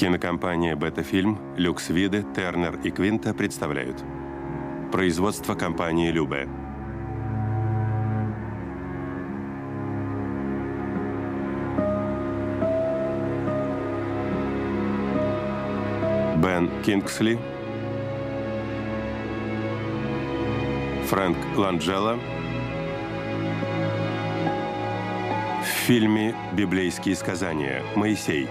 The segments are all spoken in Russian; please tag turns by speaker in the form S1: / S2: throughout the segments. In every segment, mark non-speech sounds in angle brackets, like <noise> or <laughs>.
S1: Кинокомпания «Бета-фильм», «Люкс Виды», «Тернер» и «Квинта» представляют. Производство компании «Любе». Бен Кингсли, Фрэнк Ланджело в фильме «Библейские сказания» «Моисей».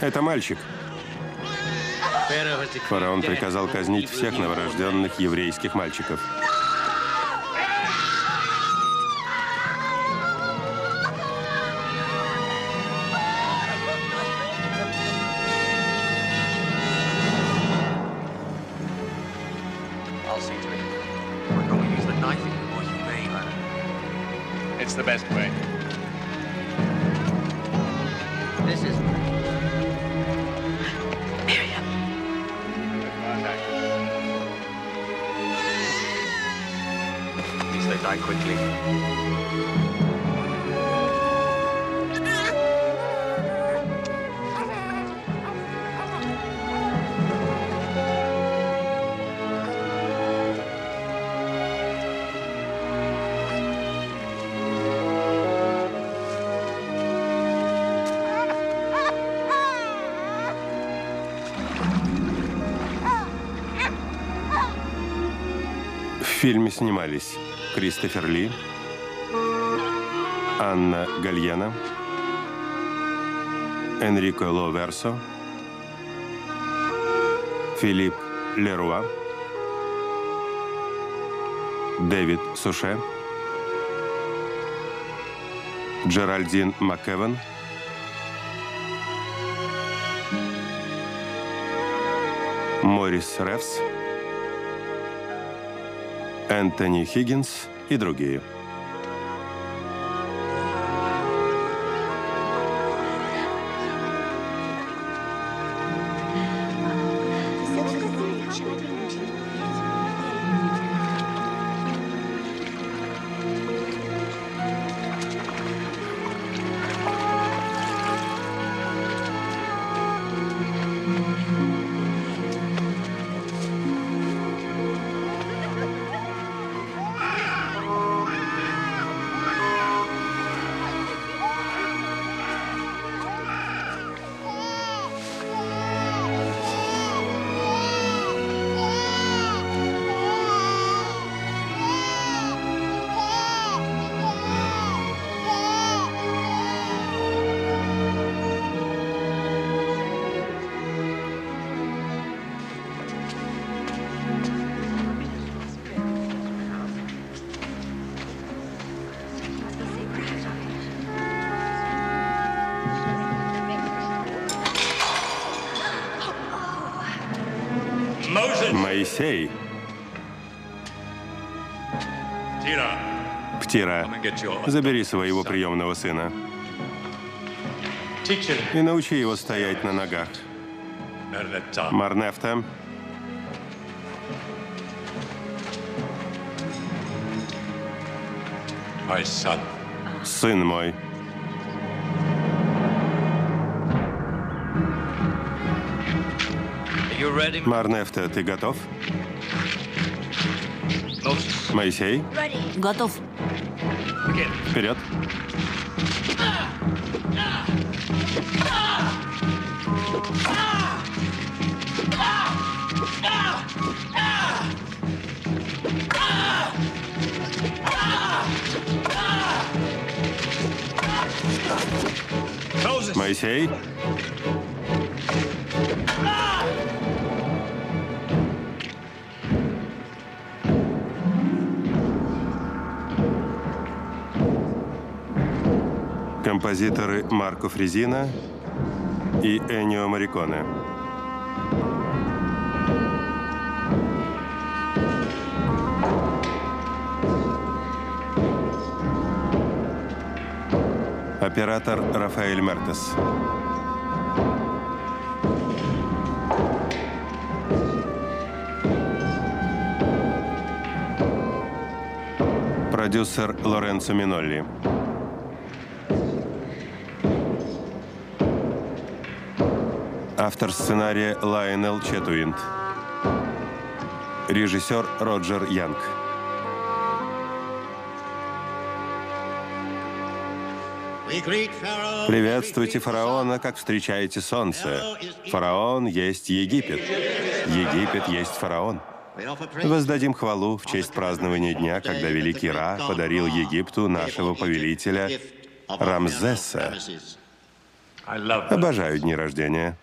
S1: Это мальчик. Фараон приказал казнить всех новорожденных еврейских мальчиков. Фильме снимались Кристофер Ли, Анна Гальяна, Энрико Ловерсо, Филипп Леруа, Дэвид Суше, Джеральдин МакЭван, Морис Ревс, Энтони Хиггинс и другие. Забери своего приемного сына и научи его стоять на ногах. Марнефта,
S2: My son.
S1: сын мой,
S3: Are you ready?
S1: Марнефта, ты готов? Моисей,
S4: Готов.
S1: Вперед. Моисей, композиторы Марко Фрезина и Энио Мариконе. Оператор Рафаэль Мертес. Продюсер Лоренцо Минолли. Автор сценария Лайонел Четуинт. Режиссер Роджер Янг. Приветствуйте фараона, как встречаете солнце. Фараон есть Египет. Египет есть фараон. Воздадим хвалу в честь празднования дня, когда великий Ра подарил Египту нашего повелителя Рамзеса. Обожаю дни рождения,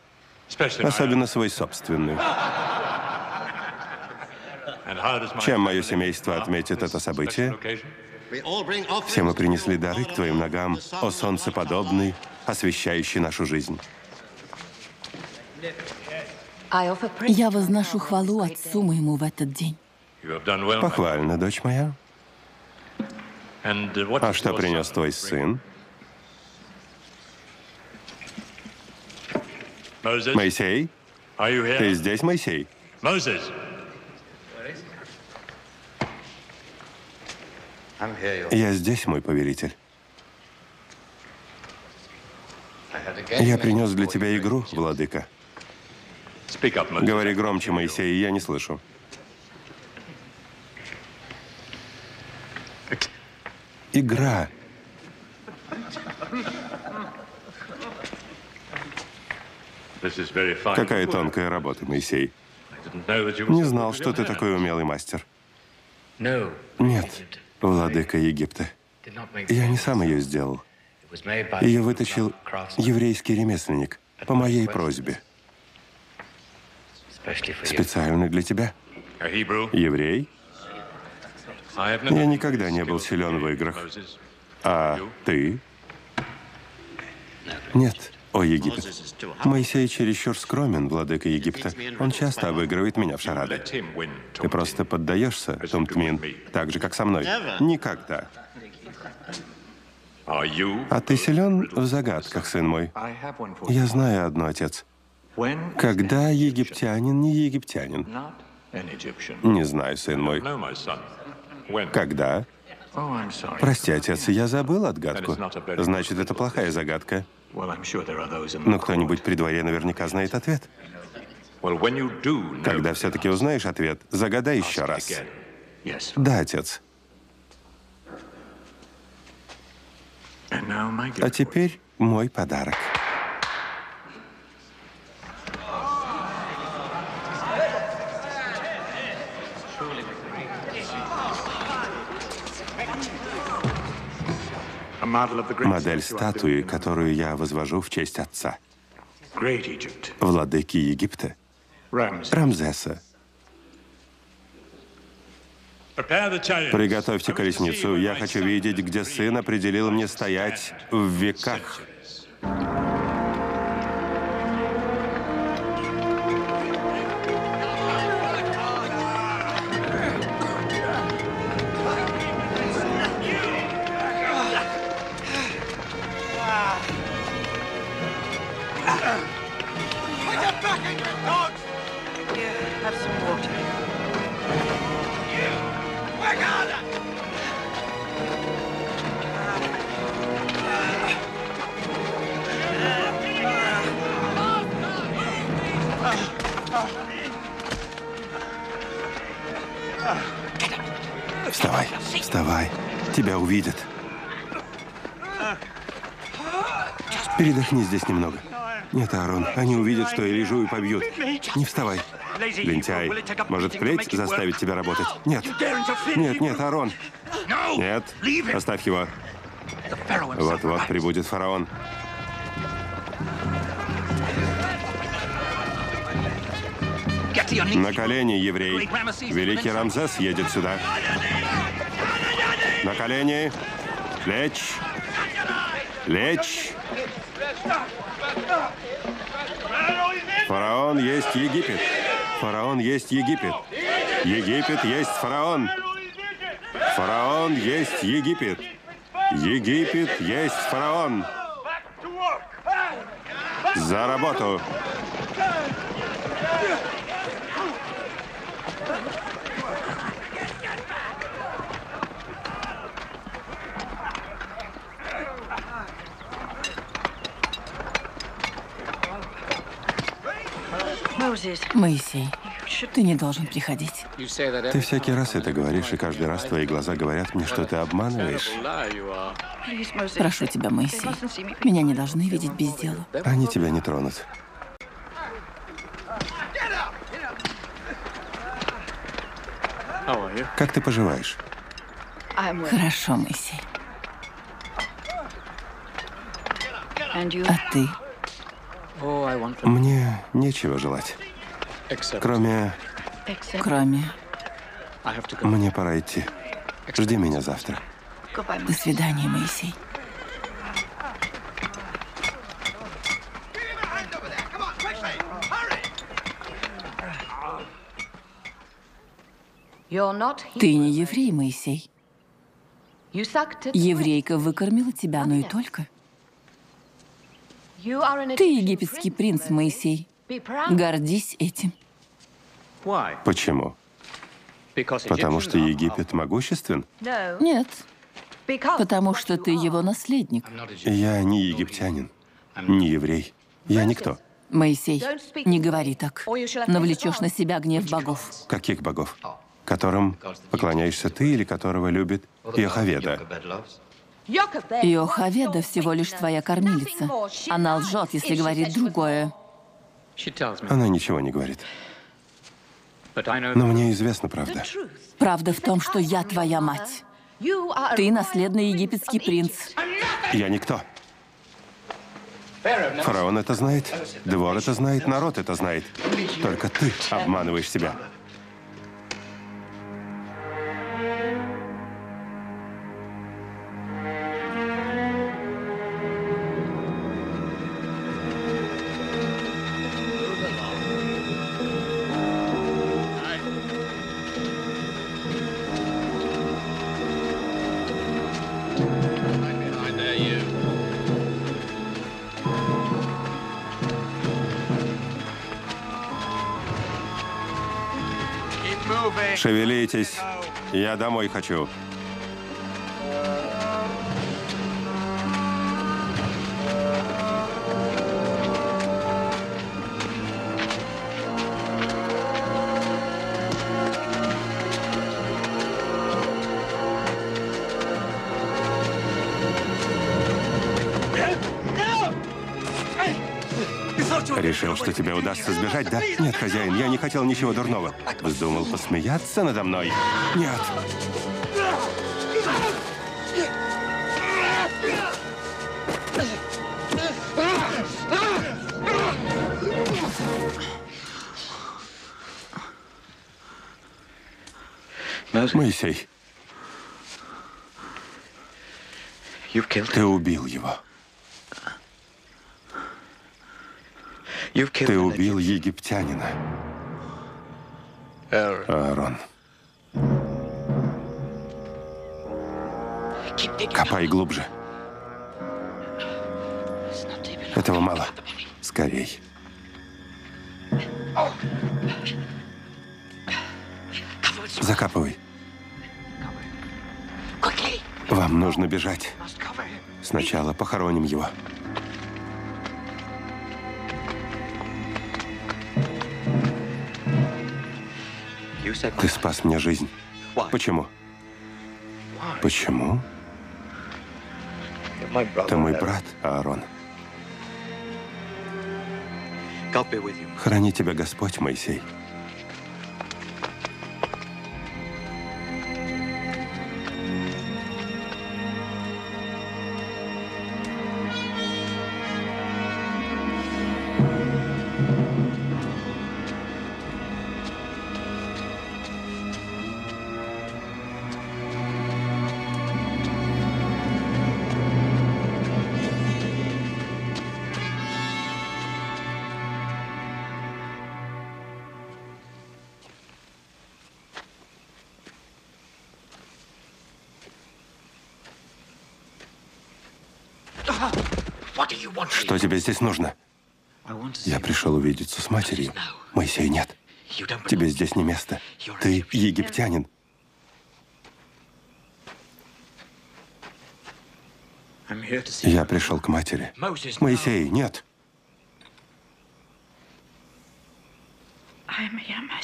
S1: особенно свой собственный. Чем мое семейство отметит это событие? Все мы принесли дары к Твоим ногам, о солнце подобный, освещающий нашу жизнь.
S4: Я возношу хвалу Отцу моему в этот день.
S1: Похвально, дочь моя.
S2: Uh,
S1: А что принес твой сын? Моисей? Ты здесь, Моисей? Я здесь, мой повелитель. Я принес для тебя игру, владыка. Говори громче, Моисей, я не слышу. Игра.
S2: This is very fine.
S1: Какая тонкая работа, Моисей. Не знал, что ты такой умелый мастер. Нет, владыка Египта. Я не сам ее сделал. Ее выточил еврейский ремесленник по моей просьбе. Специально для тебя. Еврей? Я никогда не был силен в играх. А ты? Нет, о Египет. Моисей чересчур скромен, владыка Египта. Он часто обыгрывает меня в шарады. Ты просто поддаешься, Тумтмин, так же, как со мной. Никогда. А ты силен в загадках, сын мой? Я знаю одно, отец. Когда египтянин не египтянин? Не знаю, сын мой. Когда? Прости, отец, я забыл отгадку. Значит, это плохая загадка. Но кто-нибудь при дворе наверняка знает ответ. Когда все-таки узнаешь ответ, загадай еще раз. Да, отец. А теперь мой подарок. Модель статуи, которую я возвожу в честь отца. Владыки Египта. Рамзеса. Приготовьте колесницу. Я хочу видеть, где сын определил мне стоять в веках. Тебя увидят. Передохни здесь немного. Нет, Аарон, они увидят, что я лежу и побьют. Не вставай. Лентяй. Может, впредь заставить тебя работать? Нет. Нет, нет, Аарон. Нет. Оставь его. Вот-вот прибудет фараон. На колени, еврей. Великий Рамзес едет сюда. На колени. Лечь. Лечь. Фараон есть Египет. Фараон есть Египет. Египет есть фараон. Фараон есть Египет. Египет есть фараон. За работу.
S4: Моисей, ты не должен приходить.
S1: Ты всякий раз это говоришь, и каждый раз твои глаза говорят мне, что ты обманываешь.
S4: Прошу тебя, Моисей. Меня не должны видеть без дела.
S1: Они тебя не тронут. Как ты поживаешь?
S4: Хорошо, Моисей. А ты?
S1: Мне нечего желать. Кроме...
S4: Кроме...
S1: Мне пора идти. Жди меня завтра.
S4: До свидания, Моисей. Ты не еврей, Моисей. Еврейка выкормила тебя, но и только. Ты египетский принц. Моисей. Гордись этим.
S1: Почему? Потому что Египет могуществен?
S4: Нет, потому что ты его наследник.
S1: Я не египтянин, не еврей. Я никто.
S4: Моисей, не говори так. Навлечешь на себя гнев богов.
S1: Каких богов? Которым поклоняешься ты или которого любит Йохаведа?
S4: Иохаведа всего лишь твоя кормилица. Она лжет, если говорит другое.
S1: Она ничего не говорит. Но мне известна правда.
S4: Правда в том, что я твоя мать. Ты наследный египетский принц.
S1: Я никто. Фараон это знает, двор это знает, народ это знает. Только ты обманываешь себя. Шевелитесь. Я домой хочу. Решил, что тебе удастся сбежать, да? Нет, хозяин, я не хотел ничего дурного. Вздумал посмеяться надо мной? Нет. Моисей, ты убил его. Ты убил египтянина. Аарон. Копай глубже. Этого мало. Скорей. Закапывай. Вам нужно бежать. Сначала похороним его. Ты спас мне жизнь. Почему? Почему? Ты мой брат, Аарон. Храни тебя Господь, Моисей. Что тебе здесь нужно? Я пришел увидеться с матерью. Моисей, нет. Тебе здесь не место. Ты египтянин. Я пришел к матери. Моисей, нет.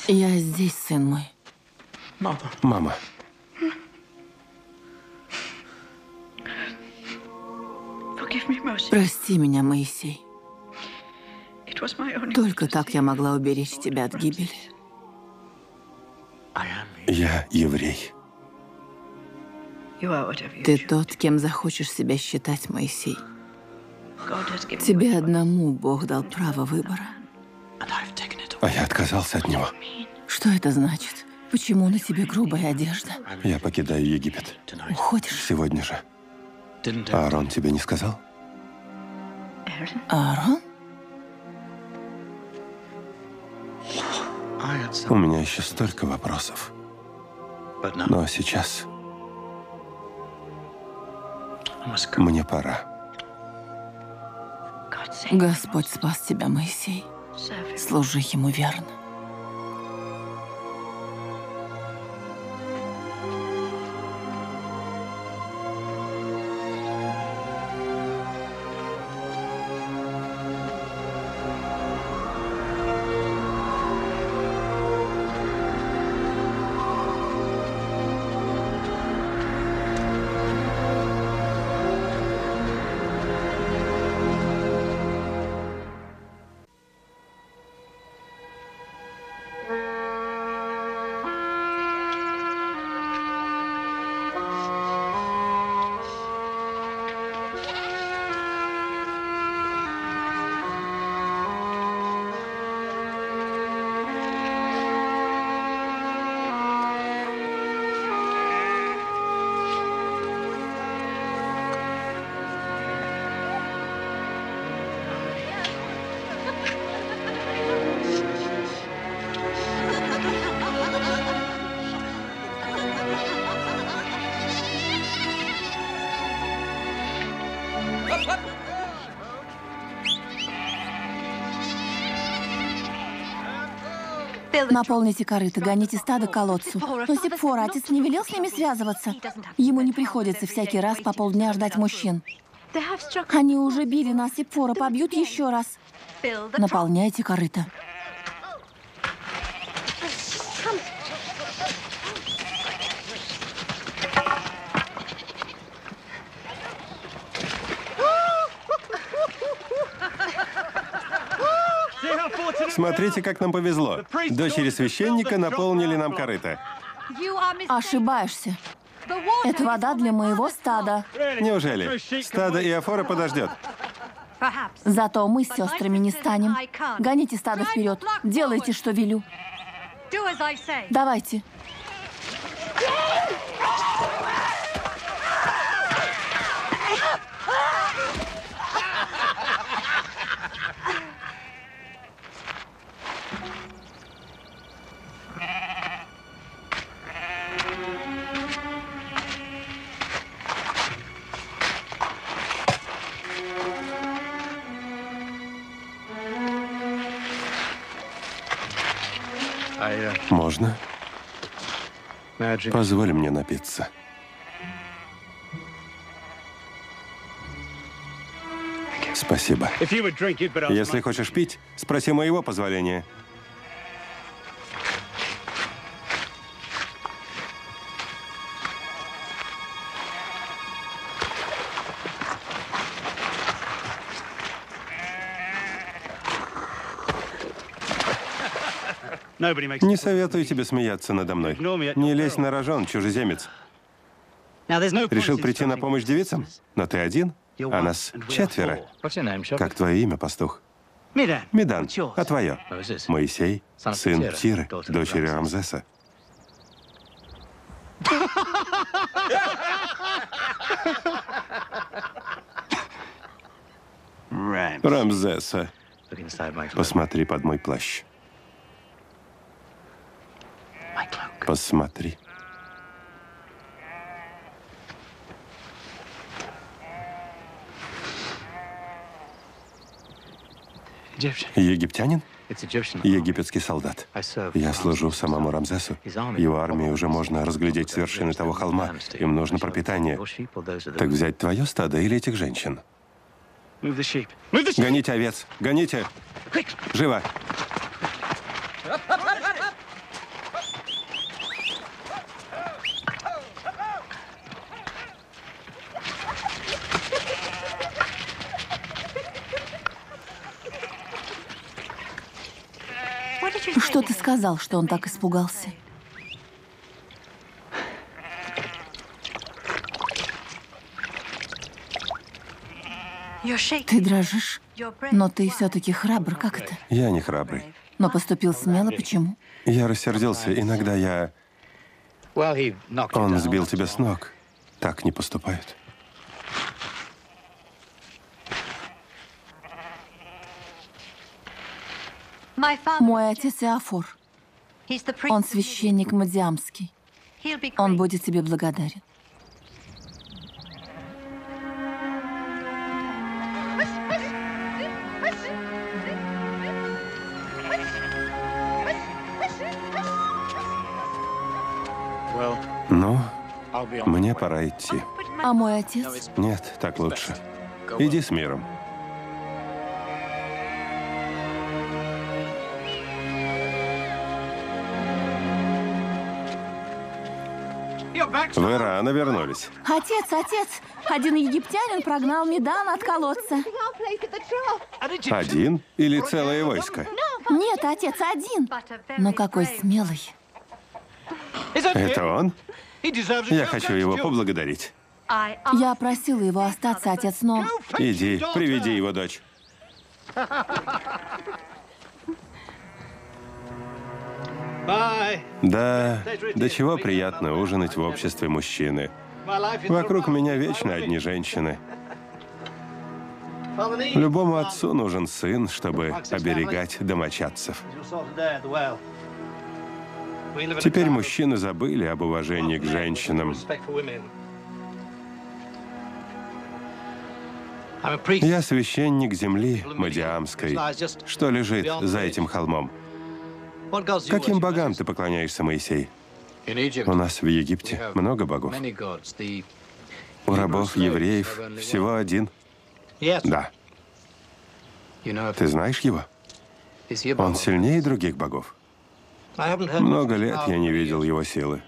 S4: Я здесь, сын мой.
S1: Мама,
S4: Прости меня, Моисей. Только так я могла уберечь тебя от гибели.
S1: я еврей.
S4: Ты тот, кем захочешь себя считать, Моисей. Тебе одному Бог дал право выбора.
S1: А я отказался от него.
S4: Что это значит? Почему на тебе грубая одежда?
S1: Я покидаю Египет.
S4: Уходишь?
S1: Сегодня же. Аарон тебе не сказал?
S4: Аарон?
S1: У меня еще столько вопросов. Но сейчас мне пора.
S4: Господь спас тебя, Моисей. Служи ему верно. Наполните корыто, гоните стадо к колодцу. Но Сепфора, отец не велел с ними связываться? Ему не приходится всякий раз по полдня ждать мужчин. Они уже били нас, Сепфора, побьют еще раз. Наполняйте корыто.
S1: Смотрите, как нам повезло. Дочери священника наполнили нам корыто.
S4: Ошибаешься. Это вода для моего стада.
S1: Неужели? Стадо Иофора подождет.
S4: Зато мы с сестрами не станем. Гоните стадо вперед. Делайте, что велю. Давайте.
S1: Позволь мне напиться. Спасибо. Если хочешь пить, спроси моего позволения. Не советую тебе смеяться надо мной. Не лезь на рожон, чужеземец. Решил прийти на помощь девицам? Но ты один, а нас четверо. Как твое имя, пастух? Медан. А твое? Моисей, сын Птиры, дочери Рамзеса. <laughs> Рамзеса. Посмотри под мой плащ. Посмотри. Египтянин? Египетский солдат. Я служу самому Рамзесу. Его армию уже можно разглядеть с вершины того холма. Им нужно пропитание. Так взять твое стадо или этих женщин? Гоните овец! Гоните! Живо!
S4: Что ты сказал, что он так испугался? Ты дрожишь, но ты все-таки храбр. Как это?
S1: Я не храбрый.
S4: Но поступил смело. Почему?
S1: Я рассердился. Иногда я... Он сбил тебя с ног. Так не поступают.
S4: Мой отец Иофор. Он священник Мадиамский. Он будет тебе благодарен.
S1: Ну, мне пора идти.
S4: А мой отец?
S1: Нет, так лучше. Иди с миром. Вы рано вернулись.
S4: Отец, отец! Один египтянин прогнал Медан от колодца.
S1: Один или целое войско?
S4: Нет, отец, один. Но какой смелый.
S1: Это он? Я хочу его поблагодарить.
S4: Я просила его остаться, отец, но...
S1: Иди, приведи его дочь. Да, до чего приятно ужинать в обществе мужчины. Вокруг меня вечно одни женщины. Любому отцу нужен сын, чтобы оберегать домочадцев. Теперь мужчины забыли об уважении к женщинам. Я священник земли Мадиамской, что лежит за этим холмом. Каким богам ты поклоняешься, Моисей? У нас в Египте много богов. У рабов евреев всего один. Да. Ты знаешь его? Он сильнее других богов. Много лет я не видел его силы.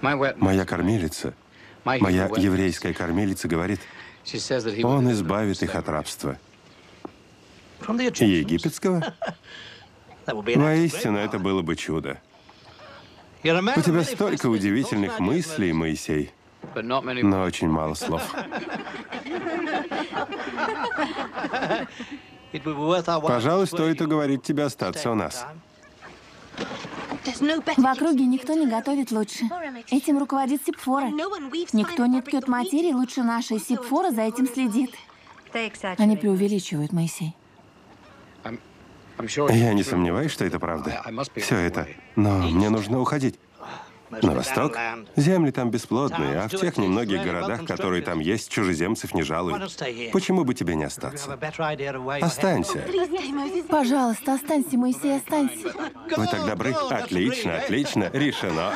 S1: Моя кормилица, моя еврейская кормилица говорит, он избавит их от рабства. Египетского? <laughs> Воистину, это было бы чудо. У тебя столько удивительных мыслей, Моисей, но очень мало слов. <laughs> Пожалуй, стоит уговорить тебя остаться у нас.
S4: В округе никто не готовит лучше. Этим руководит Сипфора. Никто не ткет материи лучше нашей. Сипфора за этим следит. Они преувеличивают, Моисей.
S1: Я не сомневаюсь, что это правда. Все это. Но мне нужно уходить. На восток? Земли там бесплодные, а в тех немногих городах, которые там есть, чужеземцев не жалуют. Почему бы тебе не остаться? Останься.
S4: Пожалуйста, останься, Моисей, останься.
S1: Вы так добры? Отлично, отлично. Решено.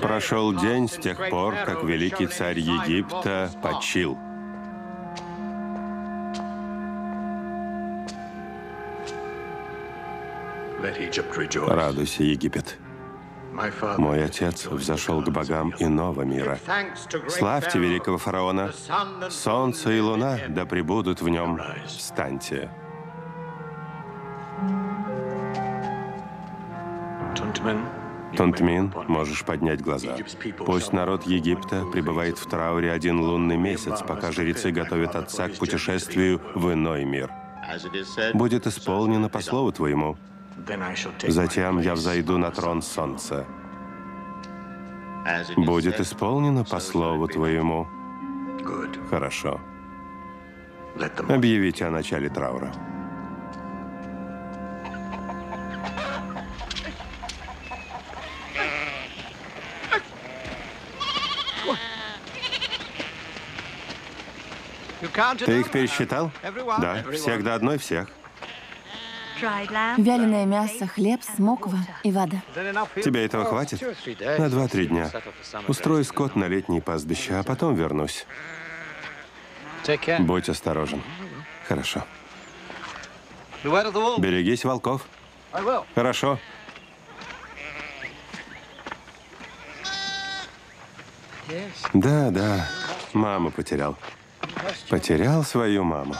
S1: Прошел день с тех пор, как великий царь Египта почил. Радуйся, Египет. Мой отец взошел к богам иного мира. Славьте великого фараона. Солнце и луна да пребудут в нем. Встаньте. Тонтмин, можешь поднять глаза. Пусть народ Египта пребывает в трауре один лунный месяц, пока жрецы готовят отца к путешествию в иной мир. Будет исполнено по слову твоему. Затем я взойду на трон солнца. Будет исполнено по слову твоему. Хорошо. Объявите о начале траура. Ты их пересчитал? Да, всех до одной всех.
S4: Вяленое мясо, хлеб, смоква и вода.
S1: Тебе этого хватит? На два-три дня. Устрой скот на летние пастбища, а потом вернусь. Будь осторожен. Хорошо. Берегись волков. Хорошо. Да, да. Маму потерял. Потерял свою маму.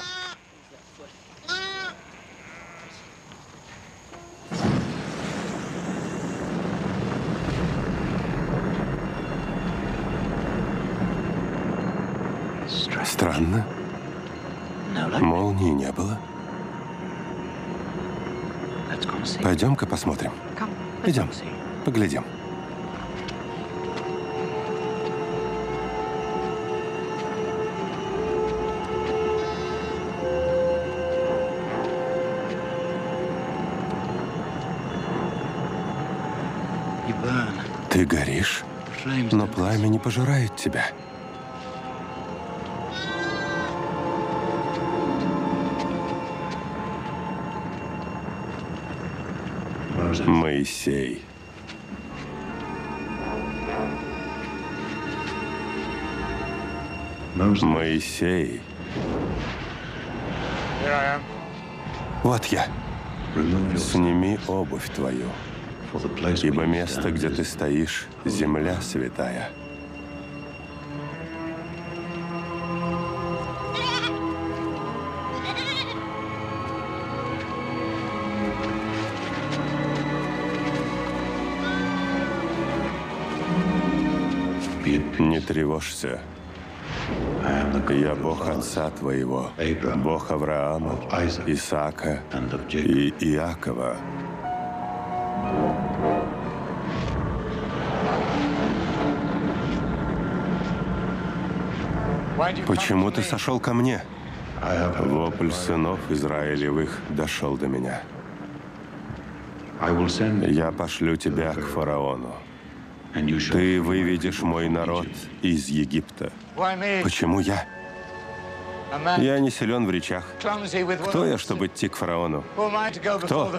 S1: Странно. Молнии не было. Пойдем-ка посмотрим. Идем, поглядим. Горишь, но пламя не пожирает тебя. Моисей. Моисей. Вот я. Сними обувь твою, ибо место, где ты стоишь, земля святая. Не тревожься. Я Бог Отца твоего, Бог Авраама, Исаака и Иакова. Почему ты сошел ко мне? Вопль сынов Израилевых дошел до меня. Я пошлю тебя к фараону. Ты выведешь мой народ из Египта. Почему я? Я не силен в речах. Кто я, чтобы идти к фараону? Кто?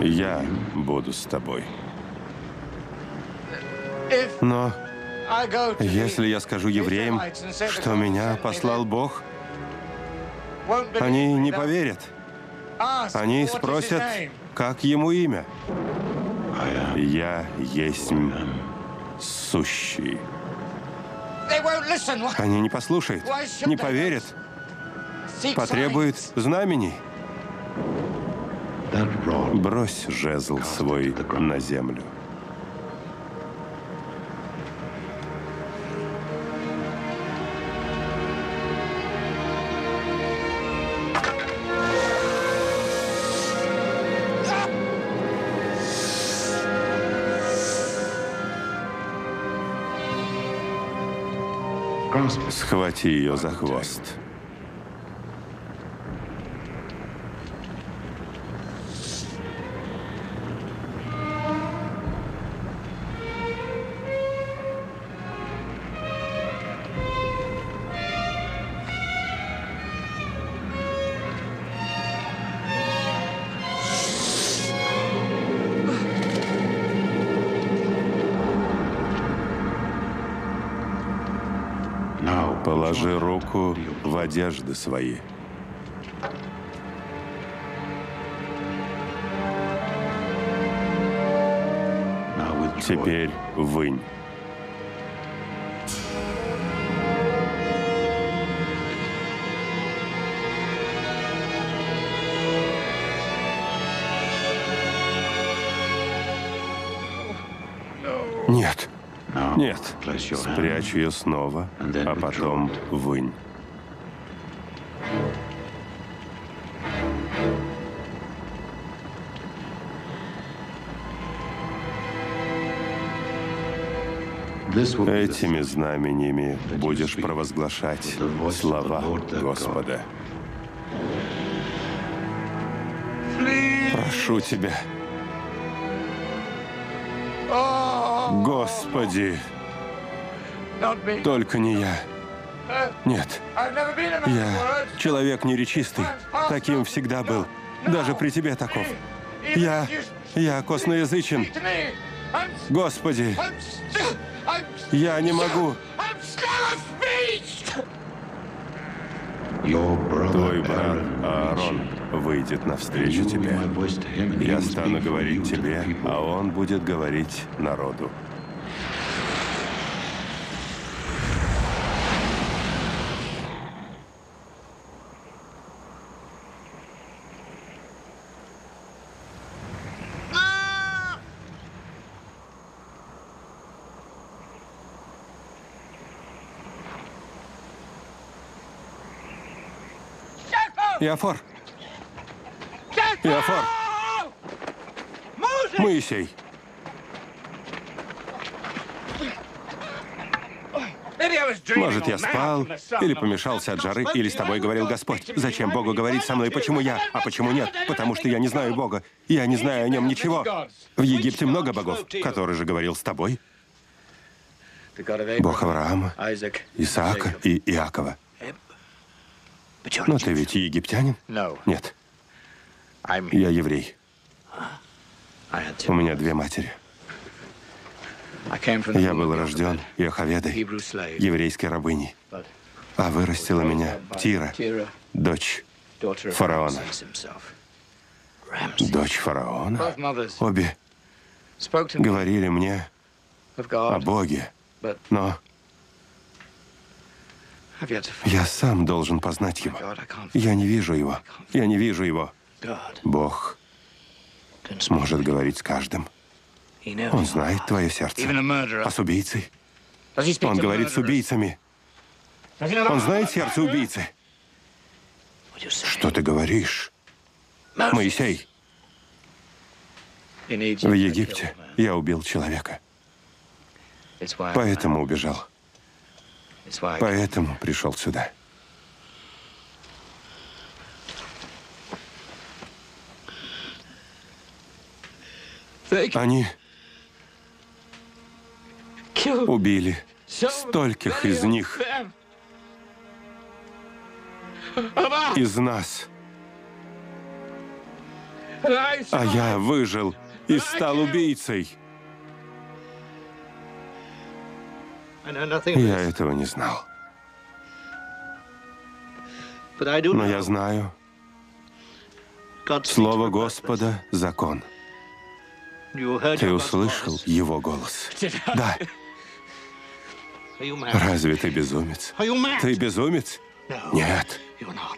S1: Я буду с тобой. Но если я скажу евреям, что меня послал Бог, они не поверят. Они спросят, как ему имя. Я есть сущий. Они не послушают, не поверят, потребуют знамений. Брось жезл свой на землю. Схвати ее за хвост. Одежды свои. Теперь вынь. Нет. Нет. Спрячь ее снова, а потом вынь. Этими знамениями будешь провозглашать слова Господа. Прошу тебя. Господи, только не я. Нет, я человек неречистый. Таким всегда был. Даже при тебе таков. Я, я косноязычен. Господи, я не могу. Твой брат Аарон выйдет навстречу тебе. Я стану говорить тебе, а он будет говорить народу. Иофор! Иофор! Моисей! Может, я спал, или помешался от жары, или с тобой говорил Господь. Зачем Богу говорить со мной? Почему я? А почему нет? Потому что я не знаю Бога. Я не знаю о нем ничего. В Египте много богов. Который же говорил с тобой? Бог Авраама, Исаака и Иакова. Но ты ведь египтянин? Нет. Я еврей. У меня две матери. Я был рожден Иоховедой, еврейской рабыней. А вырастила меня Тира, дочь фараона. Дочь фараона? Обе говорили мне о Боге. Но я сам должен познать его. Я не вижу его. Я не вижу его. Бог может говорить с каждым. Он знает твое сердце. А с убийцей? Он говорит с убийцами. Он знает сердце убийцы. Что ты говоришь? Моисей, в Египте я убил человека. Поэтому убежал. Поэтому пришел сюда. Они убили стольких из них, <laughs> из нас. А я выжил и стал убийцей. Я этого не знал. Но я знаю, Слово Господа — закон. Ты услышал его голос? <laughs> Да. Разве ты безумец? Ты безумец? Нет.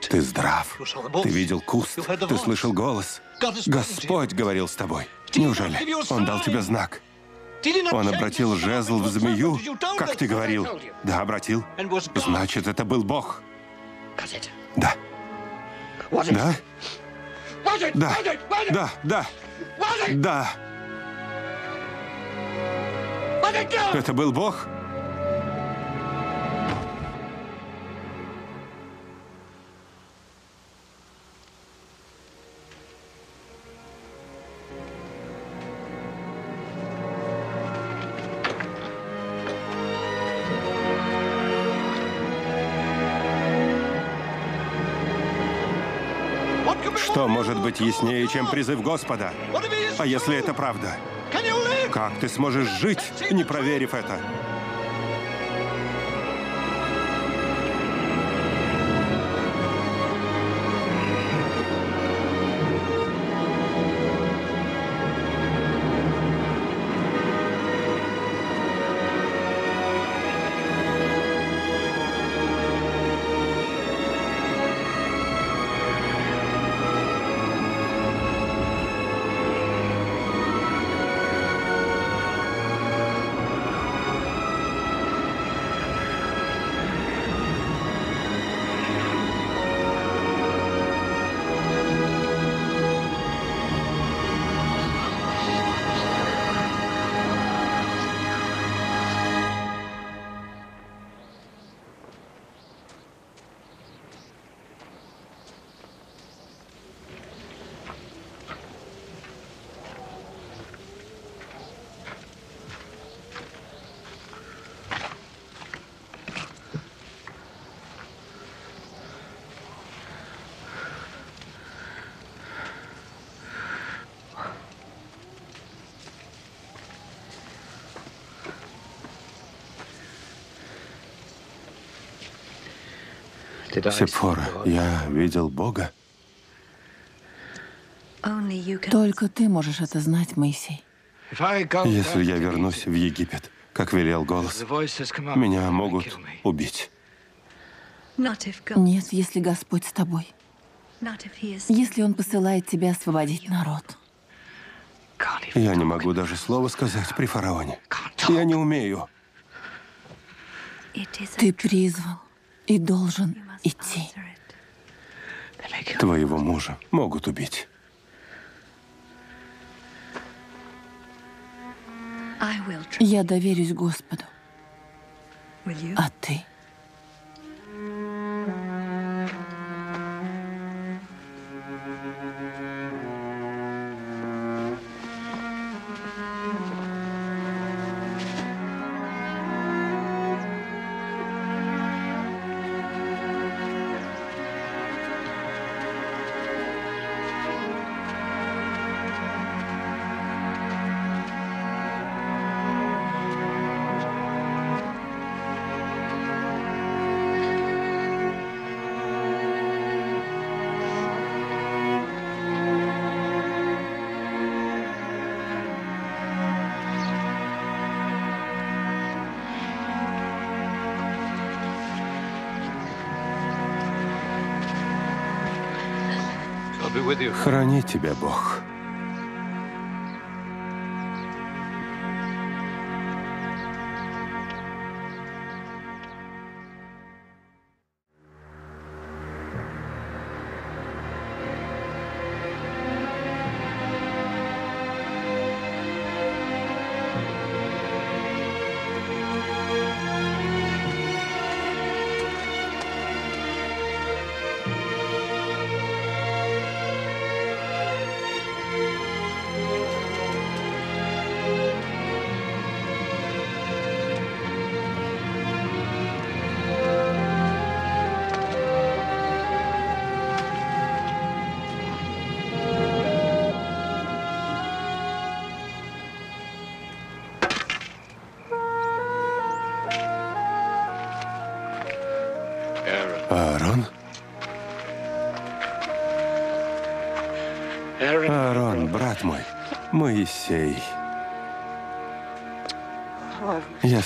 S1: Ты здрав. Ты видел куст. Ты слышал голос. Господь говорил с тобой. Неужели Он дал тебе знак? Он обратил жезл в змею, как ты говорил. Да, обратил. Значит, это был Бог. Да. Да? Да. Да, да. Да. Это был Бог? Может быть яснее, чем призыв Господа? А если это правда? Как ты сможешь жить, не проверив это? Сепфора, я видел Бога.
S4: Только ты можешь это знать, Моисей.
S1: Если я вернусь в Египет, как велел голос, меня могут убить.
S4: Нет, если Господь с тобой. Если Он посылает тебя освободить народ.
S1: Я не могу даже слова сказать при фараоне. Я не умею.
S4: Ты призван и должен идти.
S1: Твоего мужа могут убить.
S4: Я доверюсь Господу. А ты?
S1: Храни тебя Бог.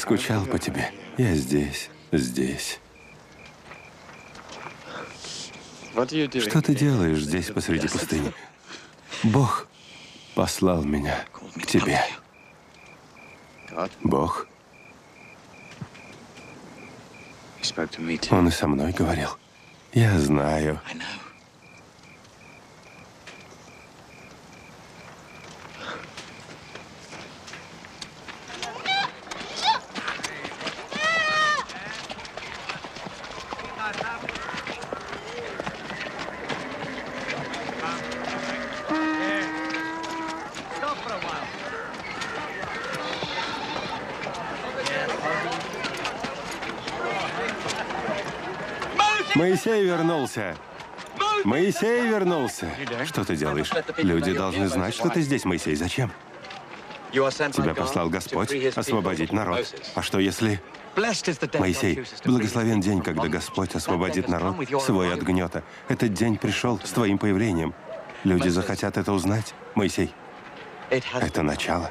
S1: Скучал по тебе. Я здесь, здесь. Что ты делаешь здесь посреди пустыни? Бог послал меня к тебе. Бог, он и со мной говорил. Я знаю.
S3: I know.
S1: Моисей вернулся. Моисей вернулся. Что ты делаешь? Люди должны знать, что ты здесь, Моисей. Зачем? Тебя послал Господь освободить народ. А что если... Моисей, благословен день, когда Господь освободит народ свой от гнета. Этот день пришел с твоим появлением. Люди захотят это узнать. Моисей, это начало.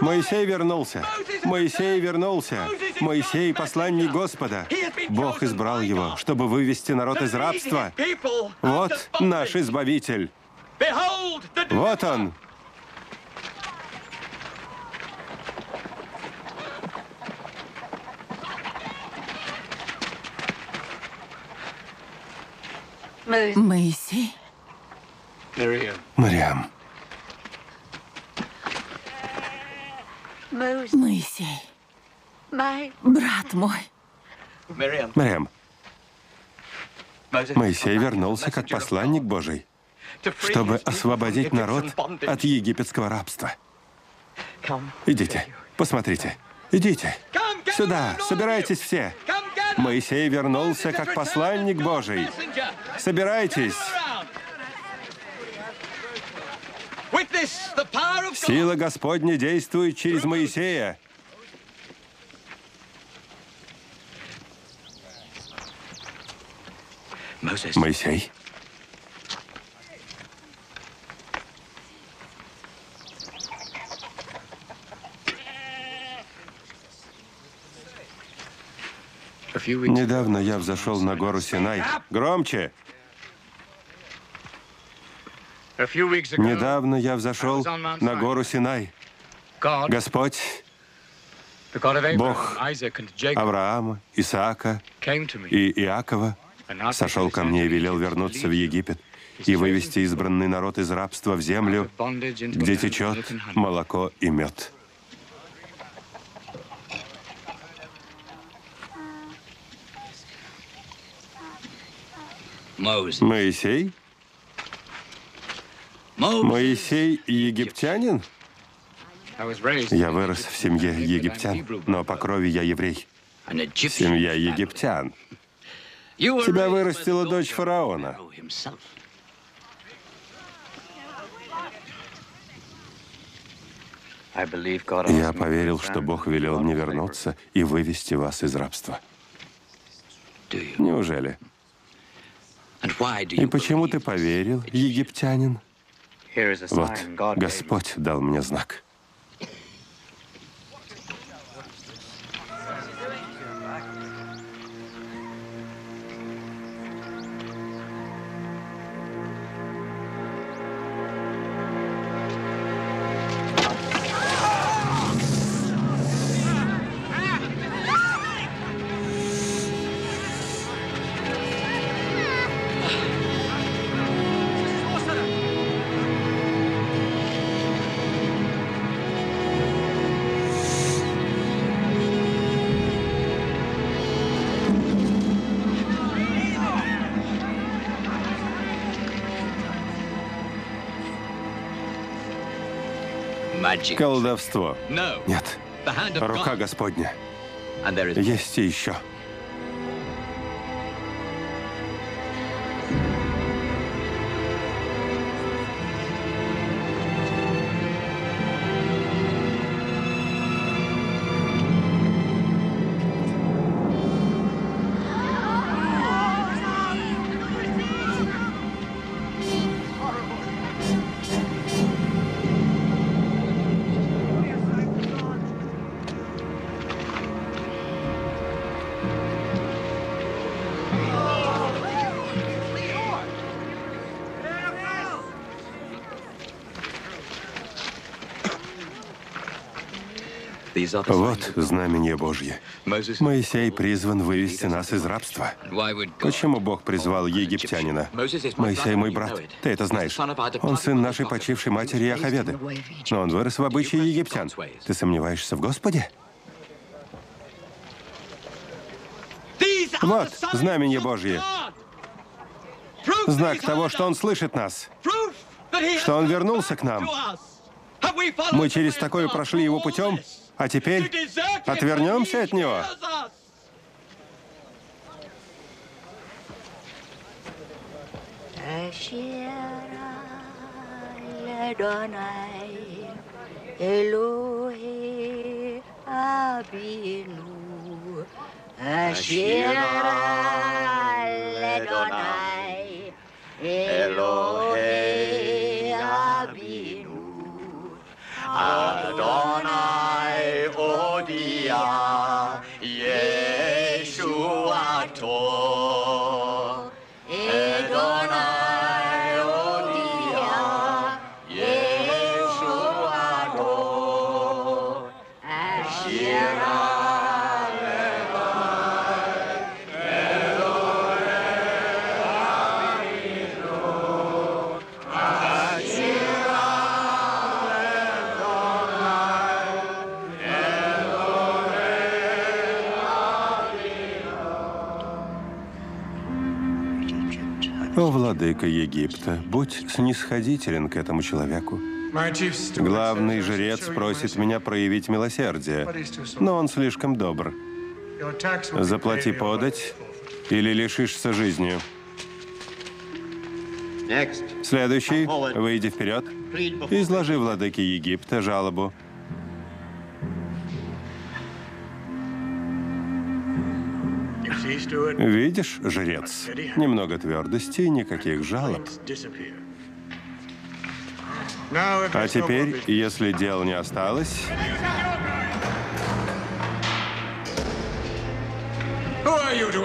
S1: Моисей вернулся. Моисей вернулся. Моисей – посланник Господа. Бог избрал его, чтобы вывести народ из рабства. Вот наш Избавитель. Вот он.
S4: Моисей?
S1: Мариам.
S4: Моисей. Брат мой.
S3: Moses.
S1: Моисей вернулся как посланник Божий, чтобы освободить народ от египетского рабства. Идите, посмотрите. Идите. Сюда, собирайтесь все. Моисей вернулся как посланник Божий. Собирайтесь. Сила Господня действует через Моисея. Моисей? Недавно я взошел на гору Синай. Громче! Недавно я взошел на гору Синай. Господь Бог Авраама, Исаака и Иакова сошел ко мне и велел вернуться в Египет и вывести избранный народ из рабства в землю, где течет молоко и мед. Моисей? Моисей египтянин? Я вырос в семье египтян, но по крови я еврей. Семья египтян. Тебя вырастила дочь фараона. Я поверил, что Бог велел мне вернуться и вывести вас из рабства. Неужели? И почему ты поверил, египтянин? Вот. Господь дал мне знак. Колдовство. Нет. Рука. Господня. Есть и еще. Вот знамение Божье. Моисей призван вывести нас из рабства. Почему Бог призвал египтянина? Моисей мой брат, ты это знаешь. Он сын нашей почившей матери Яховеды. Но он вырос в обычае египтян. Ты сомневаешься в Господе? Вот знамение Божье. Знак того, что он слышит нас. Что он вернулся к нам. Мы через такое прошли его путем, а теперь отвернемся от него.
S5: Adonai, Elohe Abinu, Asher Adonai, Adonai Odia, Yeshua
S1: Tor. Владыка Египта, будь снисходителен к этому человеку. Главный жрец просит меня проявить милосердие, но он слишком добр. Заплати подать или лишишься жизнью. Следующий, выйди вперед. Изложи владыке Египта жалобу. Видишь, жрец, немного твердости никаких жалоб. А теперь, если дел не осталось,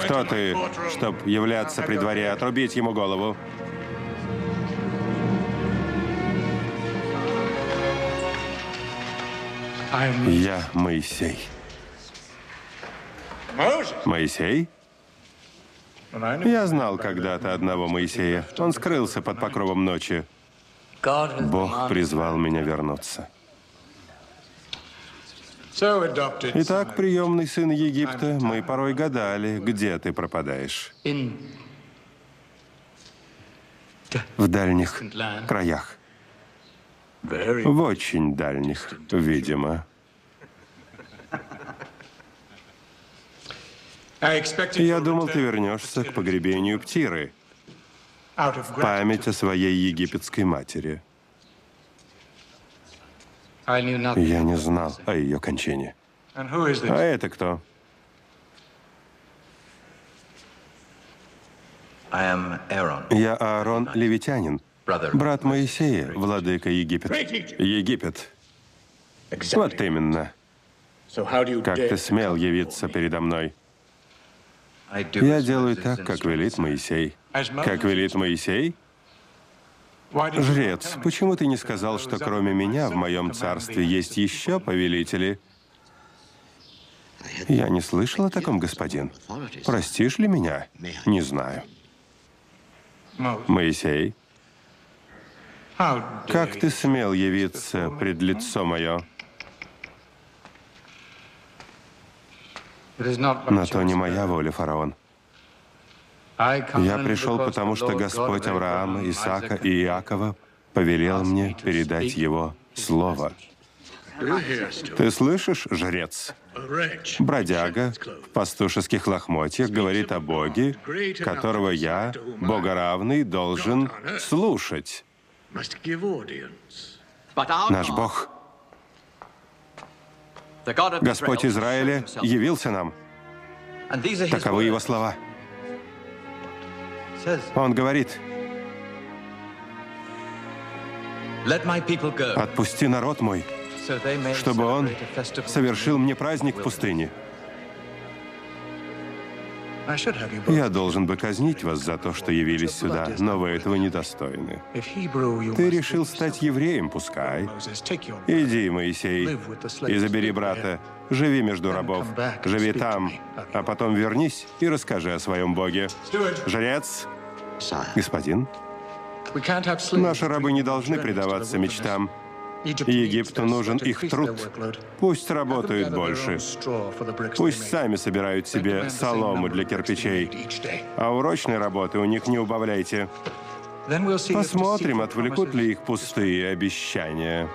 S1: кто ты, чтоб являться при дворе, отрубить ему голову? Я Моисей. Моисей? Я знал когда-то одного Моисея. Он скрылся под покровом ночи. Бог призвал меня вернуться. Итак, приемный сын Египта, мы порой гадали, где ты пропадаешь. В дальних краях. В очень дальних, видимо.
S2: I expected
S1: Я думал, ты вернешься к погребению Птиры. Память о своей египетской матери. Я не знал о ее кончине. А это кто? Я Аарон Левитянин, брат Моисея, владыка Египет. Египет. Вот именно. Как ты смел явиться передо мной? Я делаю так, как велит. Моисей. Как велит Моисей? Жрец, почему ты не сказал, что кроме меня в моем царстве есть еще повелители? Я не слышал о таком, господин. Простишь ли меня? Не знаю. Моисей, как ты смел явиться пред лицо мое?
S6: It is not my
S1: На то не моя воля, фараон. Я пришел потому, что Господь Авраама, Исаака и Иакова повелел мне передать его слово. Ты слышишь, жрец? Бродяга в пастушеских лохмотьях говорит о Боге, которого я, богоравный, должен слушать. Наш Бог, Господь Израиля, явился нам. Таковы его слова. Он говорит, отпусти народ мой, чтобы он совершил мне праздник в пустыне. Я должен бы казнить вас за то, что явились сюда, но вы этого
S2: Hebrew you
S1: Ты решил стать евреем, пускай. Иди, Моисей, и забери брата. Живи между рабов. Живи там, а потом вернись и расскажи о своем Боге. Жрец, господин, наши рабы не должны предаваться мечтам. Египту нужен их труд. Пусть работают больше. Пусть сами собирают себе солому для кирпичей. А урочной работы у них не убавляйте. Посмотрим, отвлекут ли их пустые обещания.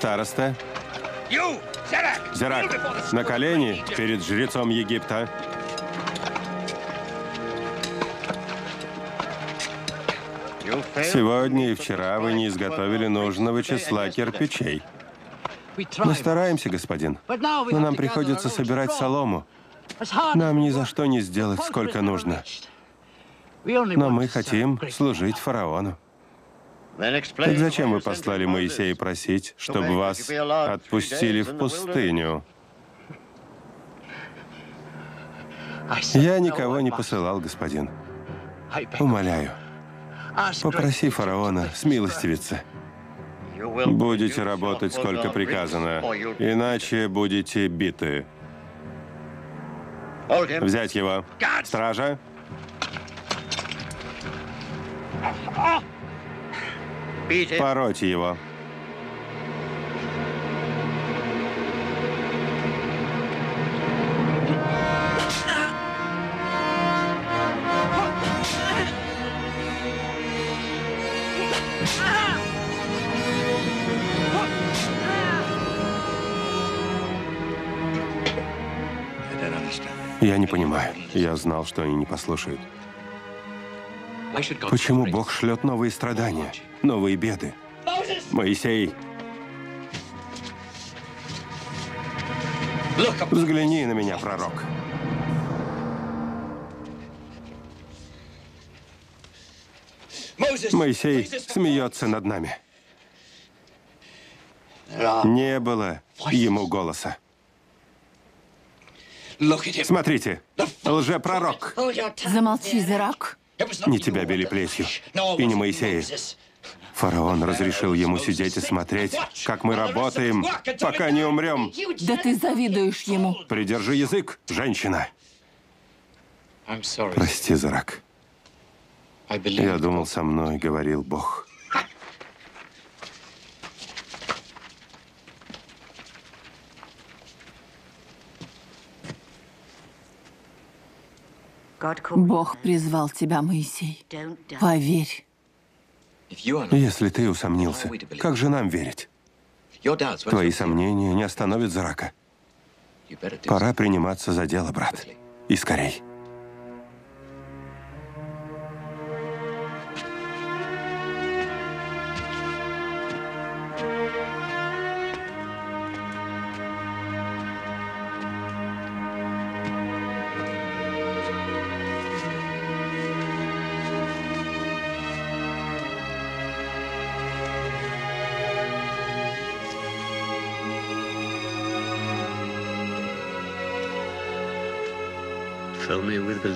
S1: Староста? Зерак, на колени перед жрецом Египта. Сегодня и вчера вы не изготовили нужного числа кирпичей. Мы стараемся, господин, но нам приходится собирать солому. Нам ни за что не сделать, сколько нужно. Но мы хотим служить фараону. Так зачем вы послали Моисея просить, чтобы вас отпустили в пустыню? Я никого не посылал, господин. Умоляю, попроси фараона смилостивиться. Будете работать, сколько приказано, иначе будете биты. Взять его. Стража. Пороть его. Я не понимаю. Я знал, что они не послушают. Почему Бог шлет новые страдания, новые беды? Моисей, взгляни на меня, пророк. Моисей смеется над нами. Не было ему голоса. Смотрите, лжепророк.
S4: Замолчи, Зирак.
S1: Не тебя били плетью, и не Моисея. Фараон разрешил ему сидеть и смотреть, как мы работаем, пока не умрем.
S4: Да ты завидуешь ему.
S1: Придержи язык, женщина. Прости, Зарак. Я думал, со мной говорил Бог.
S4: Бог призвал тебя, Моисей. Поверь.
S1: Если ты усомнился, как же нам верить? Твои сомнения не остановят Зарака. Пора приниматься за дело, брат. И скорей.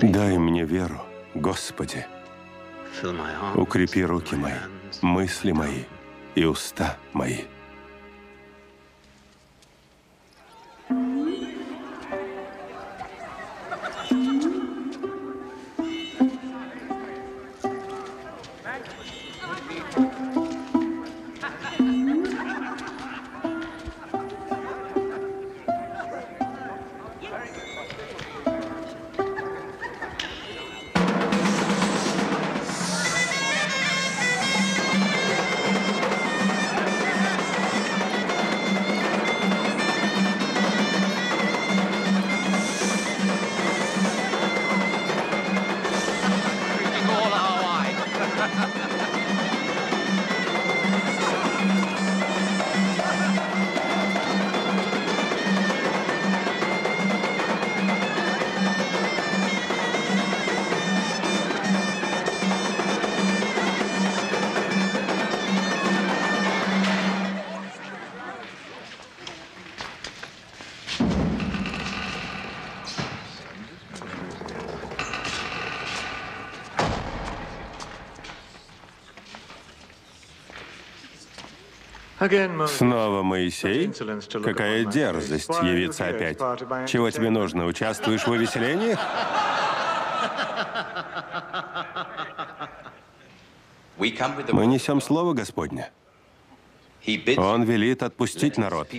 S1: Дай мне веру, Господи. Укрепи руки мои, мысли мои и уста мои. Снова Моисей? Какая дерзость явиться опять. Чего тебе нужно? Участвуешь в увеселениях? Мы несем Слово Господне. Он велит отпустить народ.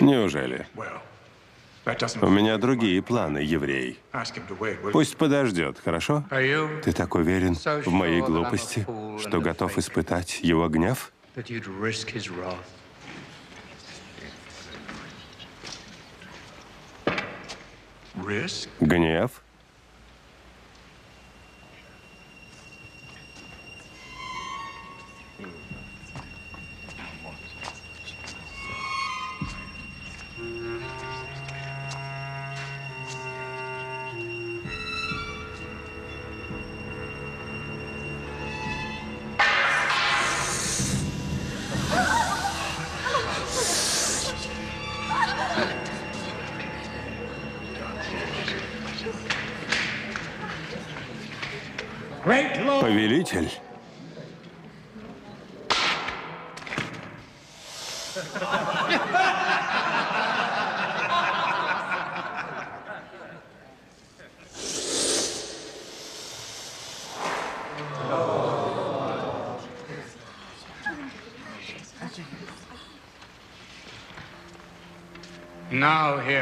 S1: Неужели? У меня другие планы, еврей. Пусть подождет, хорошо? Ты так уверен в моей глупости, что готов испытать его гнев? Гнев?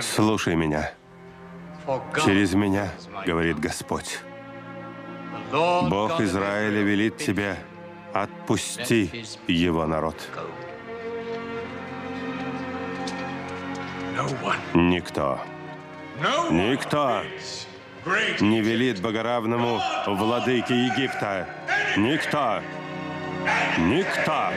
S1: Слушай меня. Через меня, говорит Господь. Бог Израиля велит тебе, отпусти его народ. Никто, никто не велит богоравному владыке Египта. Никто, никто.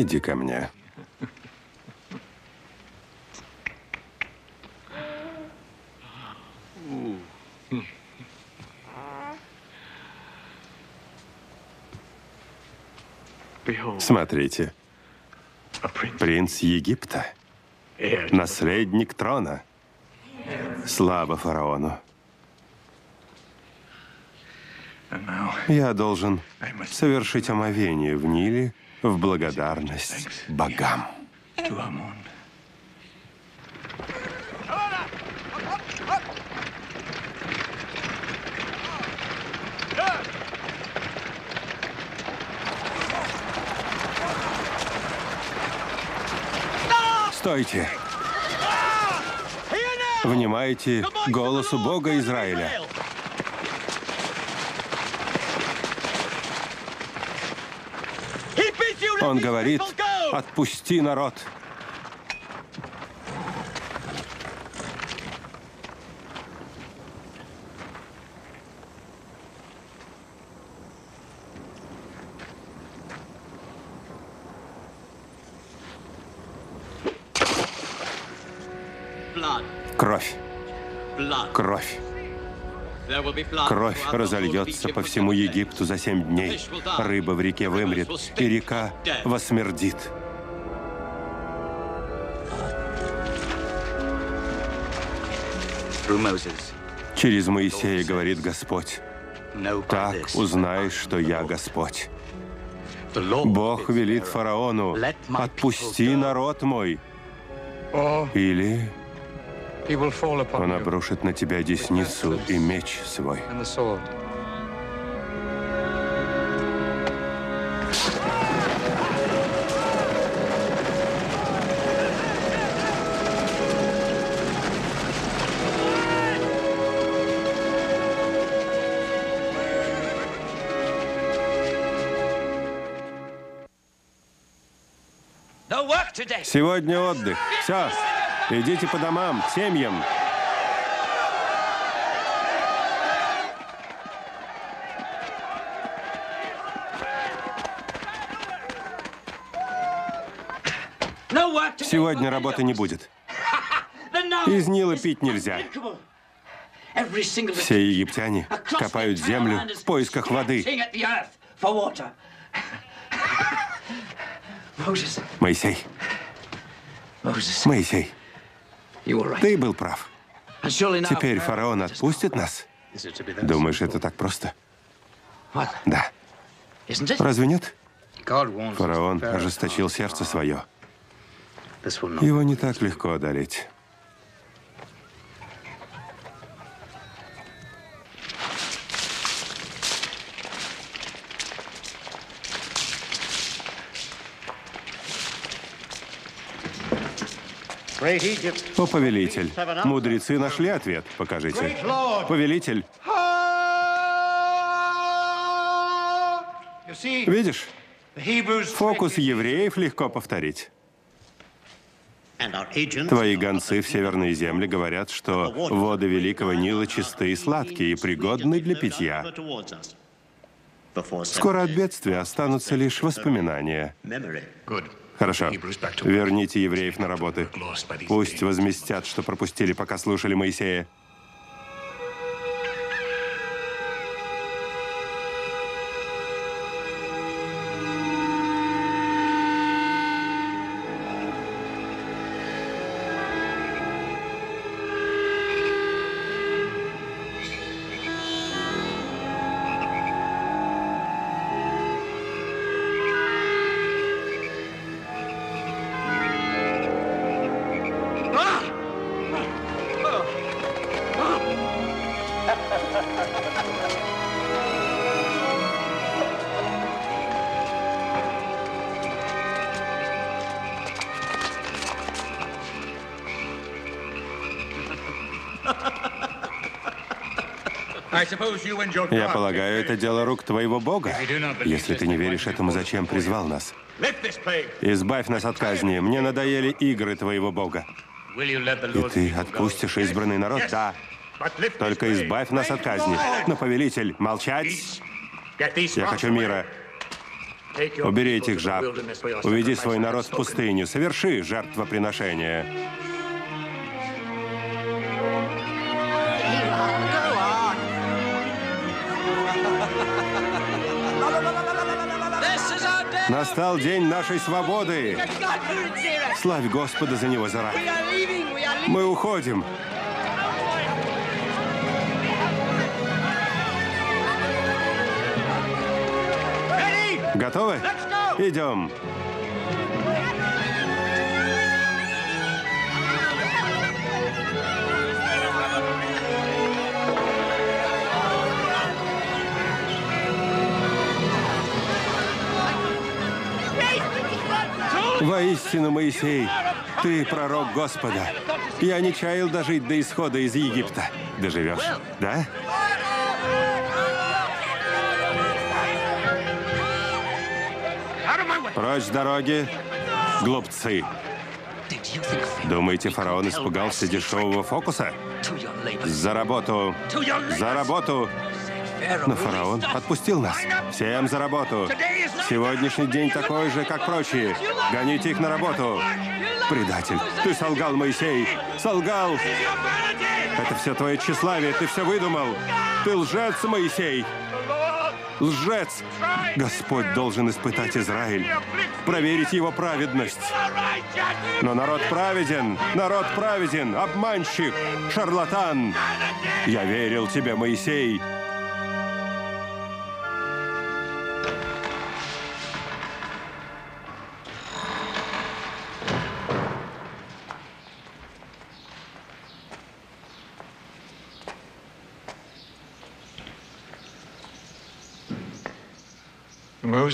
S1: Иди ко мне. Смотрите, принц Египта, наследник трона. Слава фараону. Я должен совершить омовение в Ниле в благодарность богам. Стойте! Внимайте голосу Бога Израиля. Он говорит, отпусти народ. Кровь разольется по всему Египту за семь дней. Рыба в реке вымрет, и река восмердит. Через Моисея говорит Господь. Так узнаешь, что я Господь. Бог велит фараону, отпусти народ мой. Или он обрушит на тебя десницу и меч свой. Сегодня отдых. Все. Идите по домам, к семьям. Сегодня работы не будет. Из Нила пить нельзя. Все египтяне копают землю в поисках воды. Моисей, Моисей, ты был прав. Теперь фараон отпустит нас? Думаешь, это так просто? Да. Разве нет? Фараон ожесточил сердце свое. Его не так легко одолеть. О, повелитель, мудрецы нашли ответ. Покажите. Повелитель, видишь? Фокус евреев легко повторить. Твои гонцы в северные земли говорят, что воды Великого Нила чистые и сладкие и пригодны для питья. Скоро от бедствия останутся лишь воспоминания. Хорошо. Верните евреев на работы. Пусть возместят, что пропустили, пока слушали Моисея. Я полагаю, это дело рук твоего Бога. Если ты не веришь этому, зачем призвал нас? Избавь нас от казни. Мне надоели игры твоего Бога. И ты отпустишь избранный народ? Да. Только избавь нас от казни. Но, повелитель, молчать. Я хочу мира. Убери этих жаб. Уведи свой народ в пустыню. Соверши жертвоприношение. Настал день нашей свободы. Славь Господа за него, Зара. Мы уходим. Готовы? Идем. Воистину, Моисей, ты пророк Господа. Я не чаял дожить до исхода из Египта. Доживешь, да? Прочь с дороги, глупцы. Думаете, фараон испугался дешевого фокуса? За работу! За работу! Но фараон отпустил нас. Всем за работу. Сегодняшний день такой же, как прочие. Гоните их на работу. Предатель, ты солгал, Моисей. Солгал. Это все твое тщеславие. Ты все выдумал. Ты лжец, Моисей. Лжец! Господь должен испытать Израиль, проверить его праведность. Но народ праведен, народ праведен, обманщик, шарлатан. Я верил тебе, Моисей,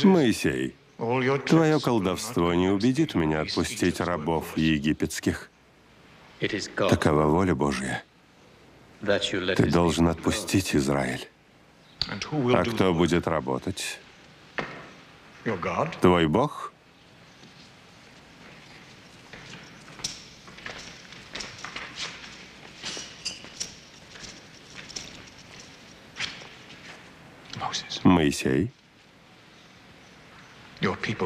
S1: Моисей, твое колдовство не убедит меня отпустить рабов египетских. Такова воля Божья. Ты должен отпустить Израиль. А кто будет работать? Твой Бог? Моисей?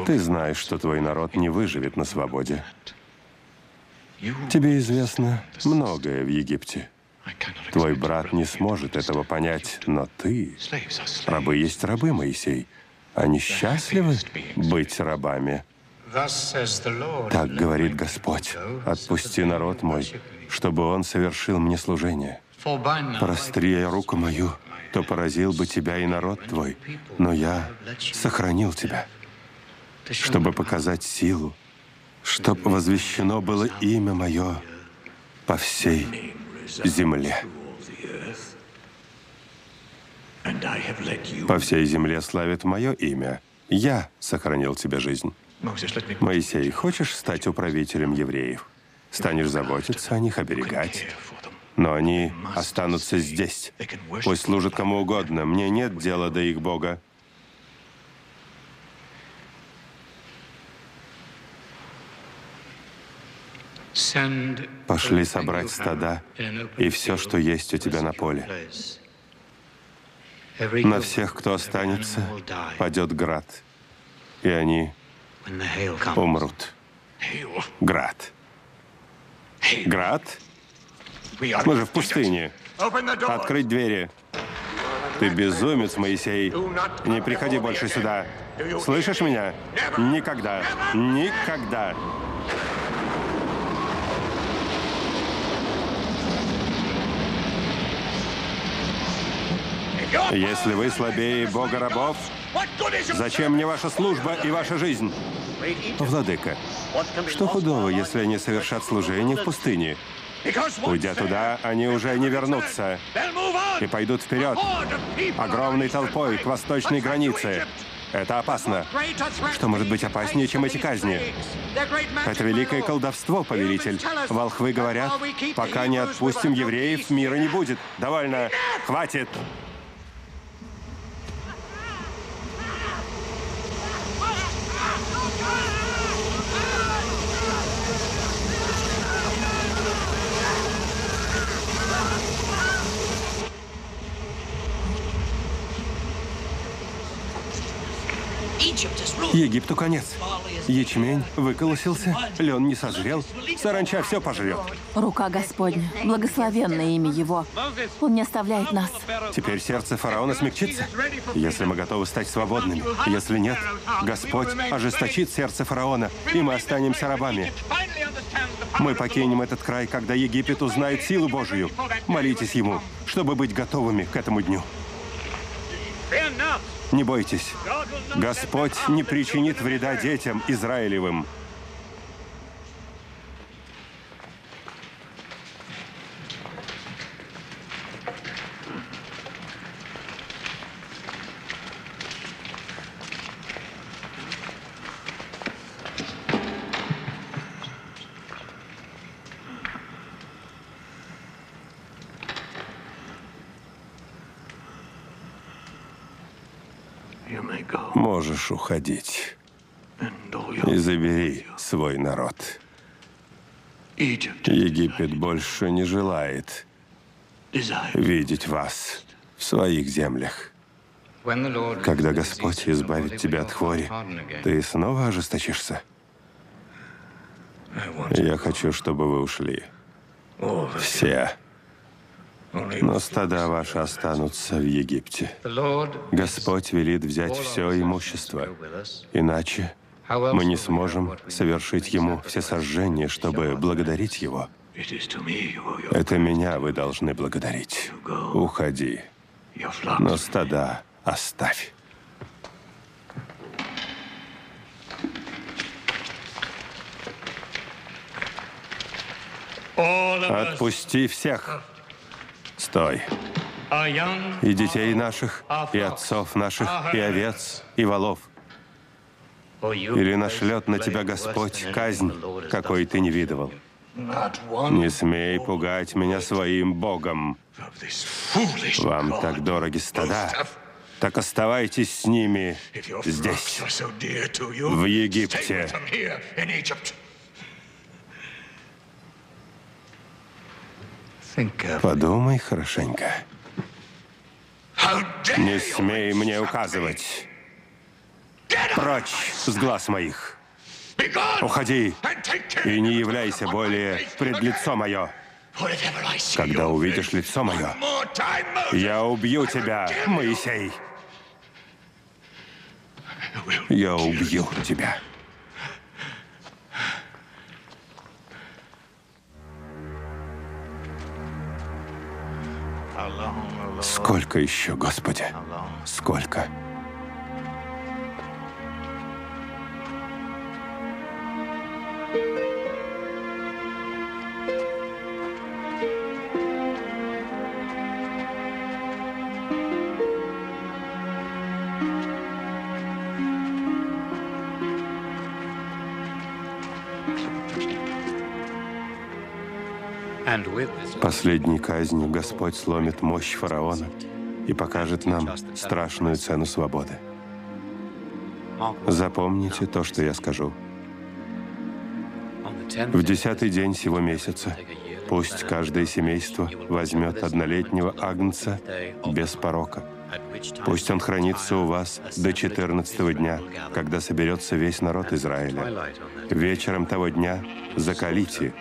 S1: Ты знаешь, что твой народ не выживет на свободе. Тебе известно многое в Египте. Твой брат не сможет этого понять, но ты... Рабы есть рабы, Моисей. Они счастливы быть рабами. Так говорит Господь. Отпусти народ мой, чтобы он совершил мне служение. Простри я руку мою, то поразил бы тебя и народ твой, но я сохранил тебя чтобы показать силу, чтобы возвещено было имя Мое по всей земле. По всей земле славит Мое имя. Я сохранил тебе жизнь. Моисей, хочешь стать управителем евреев? Станешь заботиться о них, оберегать. Но они останутся здесь. Пусть служат кому угодно. Мне нет дела до их Бога. Пошли собрать стада и все, что есть у тебя на поле. На всех, кто останется, падет град, и они умрут. Град. Град? Мы же в пустыне. Открыть двери. Ты безумец, Моисей. Не приходи больше сюда. Слышишь меня? Никогда. Никогда. Если вы слабее Бога рабов, зачем мне ваша служба и ваша жизнь? Владыка, что худого, если они совершат служение в пустыне? Уйдя туда, они уже не вернутся и пойдут вперед, огромной толпой к восточной границе. Это опасно. Что может быть опаснее, чем эти казни? Это великое колдовство, повелитель. Волхвы говорят, пока не отпустим евреев, мира не будет. Довольно. Хватит. Египту конец. Ячмень выколосился, лен не созрел, саранча все пожрет.
S4: Рука Господня, благословенное имя Его. Он не оставляет нас.
S1: Теперь сердце фараона смягчится, если мы готовы стать свободными. Если нет, Господь ожесточит сердце фараона, и мы останемся рабами. Мы покинем этот край, когда Египет узнает силу Божию. Молитесь Ему, чтобы быть готовыми к этому дню. Не бойтесь. Господь не причинит вреда детям Израилевым. Можешь уходить. И забери свой народ. Египет больше не желает видеть вас в своих землях. Когда Господь избавит тебя от хвори, ты снова ожесточишься. Я хочу, чтобы вы ушли. Все. Но стада ваши останутся в Египте. Господь велит взять все имущество, иначе мы не сможем совершить Ему все сожжения, чтобы благодарить Его. Это меня вы должны благодарить. Уходи, но стада оставь. Отпусти всех. Стой. И детей наших, и отцов наших, и овец, и волов. Или нашлет на тебя Господь казнь, какой ты не видывал. Не смей пугать меня своим Богом. Вам так дороги стада, так оставайтесь с ними здесь, в Египте. Подумай хорошенько. Не смей мне указывать. Прочь с глаз моих. Уходи и не являйся более пред лицо мое. Когда увидишь лицо мое, я убью тебя, Моисей. Я убью тебя. Сколько еще, Господи? Сколько? Последней казнью Господь сломит мощь фараона и покажет нам страшную цену свободы. Запомните то, что я скажу. В десятый день сего месяца пусть каждое семейство возьмет однолетнего агнца без порока, Пусть он хранится у вас до 14 дня, когда соберется весь народ Израиля. Вечером того дня закалите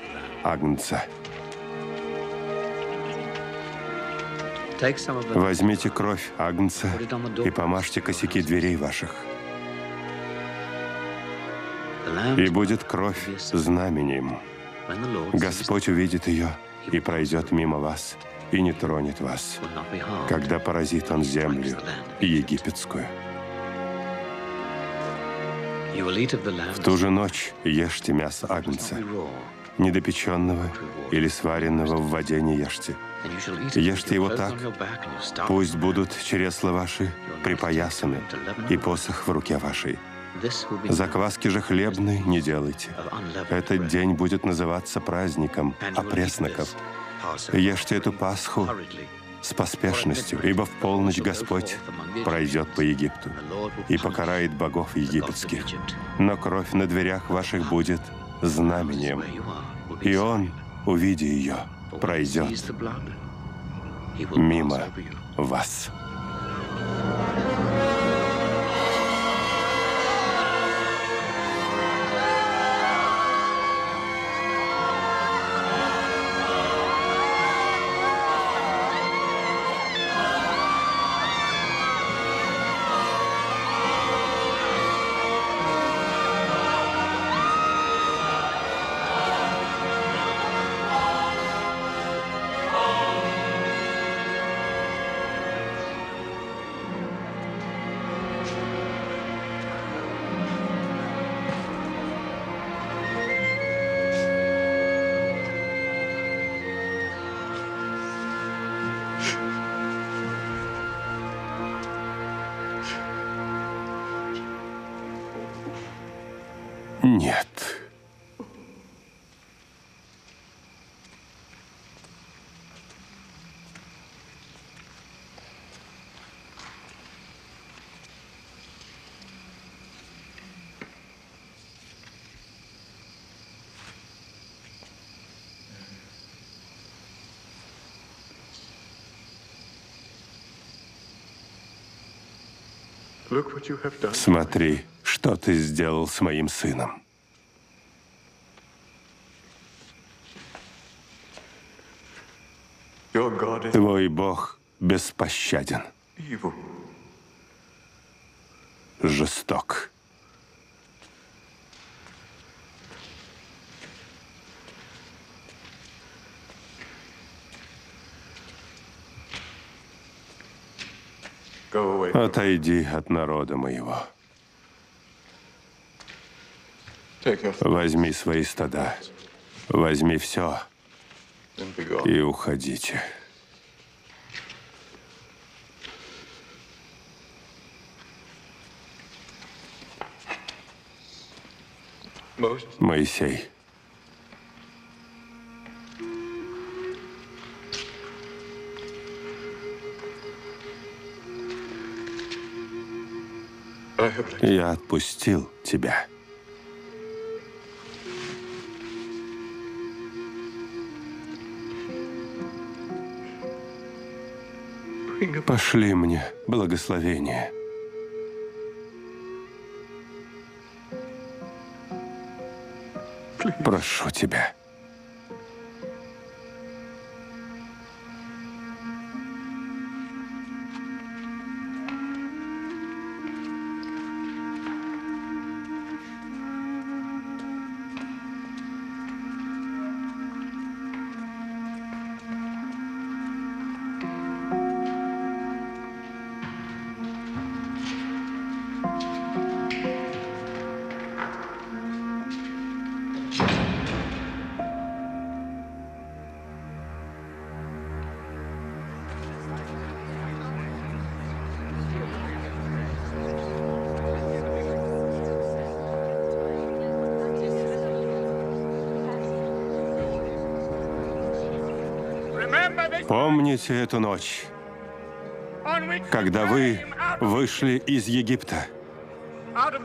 S1: Агнца. Возьмите кровь Агнца и помажьте косяки дверей ваших. И будет кровь знаменем. Господь увидит ее и пройдет мимо вас, и не тронет вас, когда поразит он землю египетскую. В ту же ночь ешьте мясо агнца, недопеченного или сваренного в воде не ешьте. Ешьте его так, пусть будут чресла ваши припоясаны и посох в руке вашей. Закваски же хлебной не делайте. Этот день будет называться праздником опресноков. Ешьте эту Пасху с поспешностью, ибо в полночь Господь пройдет по Египту и покарает богов египетских. Но кровь на дверях ваших будет знаменем, и Он, увидя ее, пройдет мимо вас. Смотри, что ты сделал с моим сыном. Твой Бог беспощаден. Жесток. Отойди от народа моего. Возьми свои стада. Возьми все и уходите. Моисей. Я отпустил тебя. Пошли мне благословение. Прошу тебя. Помните эту ночь, когда вы вышли из Египта,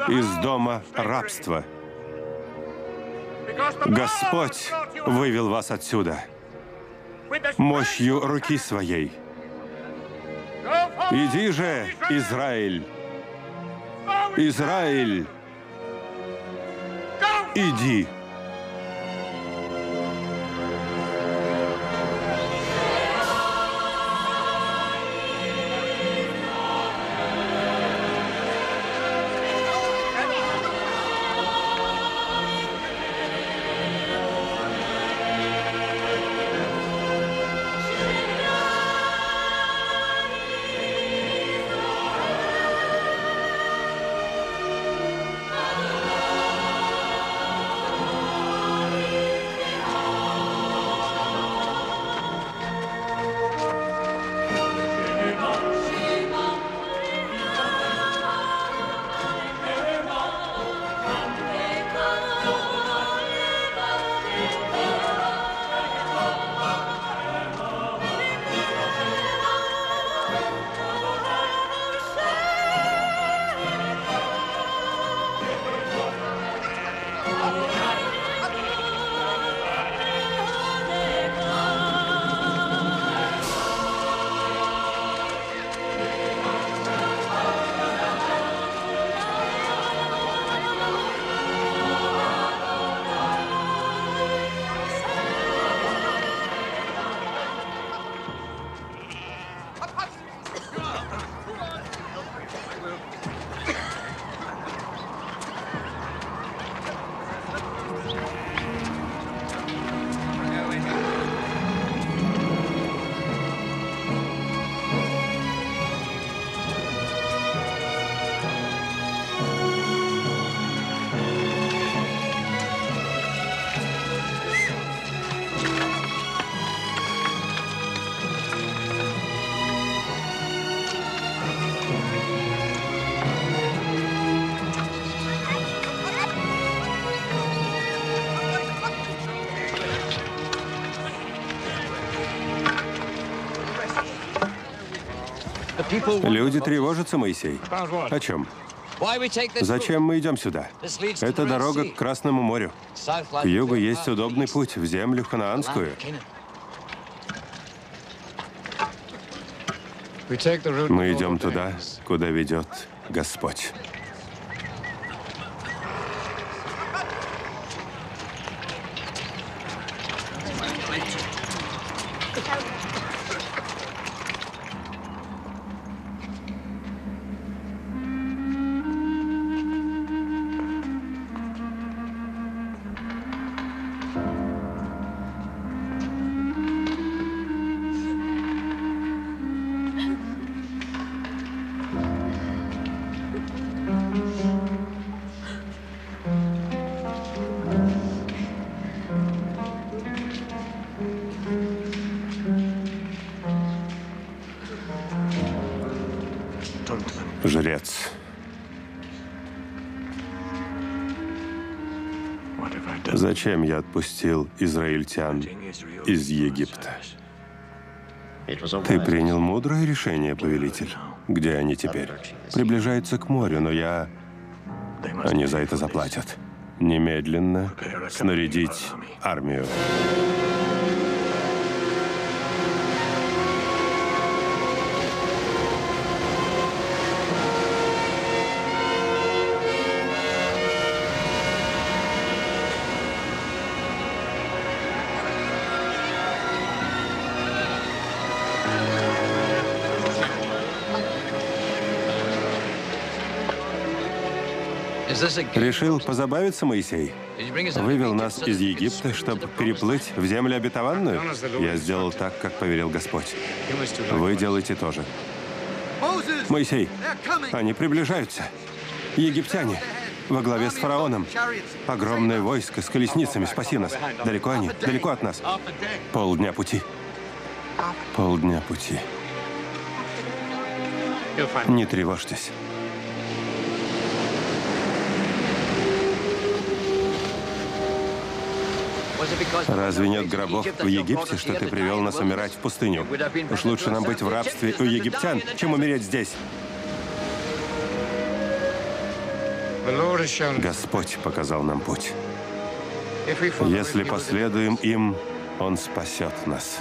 S1: из дома рабства. Господь вывел вас отсюда мощью руки своей. Иди же, Израиль! Израиль! Иди! Люди тревожатся, Моисей. О чем? Зачем мы идем сюда? Это дорога к Красному морю. К югу есть удобный путь в землю ханаанскую. Мы идем туда, куда ведет Господь. Жрец. Зачем я отпустил израильтян из Египта? Ты принял мудрое решение, повелитель. Где они теперь? Приближаются к морю, но я... Они за это заплатят. Немедленно снарядить армию. Решил позабавиться, Моисей? Вывел нас из Египта, чтобы переплыть в землю обетованную? Я сделал так, как повелел Господь. Вы делайте тоже. Моисей, они приближаются. Египтяне во главе с фараоном. Огромное войско с колесницами. Спаси нас. Далеко они? Далеко от нас? Полдня пути. Полдня пути. Не тревожьтесь. Разве нет гробов в Египте, что ты привел нас умирать в пустыню? Уж лучше нам быть в рабстве у египтян, чем умереть здесь. Господь показал нам путь. Если последуем им, Он спасет нас.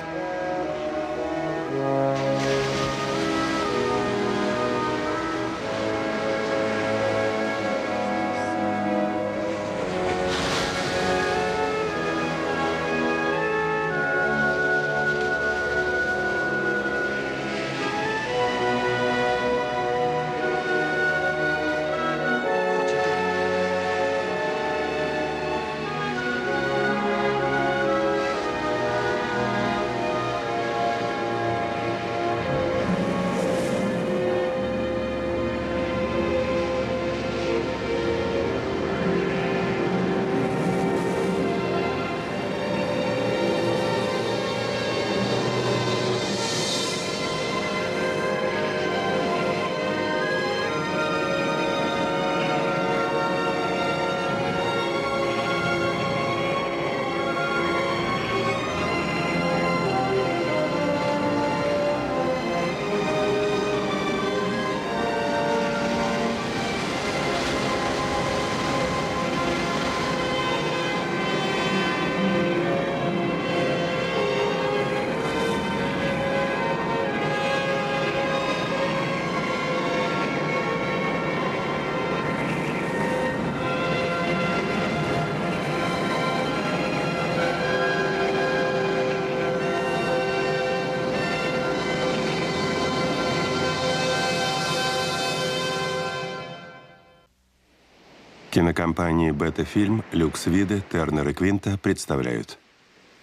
S1: Кинокомпании «Бета-фильм», «Люкс Виды», «Тернер» и «Квинта» представляют.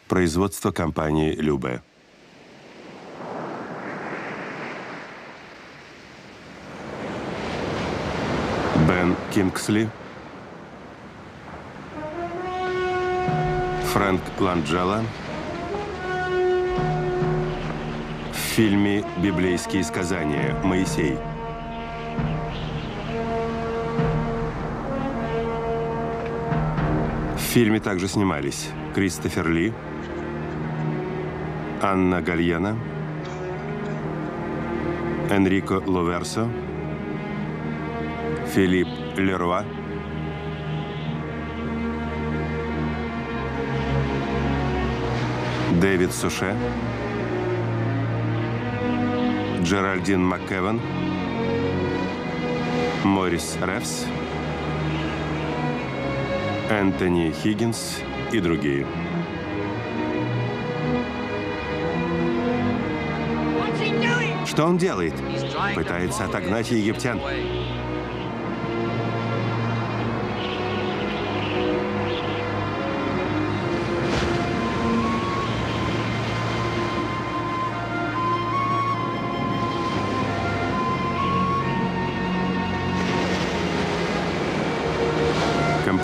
S1: Производство компании «Любе». Бен Кингсли, Фрэнк Ланджела в фильме «Библейские сказания. Моисей». Фильме также снимались Кристофер Ли, Анна Гальена, Энрико Ловерсо, Филипп Леруа, Дэвид Суше, Джеральдин МакКеван, Морис Ревс, Энтони Хиггинс и другие. Что он делает? Пытается отогнать египтян.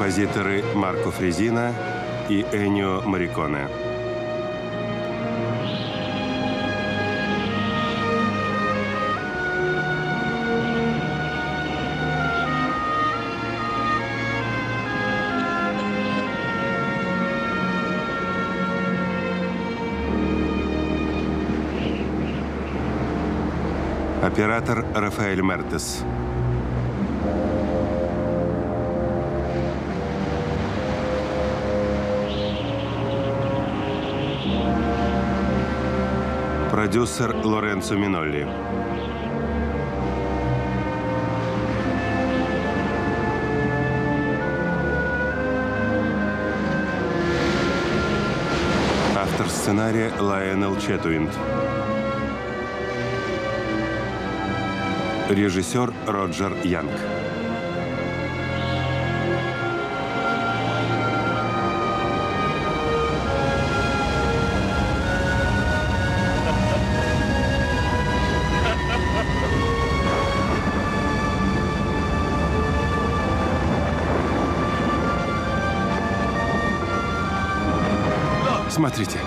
S1: Композиторы Марко Фрезина и Энио Мариконе. Оператор Рафаэль Мертес. Продюсер Лоренцо Минолли. Автор сценария Лайонел Четуинд. Режиссер Роджер Янг. Смотрите.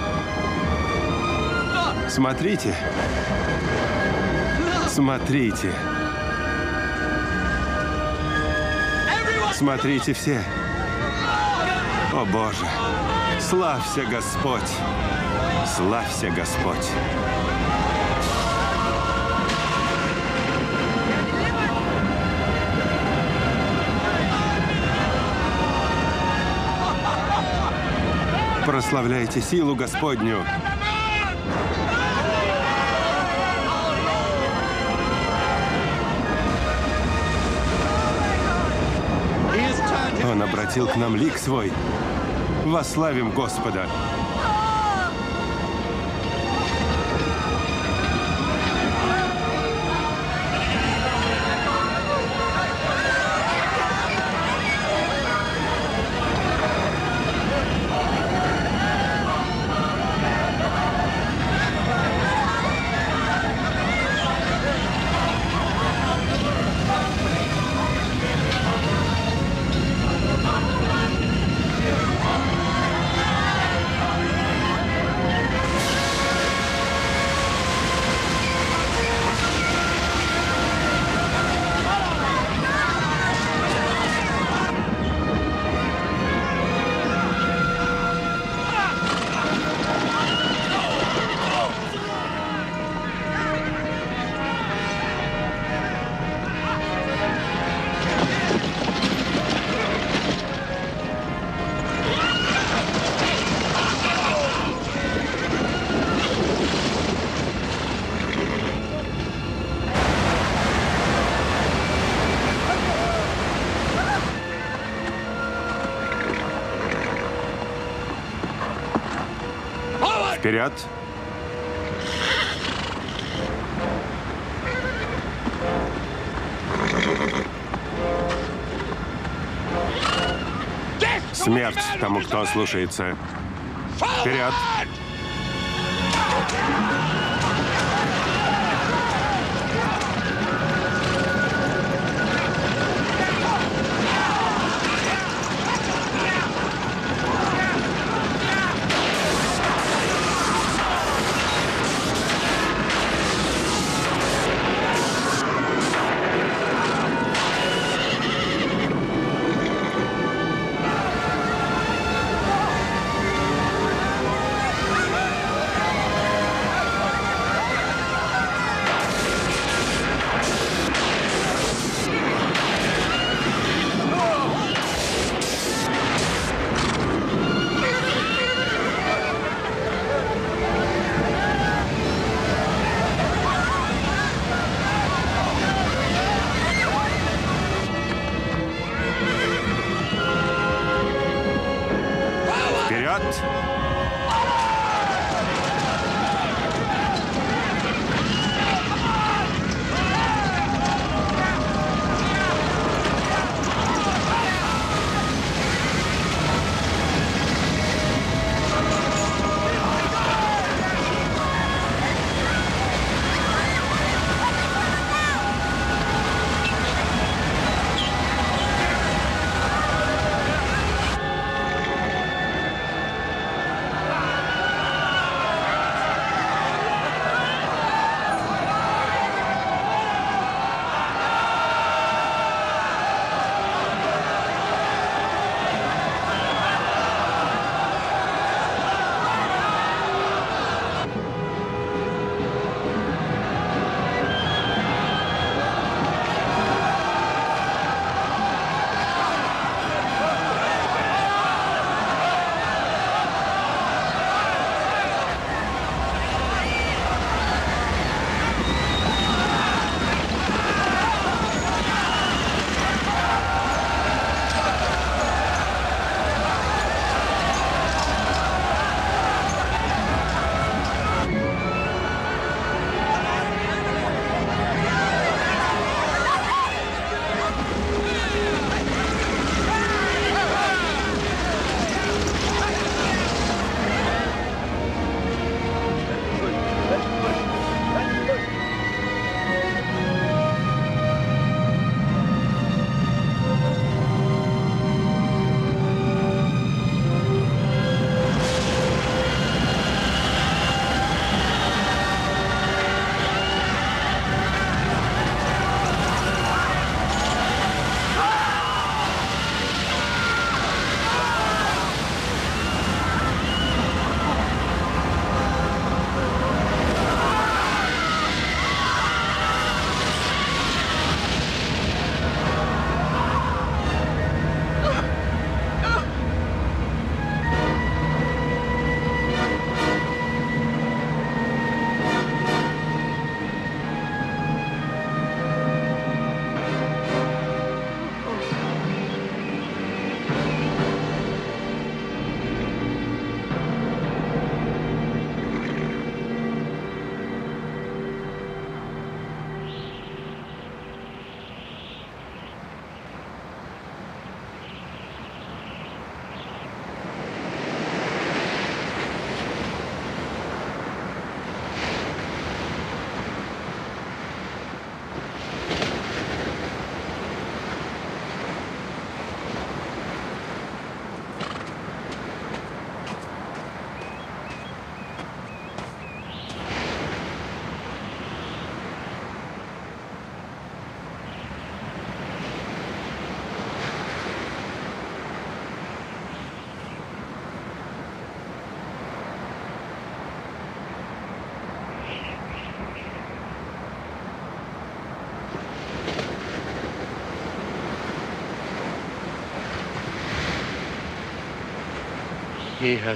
S1: Смотрите. Смотрите. Смотрите все. О Боже. Славься Господь. Славься Господь. Прославляйте силу Господню. Он обратил к нам лик свой. Вославим Господа. Вперед! Смерть тому, кто слушается. Вперед! Вперед!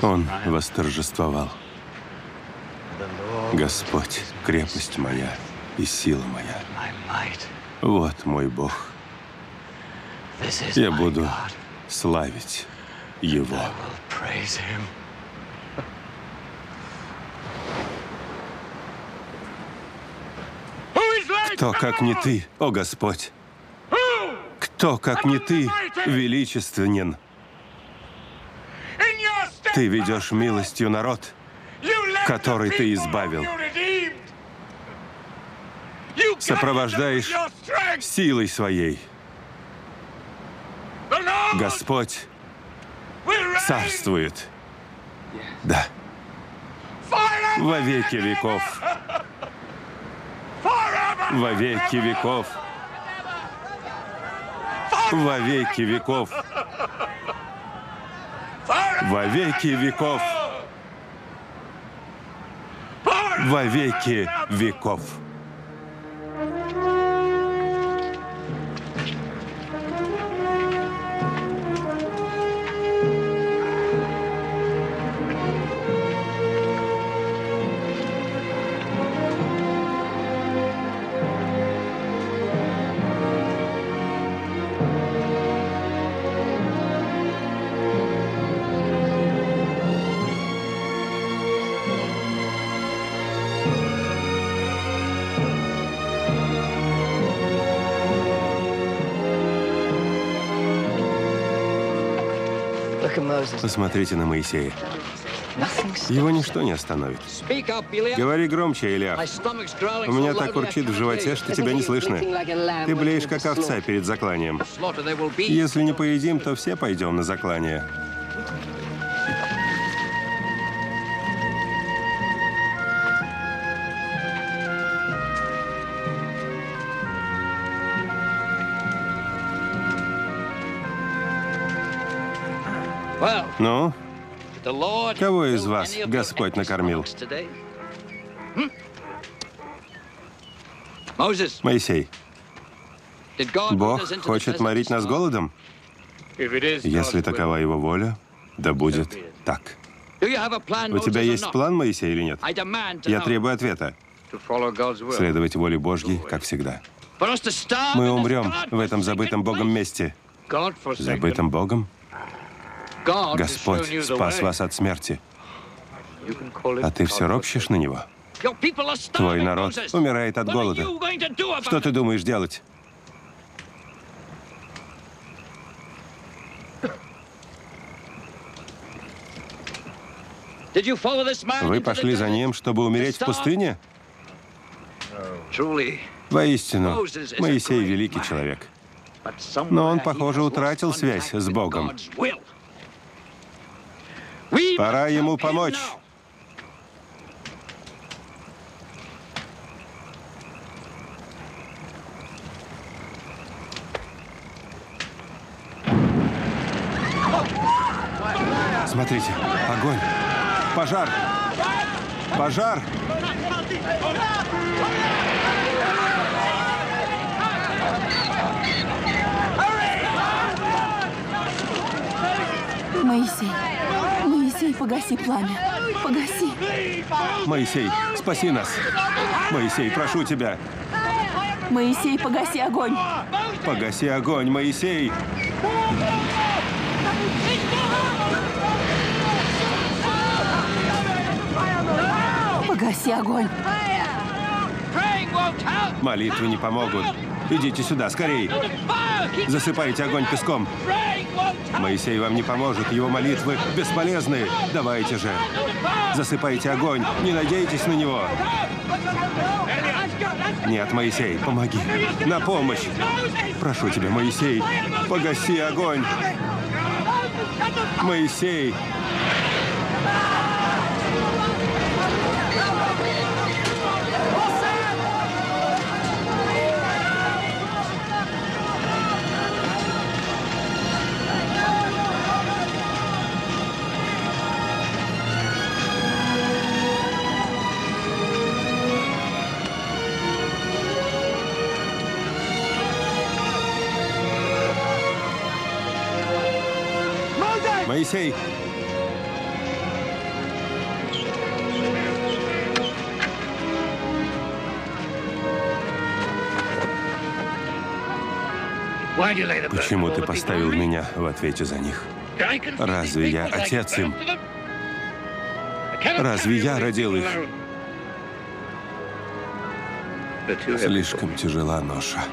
S1: Он восторжествовал. Господь, крепость моя и сила моя. Вот мой Бог. Я буду славить Его. Кто, как не Ты, о Господь? Кто, как не Ты, величественен? Ты ведешь милостью народ, который ты избавил. Сопровождаешь силой своей. Господь царствует. Да. Во веки веков. Во веки веков. Во веки веков. Во веки веков. Во веки веков. Посмотрите на Моисея. Его ничто не остановит. Говори громче, Илья. У меня так урчит в животе, что тебя не слышно. Ты блеешь, как овца перед закланием. Если не поедим, то все пойдем на заклание. Ну, кого из вас Господь накормил? Моисей, Бог хочет морить нас голодом? Если такова его воля, да будет так. У тебя есть план, Моисей, или нет? Я требую ответа. Следовать воле Божьей, как всегда. Мы умрем в этом забытом Богом месте. Забытым Богом? Господь спас вас от смерти. А ты все ропщешь на него? Твой народ умирает от голода. Что ты думаешь делать? Вы пошли за ним, чтобы умереть в пустыне? Воистину, Моисей великий человек. Но он, похоже, утратил связь с Богом. Пора ему помочь. Смотрите, огонь, пожар, пожар.
S4: Моисей, Моисей, погаси пламя. Погаси.
S1: Моисей, спаси нас. Моисей, прошу тебя.
S4: Моисей, погаси огонь.
S1: Погаси огонь, Моисей.
S4: Погаси огонь.
S1: Молитвы не помогут. Идите сюда, скорей. Засыпайте огонь песком. Моисей вам не поможет, его молитвы бесполезны. Давайте же. Засыпайте огонь, не надейтесь на него. Нет, Моисей, помоги. На помощь. Прошу тебя, Моисей, погаси огонь. Моисей. Моисей! Почему ты поставил меня в ответе за них? Разве я отец им? Разве я родил их? Слишком тяжела ноша.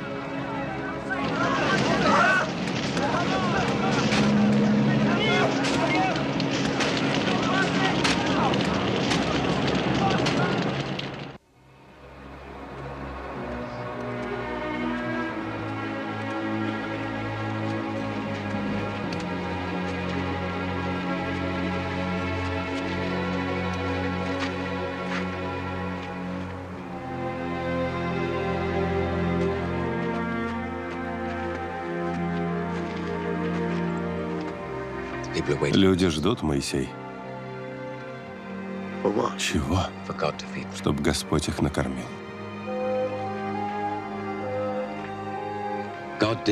S1: Люди ждут, Моисей. Чего? Чтоб Господь их накормил.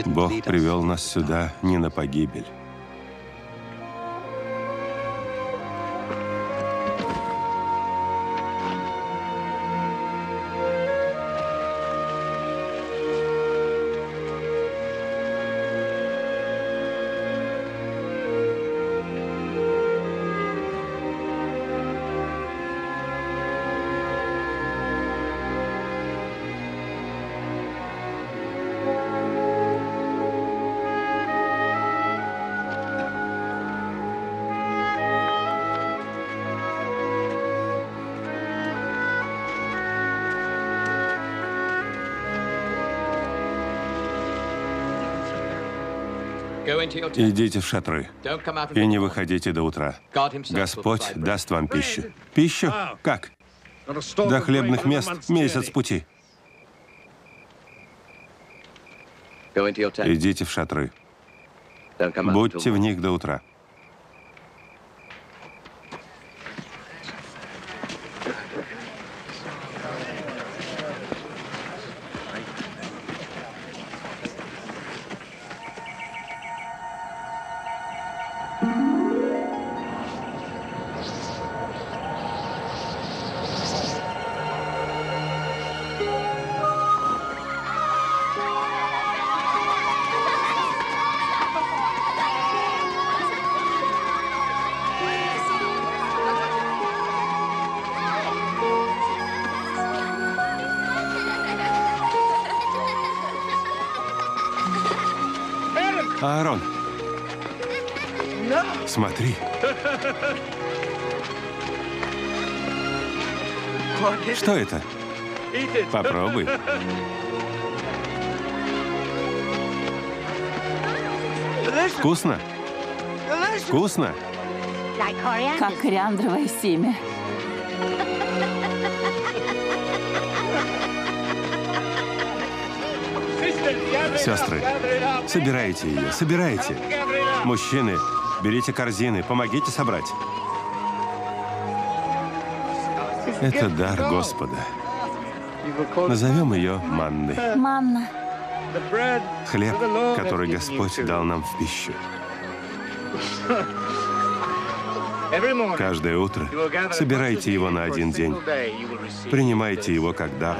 S1: Бог привел нас сюда не на погибель. Идите в шатры и не выходите до утра. Господь даст вам пищу. Пищу? Как? До хлебных мест месяц пути. Идите в шатры. Будьте в них до утра. Смотри. Что это? Попробуй. Вкусно? Вкусно?
S4: Как кориандровое семя.
S1: Сестры, собирайте ее, собирайте. Мужчины, берите корзины, помогите собрать. Это дар Господа. Назовем ее манной.
S4: Манна.
S1: Хлеб, который Господь дал нам в пищу. Каждое утро собирайте его на один день. Принимайте его как дар.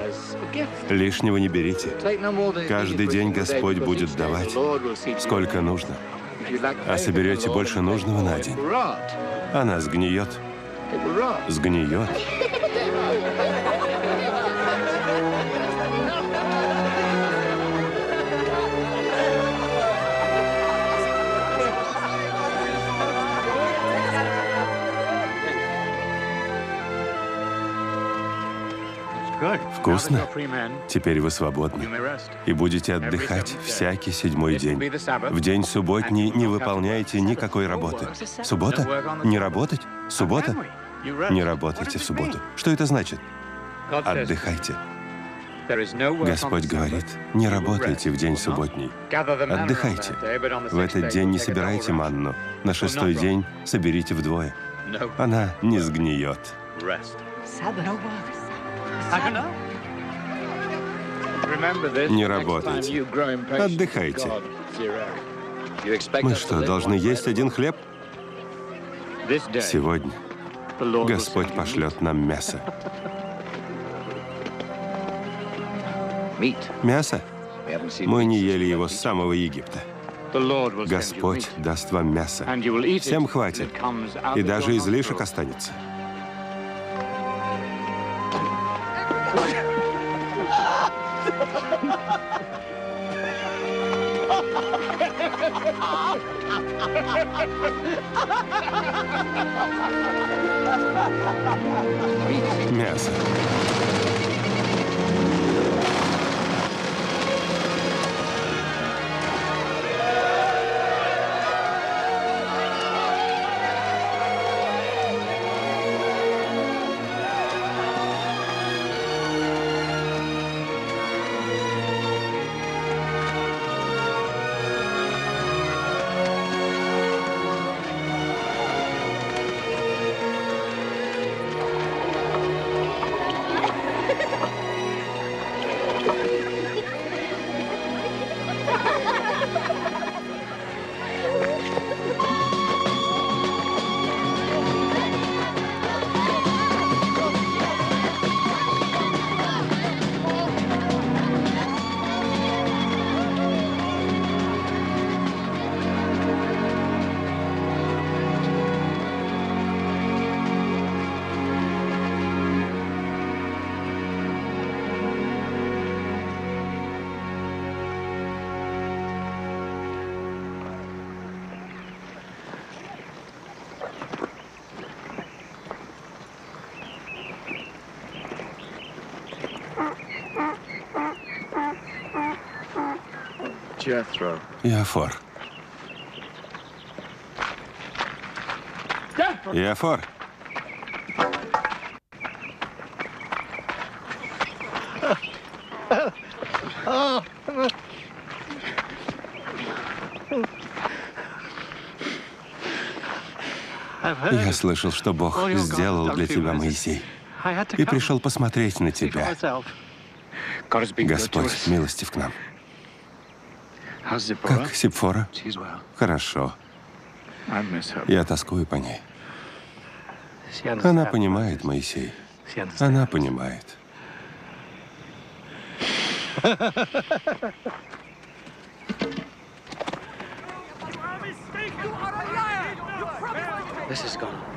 S1: Лишнего не берите. Каждый день Господь будет давать, сколько нужно. А соберете больше нужного на день. Она сгниет. Сгниет. Вкусно? Теперь вы свободны. И будете отдыхать всякий седьмой день. В день субботний не выполняйте никакой работы. Суббота? Не работать? Суббота? Не работайте в субботу. Что это значит? Отдыхайте. Господь говорит, не работайте в день субботний. Отдыхайте. В этот день не собирайте манну. На шестой день соберите вдвое. Она не сгниет. Не работайте. Отдыхайте. Мы что, должны есть один хлеб? Сегодня Господь пошлет нам мясо. Мясо? Мы не ели его с самого Египта. Господь даст вам мясо. Всем хватит. И даже излишек останется. <laughs> Мясо. Иофор. Иофор. Я слышал, что Бог сделал для тебя, Моисей, и пришел посмотреть на тебя. Господь милостив к нам. Как Сипфора? Хорошо. Я тоскую по ней. Она понимает, Моисей. Она понимает.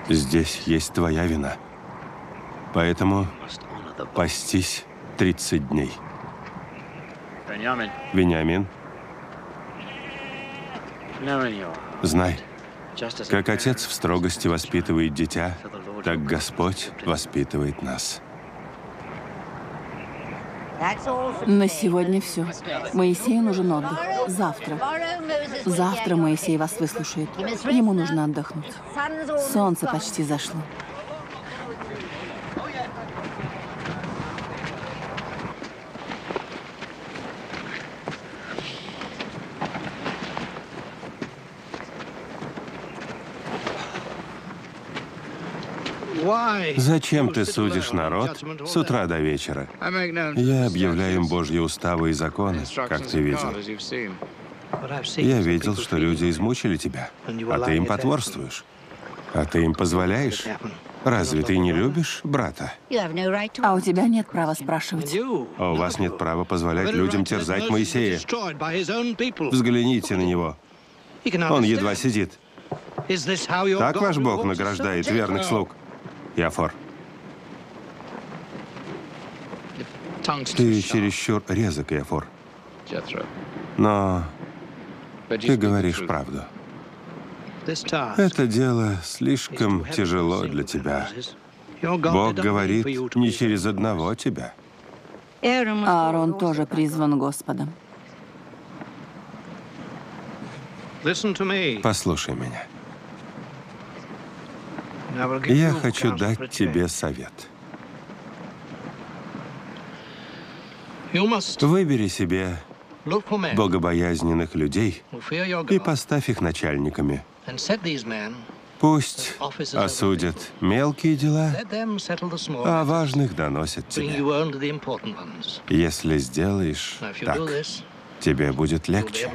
S1: Здесь есть твоя вина. Поэтому постись 30 дней. Вениамин,
S6: are,
S1: знай, как отец в строгости воспитывает дитя, так Господь воспитывает нас.
S4: На сегодня все. Моисею нужен отдых. Завтра. Завтра Моисей вас выслушает. Ему нужно отдохнуть. Солнце почти зашло.
S1: Зачем ты судишь народ с утра до вечера? Я объявляю им Божьи уставы и законы, как ты видел. Я видел, что люди измучили тебя, а ты им потворствуешь. А ты им позволяешь? Разве ты не любишь брата?
S4: А у тебя нет права спрашивать.
S1: А у вас нет права позволять людям терзать Моисея. Взгляните на него. Он едва сидит. Так ваш Бог награждает верных слуг. Яфор, ты чересчур резок, Яфор. Но ты говоришь правду. Это дело слишком тяжело для тебя. Бог говорит не через одного тебя.
S4: Аарон тоже призван Господом.
S1: Послушай меня. Я хочу дать тебе совет. Выбери себе богобоязненных людей и поставь их начальниками. Пусть осудят мелкие дела, а важных доносят тебе. Если сделаешь так, тебе будет легче,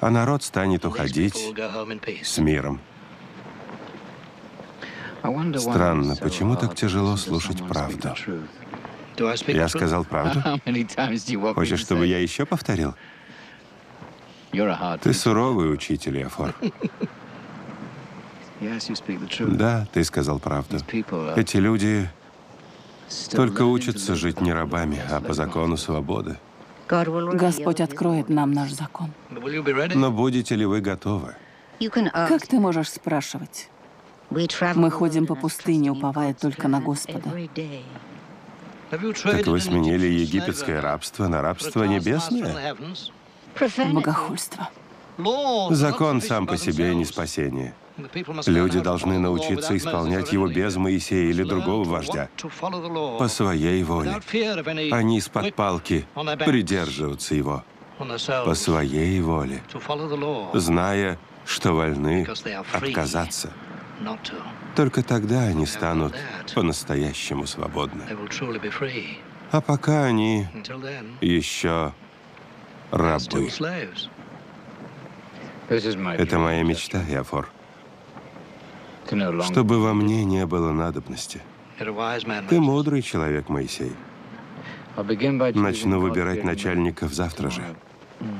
S1: а народ станет уходить с миром. Странно, почему так тяжело слушать правду? Я сказал правду? Хочешь, чтобы я еще повторил? Ты суровый учитель, Яфор. Да, ты сказал правду. Эти люди только учатся жить не рабами, а по закону свободы.
S4: Господь откроет нам наш закон.
S1: Но будете ли вы готовы?
S4: Как ты можешь спрашивать? Мы ходим по пустыне, уповая только на Господа.
S1: Так вы сменили египетское рабство на рабство небесное?
S4: Богохульство.
S1: Закон сам по себе не спасение. Люди должны научиться исполнять его без. Моисея или другого вождя по своей воле, не из-под палки придерживаться его по своей воле, зная, что вольны отказаться. Только тогда они станут по-настоящему свободны. А пока они еще рабы. Это моя мечта, Яфор. Чтобы во мне не было надобности. Ты мудрый человек, Моисей. Начну выбирать начальников завтра же.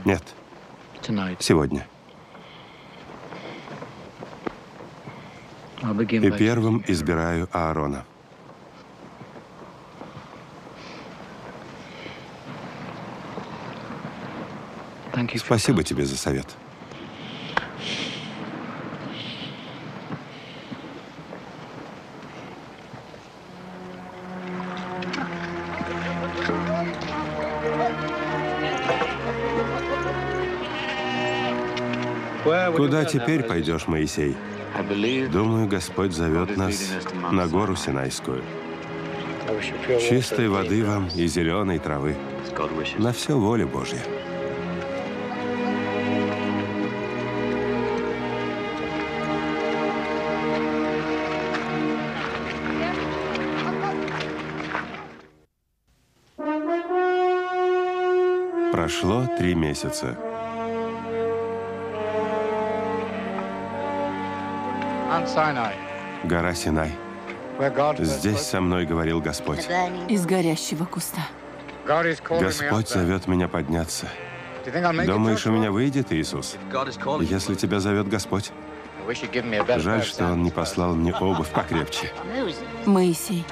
S1: Нет, сегодня. И первым избираю Аарона. Спасибо тебе за совет. Куда теперь пойдешь, Моисей? Думаю, Господь зовет нас на гору Синайскую. Чистой воды вам и зеленой травы. На все воля Божья. Прошло три месяца. Гора Синай. Здесь со мной говорил Господь.
S4: Из горящего куста.
S1: Господь зовет меня подняться. Думаешь, у меня выйдет Иисус? Если тебя зовет Господь, жаль, что Он не послал мне обувь покрепче.
S4: Моисей.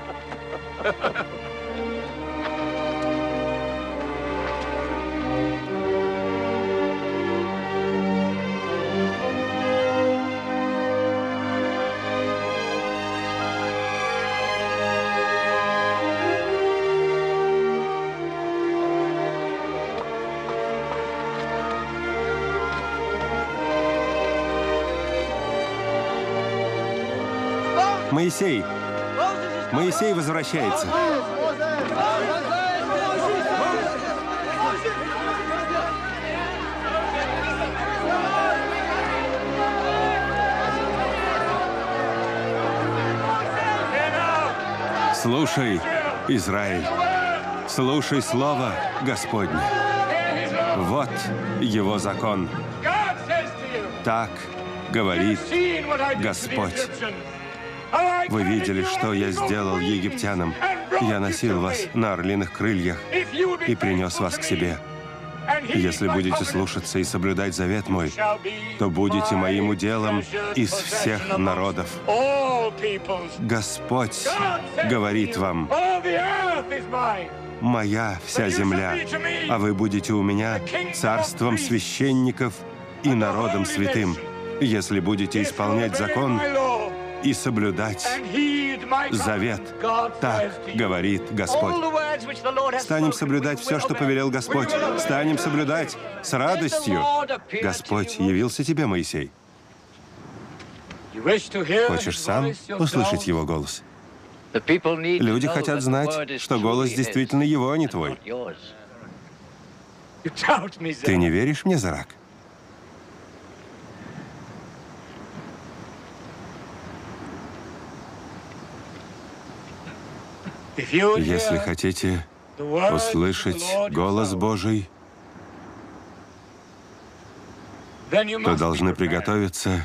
S1: Моисей! Моисей возвращается. Слушай, Израиль, слушай слово Господне. Вот его закон. Так говорит Господь. Вы видели, что я сделал египтянам. Я носил вас на орлиных крыльях и принес вас к себе. Если будете слушаться и соблюдать завет мой, то будете моим уделом из всех народов. Господь говорит вам, моя вся земля, а вы будете у меня царством священников и народом святым, если будете исполнять закон и соблюдать завет. Так говорит Господь. Станем соблюдать все, что повелел Господь. Станем соблюдать с радостью. Господь явился тебе, Моисей. Хочешь сам услышать его голос? Люди хотят знать, что голос действительно его, а не твой. Ты не веришь мне, Зарак? Если хотите услышать голос Божий, то должны приготовиться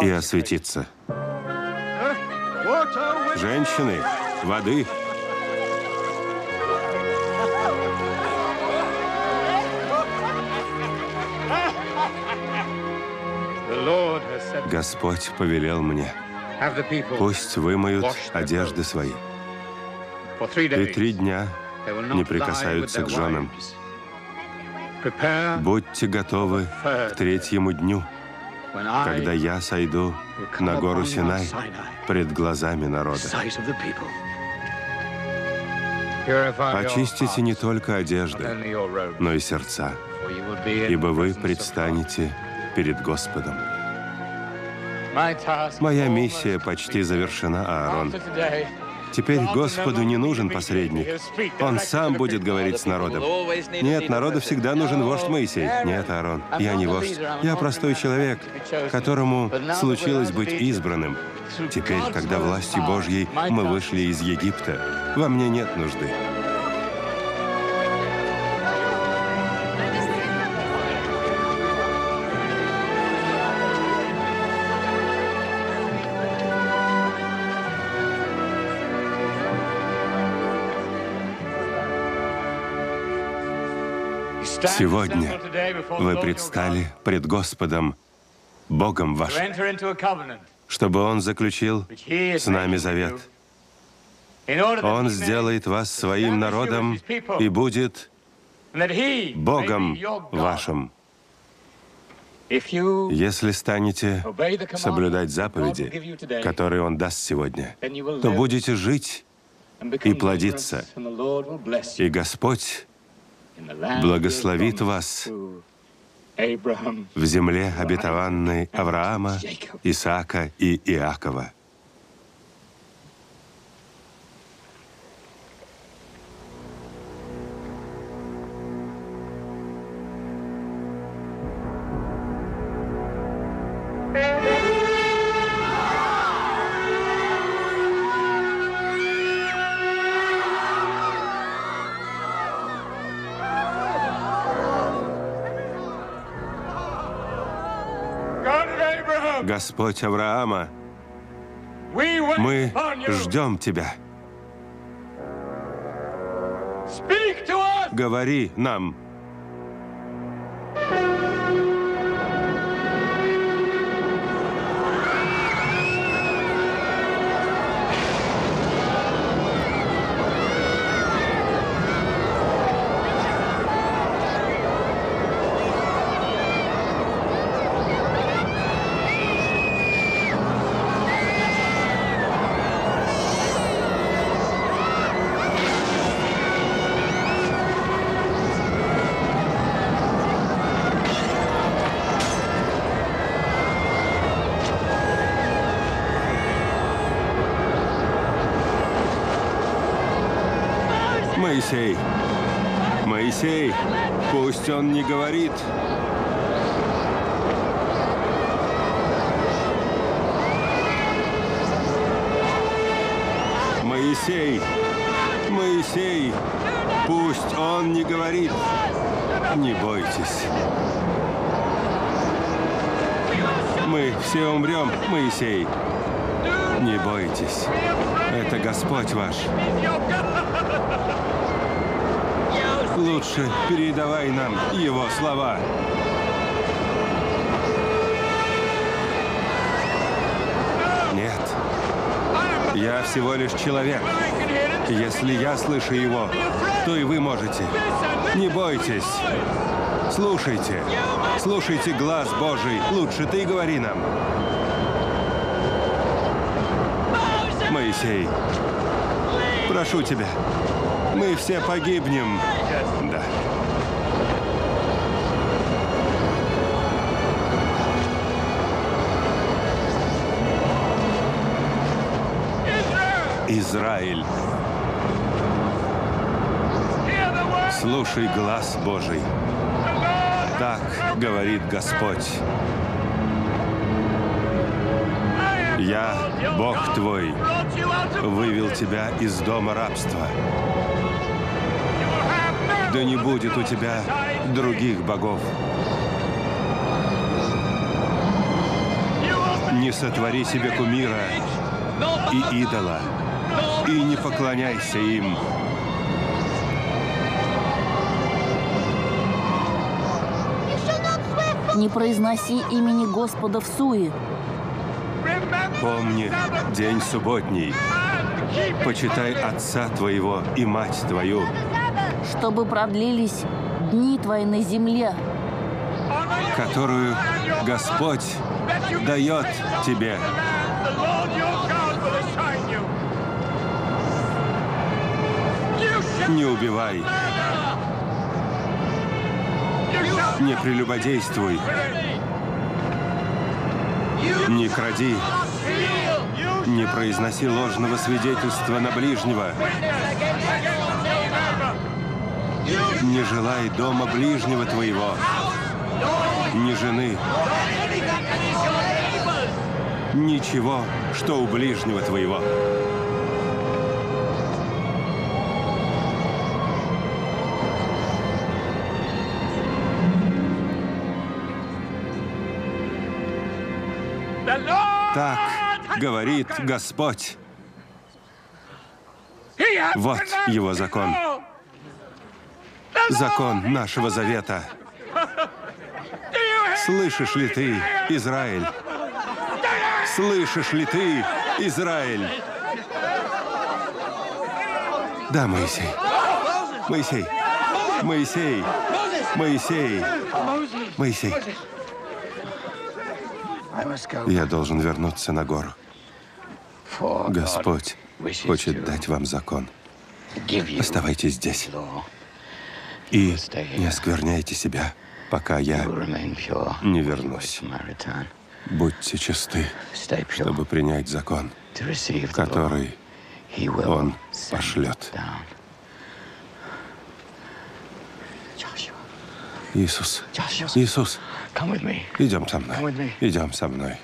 S1: и осветиться. Женщины, воды. Господь повелел мне, пусть вымоют одежды свои. И три дня не прикасаются к женам. Будьте готовы к третьему дню, когда я сойду на гору Синай пред глазами народа. Очистите не только одежды, но и сердца, ибо вы предстанете перед Господом. Моя миссия почти завершена, Аарон. Теперь Господу не нужен посредник. Он сам будет говорить с народом. Нет, народу всегда нужен вождь Моисей. Нет, Аарон, я не вождь. Я простой человек, которому случилось быть избранным. Теперь, когда властью Божьей мы вышли из Египта, во мне нет нужды. Сегодня вы предстали пред Господом, Богом вашим, чтобы Он заключил с нами завет. Он сделает вас своим народом и будет Богом вашим. Если станете соблюдать заповеди, которые Он даст сегодня, то будете жить и плодиться. И Господь благословит вас в земле обетованной Авраама, Исаака и Иакова. Господь Авраама, мы
S5: you.
S1: ждем Тебя. Говори нам. Моисей, пусть он не говорит. Моисей, Моисей, пусть он не говорит. Не бойтесь. Мы все умрем, Моисей. Не бойтесь. Это Господь ваш. Лучше передавай нам его слова. Нет. Я всего лишь человек. Если я слышу его, то и вы можете. Не бойтесь. Слушайте. Слушайте глаз Божий. Лучше ты говори нам. Моисей, прошу тебя, мы все погибнем. Израиль, слушай глаз Божий. Так говорит Господь. Я, Бог твой, вывел тебя из дома рабства. Да не будет у тебя других богов. Не сотвори себе кумира и идола, и не поклоняйся им.
S4: Не произноси имени Господа в суе.
S1: Помни день субботний. Почитай отца твоего и мать твою.
S4: чтобы продлились дни твои на земле.
S1: которую Господь дает тебе. Не убивай, не прелюбодействуй, не кради, не произноси ложного свидетельства на ближнего, не желай дома ближнего твоего, ни жены, ничего, что у ближнего твоего. Так говорит. Господь. Вот его закон. Закон нашего завета. Слышишь ли ты, Израиль? Слышишь ли ты, Израиль? Да, Моисей. Моисей. Моисей. Моисей. Моисей. Я должен вернуться на гору. Господь хочет дать вам закон. Оставайтесь здесь. И не оскверняйте себя, пока я не вернусь. Будьте чисты, чтобы принять закон, который Он пошлет. Иисус.
S6: Joshua,
S1: Иисус,
S6: come with me.
S1: идем со
S6: Come with
S1: мной.
S6: me.
S1: Идем со мной.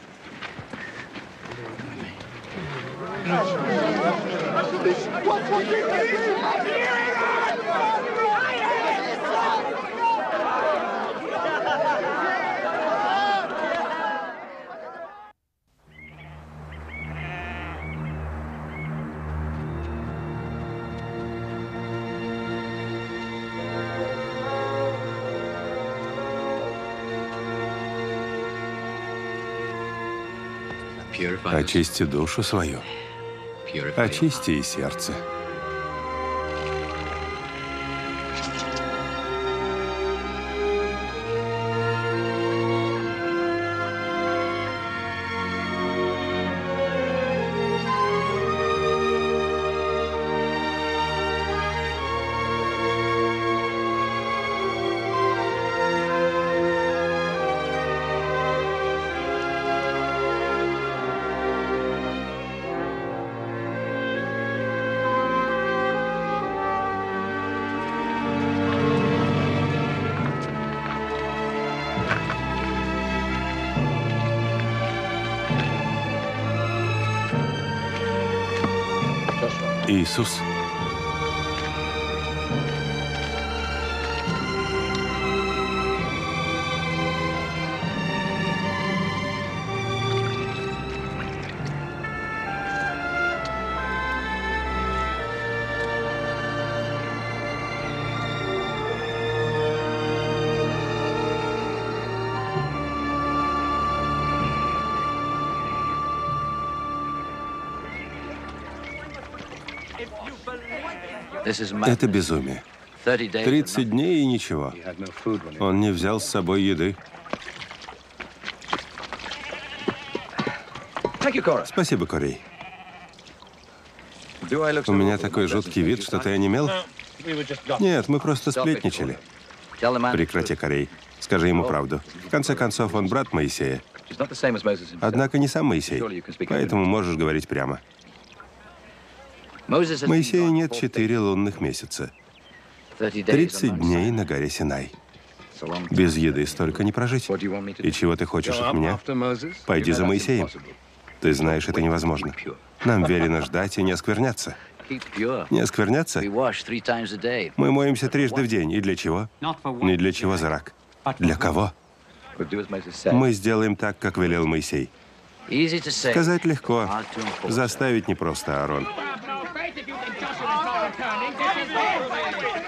S3: Purify us.
S1: Очисти душу свою, очисти и сердце. Это безумие.
S6: 30 days.
S1: 30 дней и ничего. Он не взял с собой еды. Спасибо, Корей. У меня такой жуткий вид, что ты онемел? Нет, мы просто сплетничали. Прекрати, Корей. Скажи ему правду. В конце концов, он брат Моисея. Однако не сам Моисей. Поэтому можешь говорить прямо. Моисея нет четыре лунных месяца.
S6: 30 days on
S1: 30
S6: Mount
S1: дней на горе Синай. Без еды столько не прожить. И чего ты хочешь от меня? Пойди за Моисеем. Ты знаешь, это невозможно. Нам велено ждать и не оскверняться. Не оскверняться? Мы моемся трижды в день. И для чего? Не для чего за рак. Для кого? Мы сделаем так, как велел Моисей.
S6: Easy to say. Hard to enforce.
S1: Заставить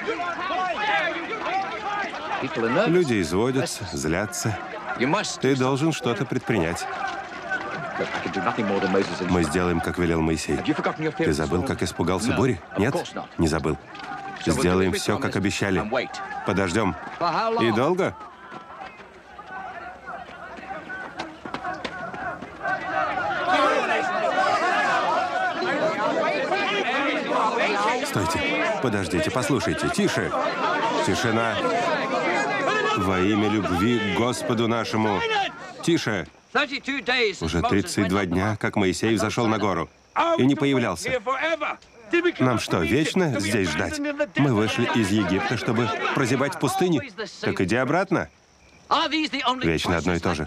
S1: непросто, Аарон.
S6: People are nervous.
S1: Люди изводятся, злятся.
S6: You.
S1: Ты должен что-то предпринять. Мы сделаем, как велел Моисей.
S3: You
S1: Ты забыл, как испугался бури? Нет? Не забыл. Сделаем все, как
S3: this
S1: обещали. Подождем. И долго? Стойте. Подождите, послушайте. Тише. Тишина. Во имя любви к Господу нашему. Тише.
S6: 32 days
S1: Уже
S6: since Moses
S1: 32
S6: went up
S1: дня, как Моисей взошел на гору и не появлялся. Нам что, вечно здесь ждать? Мы вышли из Египта, чтобы прозябать в пустыне. Так иди обратно. Вечно одно и то же.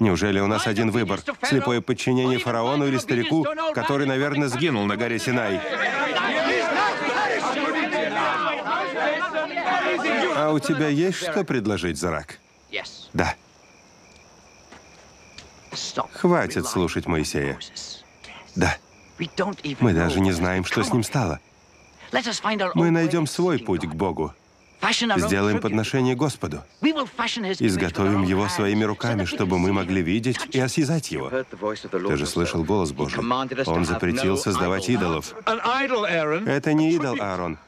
S1: Неужели у нас один выбор? Слепое подчинение фараону или старику, который, наверное, сгинул на горе Синай? А у тебя есть что предложить, Зарак? Да. Хватит слушать Моисея. Да. Мы даже не знаем, что с ним стало. Мы найдем свой путь к. Богу. Сделаем подношение Господу. Изготовим его своими руками, чтобы мы могли видеть и осязать его. Ты же слышал голос Божий. Он запретил создавать идолов. Это не идол, Аарон,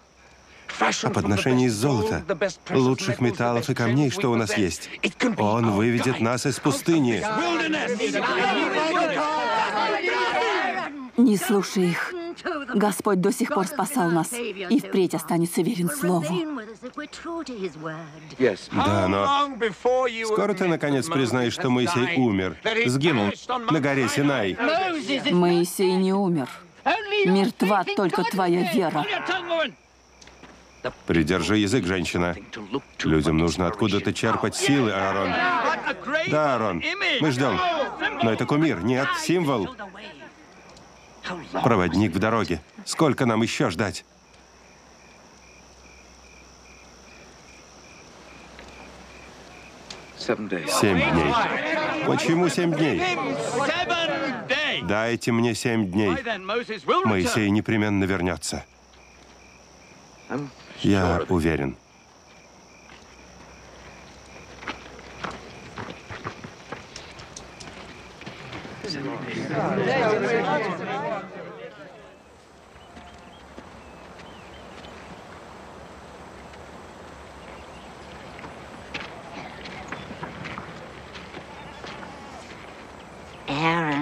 S1: подношение из золота, лучших металлов и камней, что у нас есть. Он выведет нас из пустыни.
S4: Не слушай их. Господь до сих пор спасал нас и впредь останется верен Слову.
S1: Да, но скоро ты наконец признаешь, что Моисей умер, сгинул на горе Синай.
S4: Моисей не умер. Мертва только твоя вера.
S1: Придержи язык, женщина. Людям нужно откуда-то черпать силы, Аарон. Да, Аарон, мы ждем. Но это кумир, нет, символ. Проводник в дороге. Сколько нам еще ждать? Семь дней. Почему семь дней? Дайте мне семь дней. Моисей непременно вернется. Я уверен.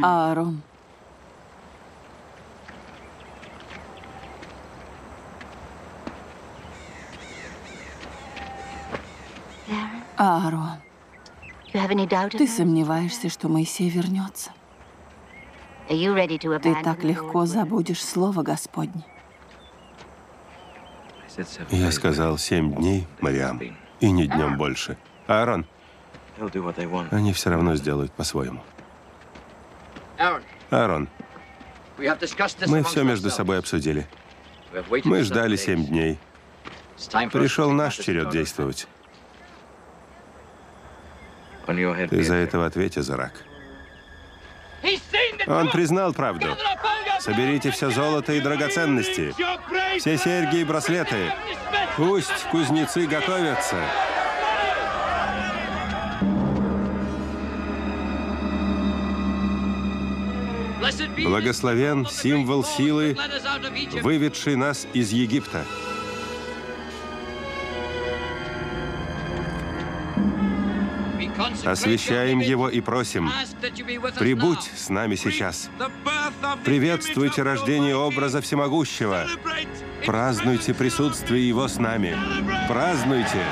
S4: Аарон. Аарон, ты сомневаешься, что Моисей вернется? Ты так легко забудешь Слово Господне.
S3: I said seven
S1: Я сказал семь дней, Мариам, и не днем больше. Аарон,
S3: They'll do what they want.
S1: они все равно сделают по-своему. Аарон, мы все между собой обсудили. Мы ждали семь дней. Пришел наш черед действовать. Ты за это в ответе, Зарак. Он признал правду. Соберите все золото и драгоценности, все серьги и браслеты. Пусть кузнецы готовятся. Благословен символ силы, выведший нас из Египта. Освящаем его и просим, прибудь с нами сейчас. Приветствуйте рождение образа всемогущего. Празднуйте присутствие его с нами. Празднуйте!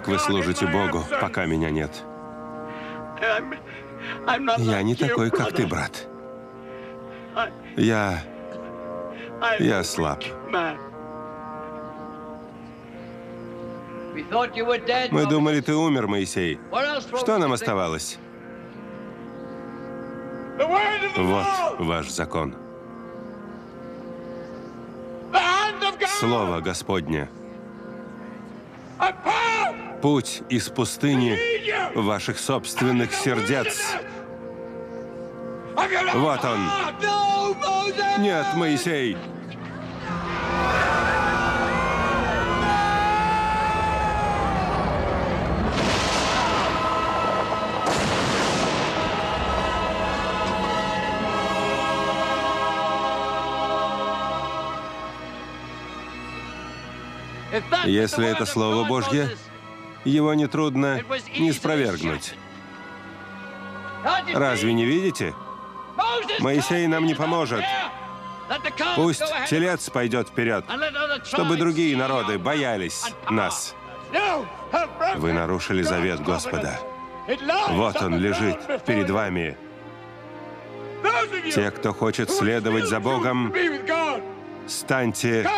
S1: Так вы служите Богу, пока меня нет. Я не такой, как ты, брат. Я... Я слаб. Мы думали, ты умер, Моисей. Что нам оставалось? Вот ваш закон. Слово Господне. Путь из пустыни ваших собственных сердец. Вот он. Нет, Моисей. Если это Слово Божье, его нетрудно не спровергнуть. Разве не видите? Моисей нам не поможет. Пусть телец пойдет вперед, чтобы другие народы боялись нас. Вы нарушили завет Господа. Вот он лежит перед вами. Те, кто хочет следовать за Богом, станьте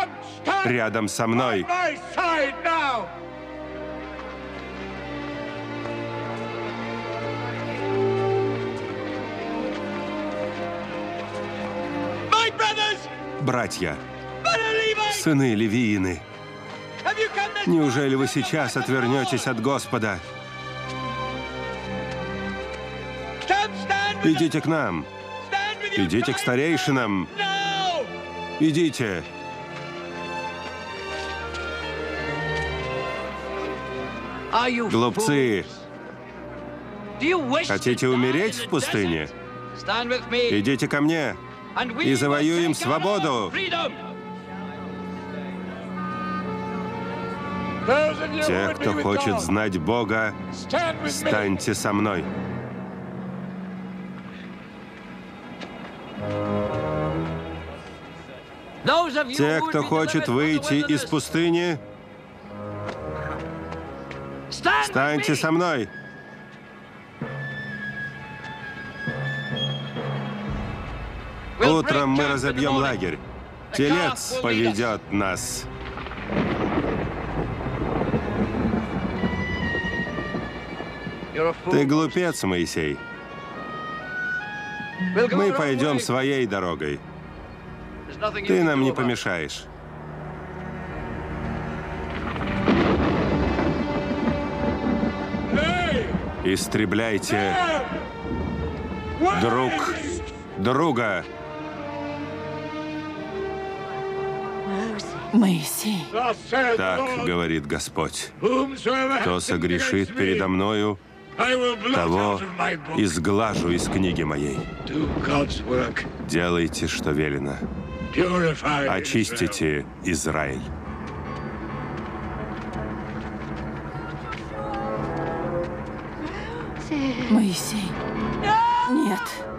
S1: рядом со мной. Братья, сыны Левиины, неужели вы сейчас отвернетесь от Господа? Идите к нам. Идите к старейшинам. Идите. Глупцы, хотите умереть в пустыне? Идите ко мне и завоюем свободу. Те, кто хочет знать Бога, станьте со мной. Те, кто хочет выйти из пустыни, станьте со мной. Утром мы разобьем лагерь. Телец поведет нас. Ты глупец, Моисей. Мы пойдем своей дорогой. Ты нам не помешаешь. Истребляйте друг друга.
S4: Моисей.
S1: Так говорит Господь. Кто согрешит передо мною, того изглажу из книги моей. Делайте, что велено. Очистите Израиль.
S4: Моисей. Нет.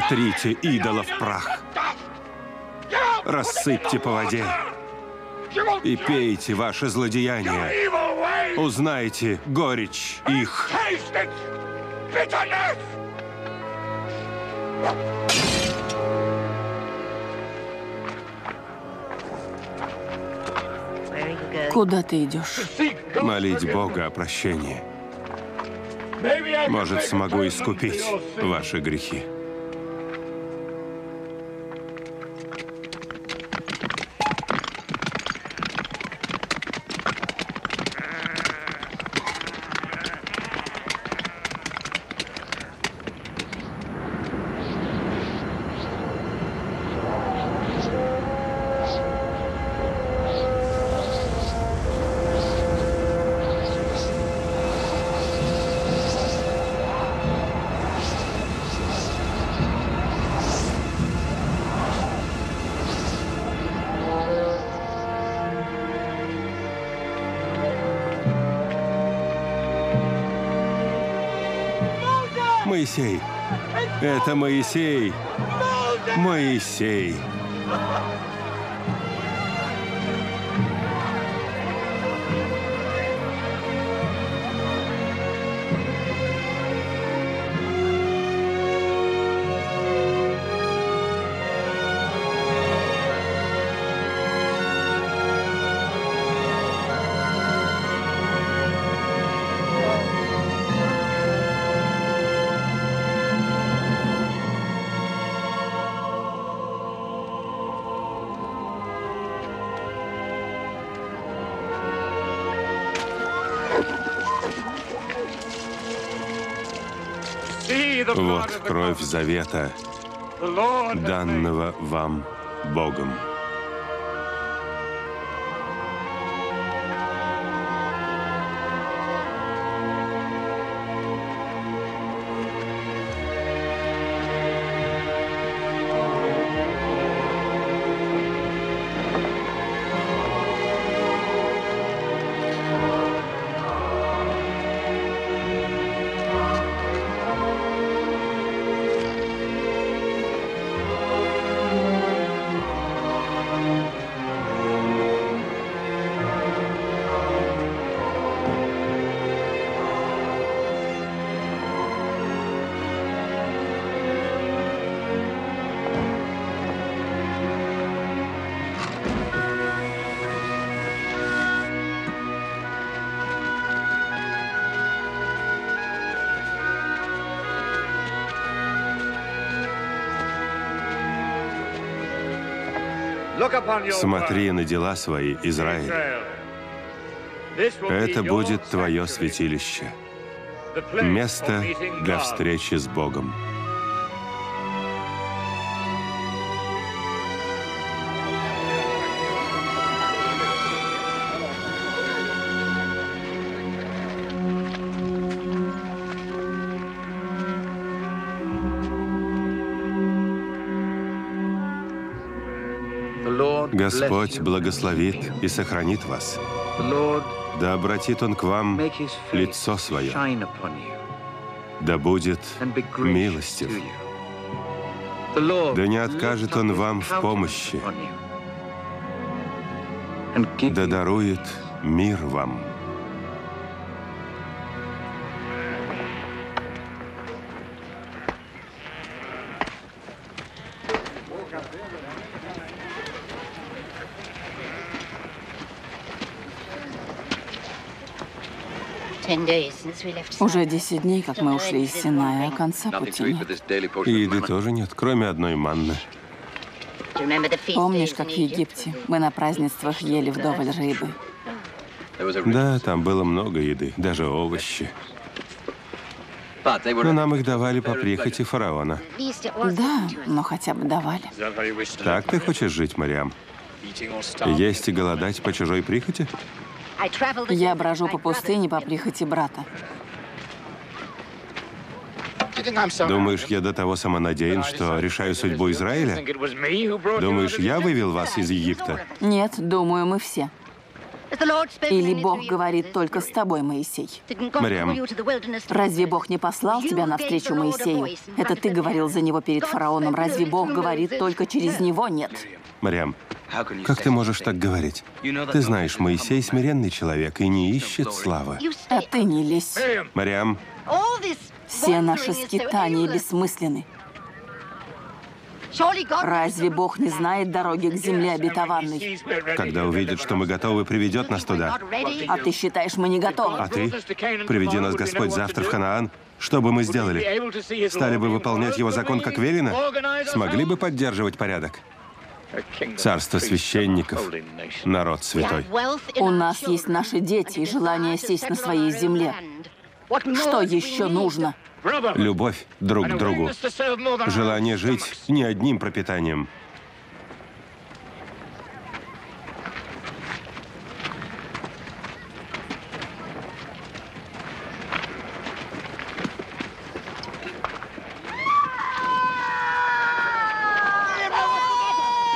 S1: Сотрите идолов в прах. Рассыпьте по воде. И пейте ваши злодеяния. Узнайте горечь их.
S4: Куда ты идешь?
S1: Молить Бога о прощении. Может, смогу искупить ваши грехи. Моисей! Это Моисей! Моисей! Кровь завета, данного вам Богом. Смотри на дела свои, Израиль. Это будет твое святилище. Место для встречи с Богом. Господь благословит и сохранит вас. Да обратит Он к вам лицо Свое. Да будет милостив. Да не откажет Он вам в помощи. Да дарует мир вам.
S4: Уже 10 дней, как мы ушли из Синая, а конца пути нет.
S1: И еды тоже нет, кроме одной манны.
S4: Помнишь, как в Египте мы на празднествах ели вдоволь рыбы?
S1: Да, там было много еды, даже овощи. Но нам их давали по прихоти фараона.
S4: Да, но хотя бы давали.
S1: Так ты хочешь жить, Мариам? Есть и голодать по чужой прихоти?
S4: Я брожу по пустыне по прихоти брата.
S1: Думаешь, я до того самонадеян, что решаю судьбу Израиля? Думаешь, я вывел вас из Египта?
S4: Нет, думаю, мы все. Или Бог говорит только с тобой, Моисей?
S1: Мариам.
S4: Разве Бог не послал тебя навстречу Моисею? Это ты говорил за него перед фараоном. Разве Бог говорит только через него? Нет.
S1: Мариам, как ты можешь так говорить? Ты знаешь, Моисей смиренный человек и не ищет славы.
S4: А ты не лезь.
S1: Мариам,
S4: Все наши скитания бессмысленны. Разве Бог не знает дороги к земле обетованной?
S1: когда увидит, что мы готовы, приведет нас туда.
S4: А ты считаешь, мы не готовы?
S1: А ты? Приведи нас Господь завтра в Ханаан. Что бы мы сделали? Стали бы выполнять его закон, как велено? Смогли бы поддерживать порядок? Царство священников, народ святой.
S4: У нас есть наши дети и желание сесть на своей земле. Что еще нужно?
S1: Любовь друг к другу. Желание жить не одним пропитанием.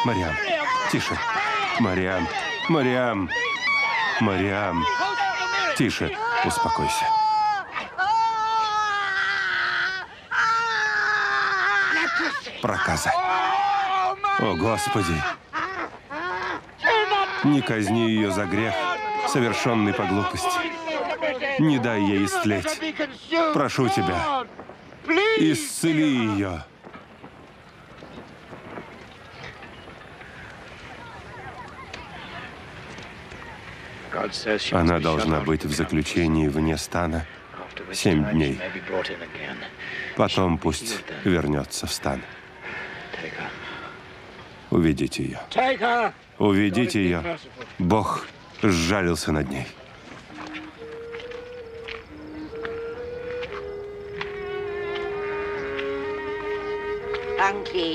S1: Мариам, тише. Мариам, Мариам. Тише, успокойся. проказа. О, Господи! Не казни ее за грех, совершенный по глупости. Не дай ей истлеть. Прошу тебя, исцели ее. Она должна быть в заключении вне стана семь дней. Потом пусть вернется в стан. Уведите ее. Уведите ее. Бог сжалился над ней.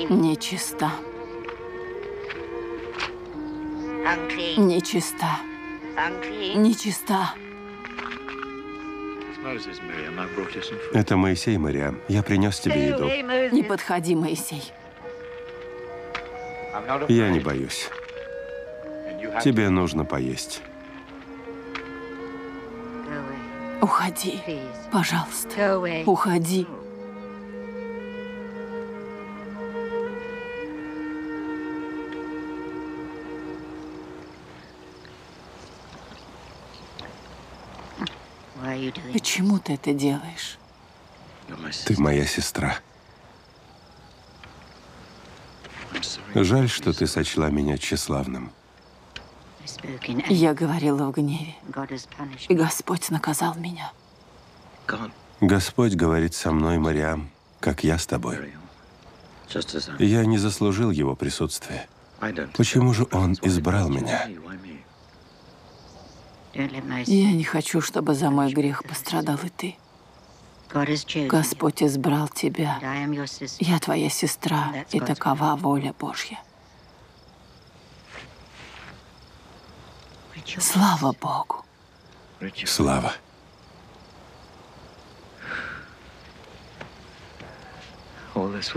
S4: Нечиста. Нечиста. Нечиста.
S1: Это Моисей, Мариам. Я принес тебе еду.
S4: Не подходи, Моисей.
S1: Я не боюсь. Тебе нужно поесть.
S4: Уходи. Пожалуйста. Уходи. Почему ты это делаешь?
S1: Ты моя сестра. Жаль, что ты сочла меня тщеславным.
S4: Я говорила в гневе, и Господь наказал меня.
S1: Господь говорит со мной, Мариам, как я с тобой. Я не заслужил его присутствия. Почему же он избрал меня?
S4: Я не хочу, чтобы за мой грех пострадал и ты. Господь избрал тебя. Я твоя сестра, и такова воля Божья. Слава Богу.
S1: Слава.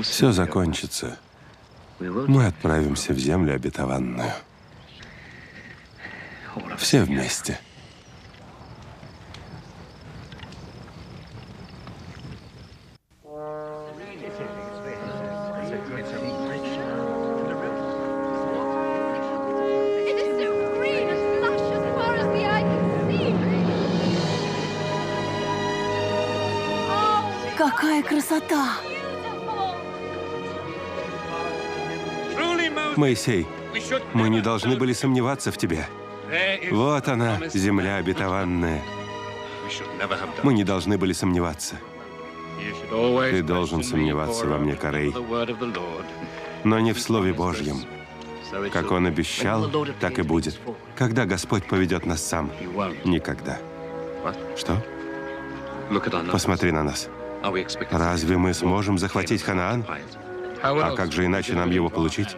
S1: Все закончится. Мы отправимся в землю обетованную. Все вместе.
S4: Какая красота!
S1: Моисей, мы не должны были сомневаться в тебе. Вот она, земля обетованная. Мы не должны были сомневаться. Ты должен сомневаться во мне, Корей, но не в Слове Божьем. Как Он обещал, так и будет. Когда Господь поведет нас сам? Никогда. Что? Посмотри на нас. Разве мы сможем захватить Ханаан? А как же иначе нам его получить?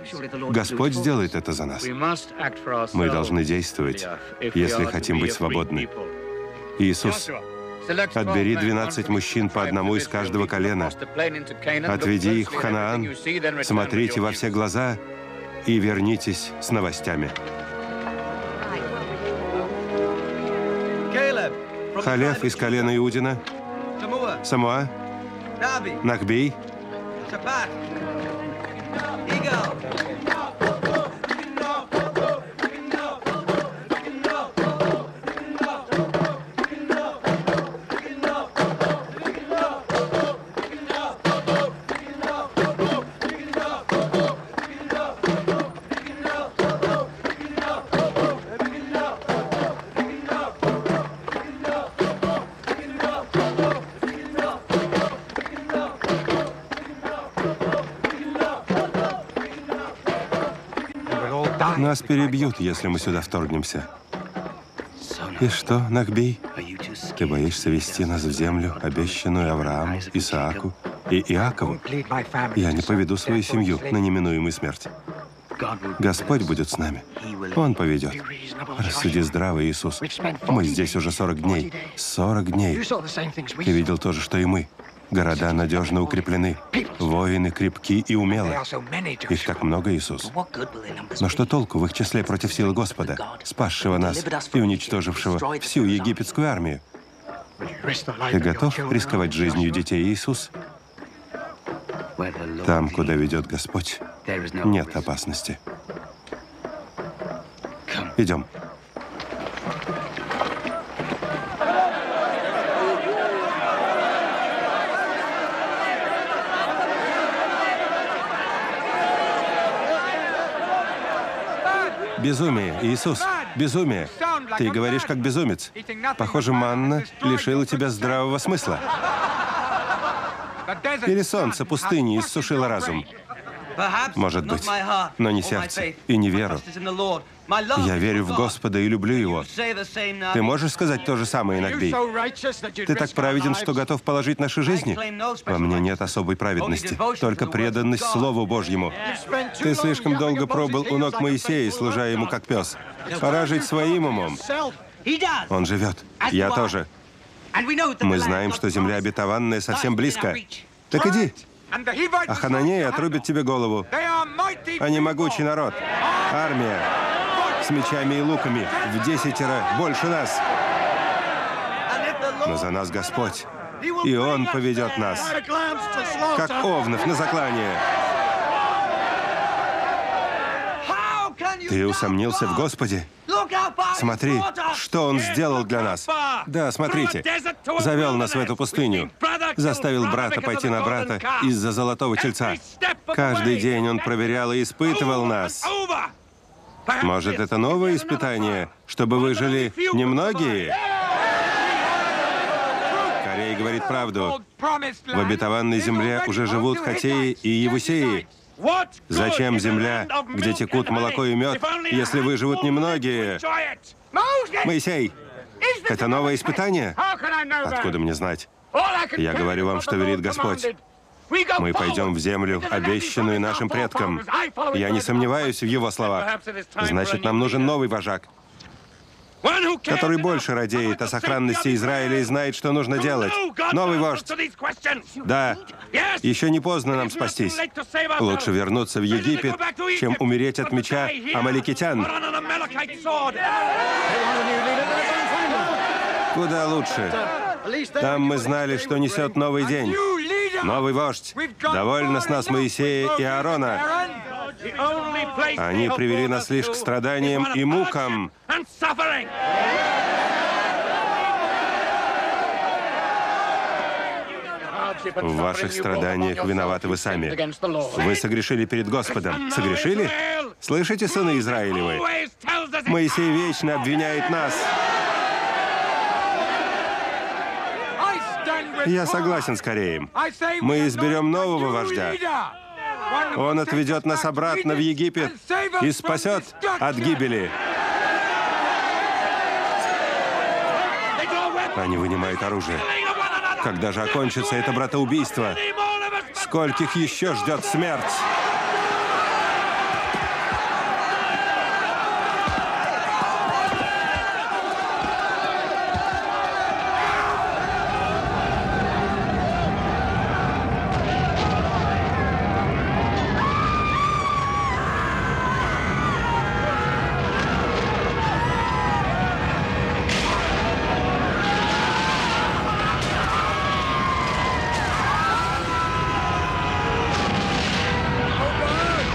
S1: Господь сделает это за нас. Мы должны действовать, если хотим быть свободны. Иисус, отбери 12 мужчин по одному из каждого колена. Отведи их в Ханаан, смотрите во все глаза и вернитесь с новостями. Халев из колена Иудина, Самуа, Нахбей, Shabbat. Eagle. Нас перебьют, если мы сюда вторгнемся. И что, Нахбей? Ты боишься вести нас в землю, обещанную Аврааму, Исааку и Иакову? Я не поведу свою семью на неминуемую смерть. Господь будет с нами. Он поведет. Рассуди здраво, Иисус. Мы здесь уже 40 дней. 40 дней. Ты видел то же, что и мы. Города надежно укреплены. Воины крепки и умелы. Их так много, Иисус. Но что толку в их числе против силы Господа, спасшего нас и уничтожившего всю египетскую армию? Ты готов рисковать жизнью детей, Иисус? Там, куда ведет Господь, нет опасности. Идем. Безумие, Иисус, безумие. Ты говоришь как безумец. Похоже, манна лишила тебя здравого смысла. Или солнце пустыни иссушило разум. Может быть, но не сердце и не веру. Я верю в Господа и люблю Его. Ты можешь сказать то же самое, Инагбей? Ты так праведен, что готов положить наши жизни? Во мне нет особой праведности, только преданность Слову Божьему. Ты слишком долго пробыл у ног Моисея, служа ему как пес. Пора жить своим умом. Он живет. Я тоже. Мы знаем, что земля обетованная совсем близко. Так иди. А Хананеи отрубит тебе голову. Они могучий народ. Армия. С мечами и луками. В десятеро больше нас. Но за нас Господь. И Он поведет нас. Как овнов на заклание. Ты усомнился в Господе? Смотри, что Он сделал для нас. Да, смотрите. Завел нас в эту пустыню. Заставил брата пойти на брата из-за золотого тельца. Каждый день Он проверял и испытывал нас. Может, это новое испытание, чтобы выжили немногие? Корей говорит правду. В обетованной земле уже живут Хатеи и Евусеи. Зачем земля, где текут молоко и мед, если выживут немногие? Моисей, это новое испытание? Откуда мне знать? Я говорю вам, что велит Господь. Мы пойдем в землю, обещанную нашим предкам. Я не сомневаюсь в его словах. Значит, нам нужен новый вожак, который больше радеет о сохранности Израиля и знает, что нужно делать. Новый вождь. Да, еще не поздно нам спастись. Лучше вернуться в Египет, чем умереть от меча амаликитян. Куда лучше? Там мы знали, что несет новый день. Новый вождь. Довольно с нас Моисея и Аарона. Они привели нас лишь к страданиям и мукам. В ваших страданиях виноваты вы сами. Вы согрешили перед Господом. Согрешили? Слышите, сыны Израилевы? Моисей вечно обвиняет нас. Я согласен с Кореем. Мы изберем нового вождя. Он отведет нас обратно в Египет и спасет от гибели. Они вынимают оружие. Когда же окончится это братоубийство? Скольких еще ждет смерть?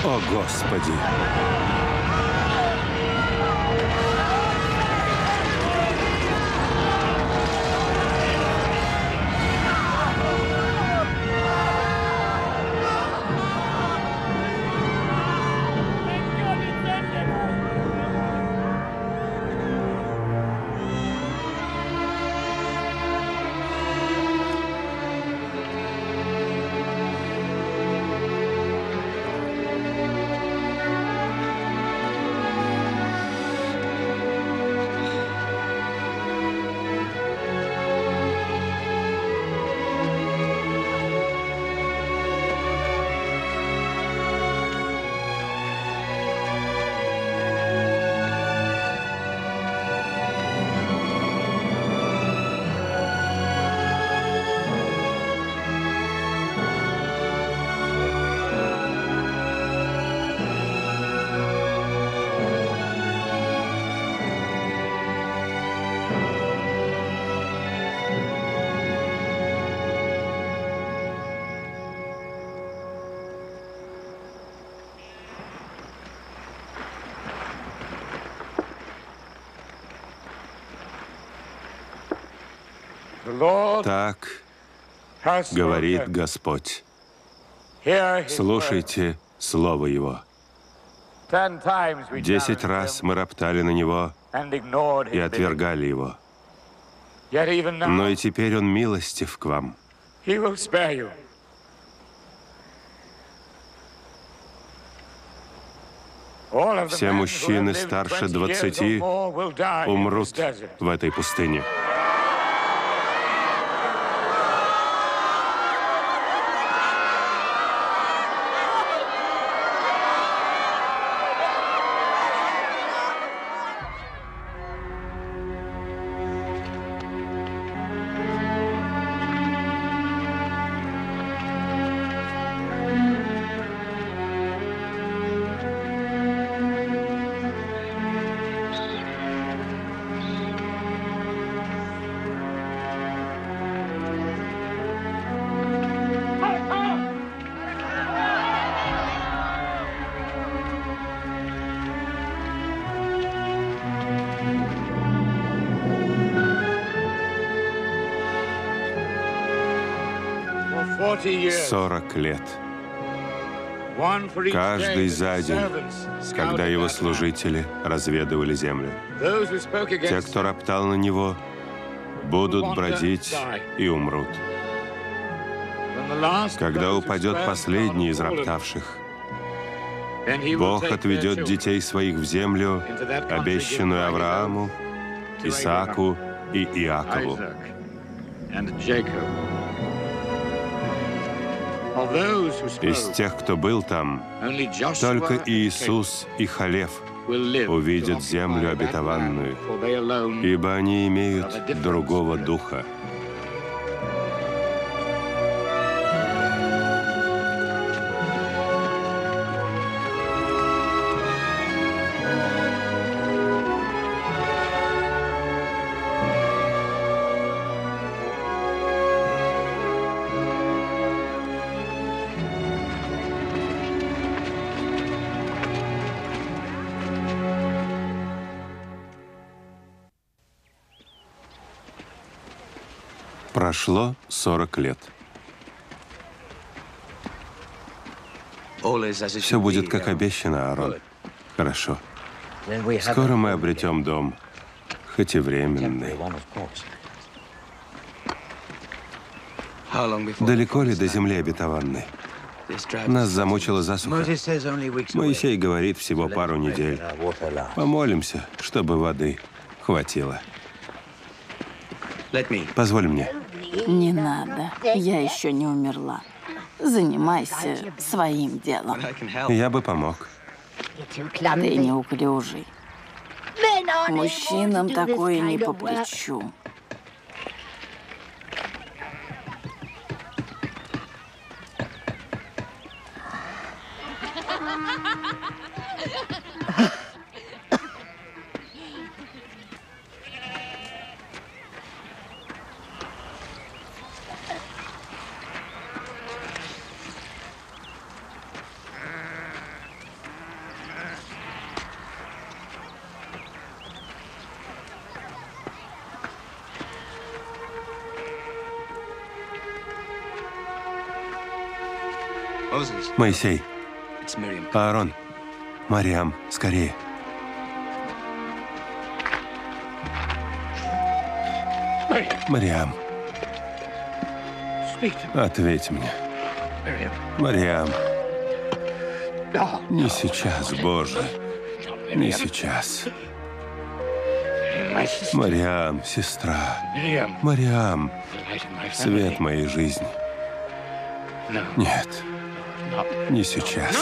S1: О, Господи! Так говорит. Господь. Слушайте Слово Его. Десять раз мы роптали на Него и отвергали Его. Но и теперь Он милостив к вам. Все мужчины старше
S5: 20 years
S1: 20
S5: or more will die in this
S1: Умрут в этой пустыне. Каждый за день, когда Его служители разведывали землю. Те, кто роптал на Него, будут бродить и умрут. Когда упадет последний из роптавших, Бог отведет детей своих в землю, обещанную Аврааму, Исааку и Иакову. Из тех, кто был там, только Иисус и Халев, увидят землю обетованную, ибо они имеют другого духа. Прошло 40 лет. Все будет как обещано, Аарон. Хорошо. Скоро мы обретем дом, хоть и временный. Далеко ли до земли обетованной? Нас замучила засуха. Моисей говорит всего пару недель. Помолимся, чтобы воды хватило. Позволь мне.
S4: Не надо. Я еще не умерла. Занимайся своим делом.
S1: Я бы помог.
S4: Ты неуклюжий. Мужчинам такое не по плечу.
S1: Моисей, Аарон, Мариам, скорее. Мариам, ответь мне. Мариам, не сейчас, Боже, не сейчас. Мариам, сестра, Мариам, свет моей жизни. Нет, не сейчас.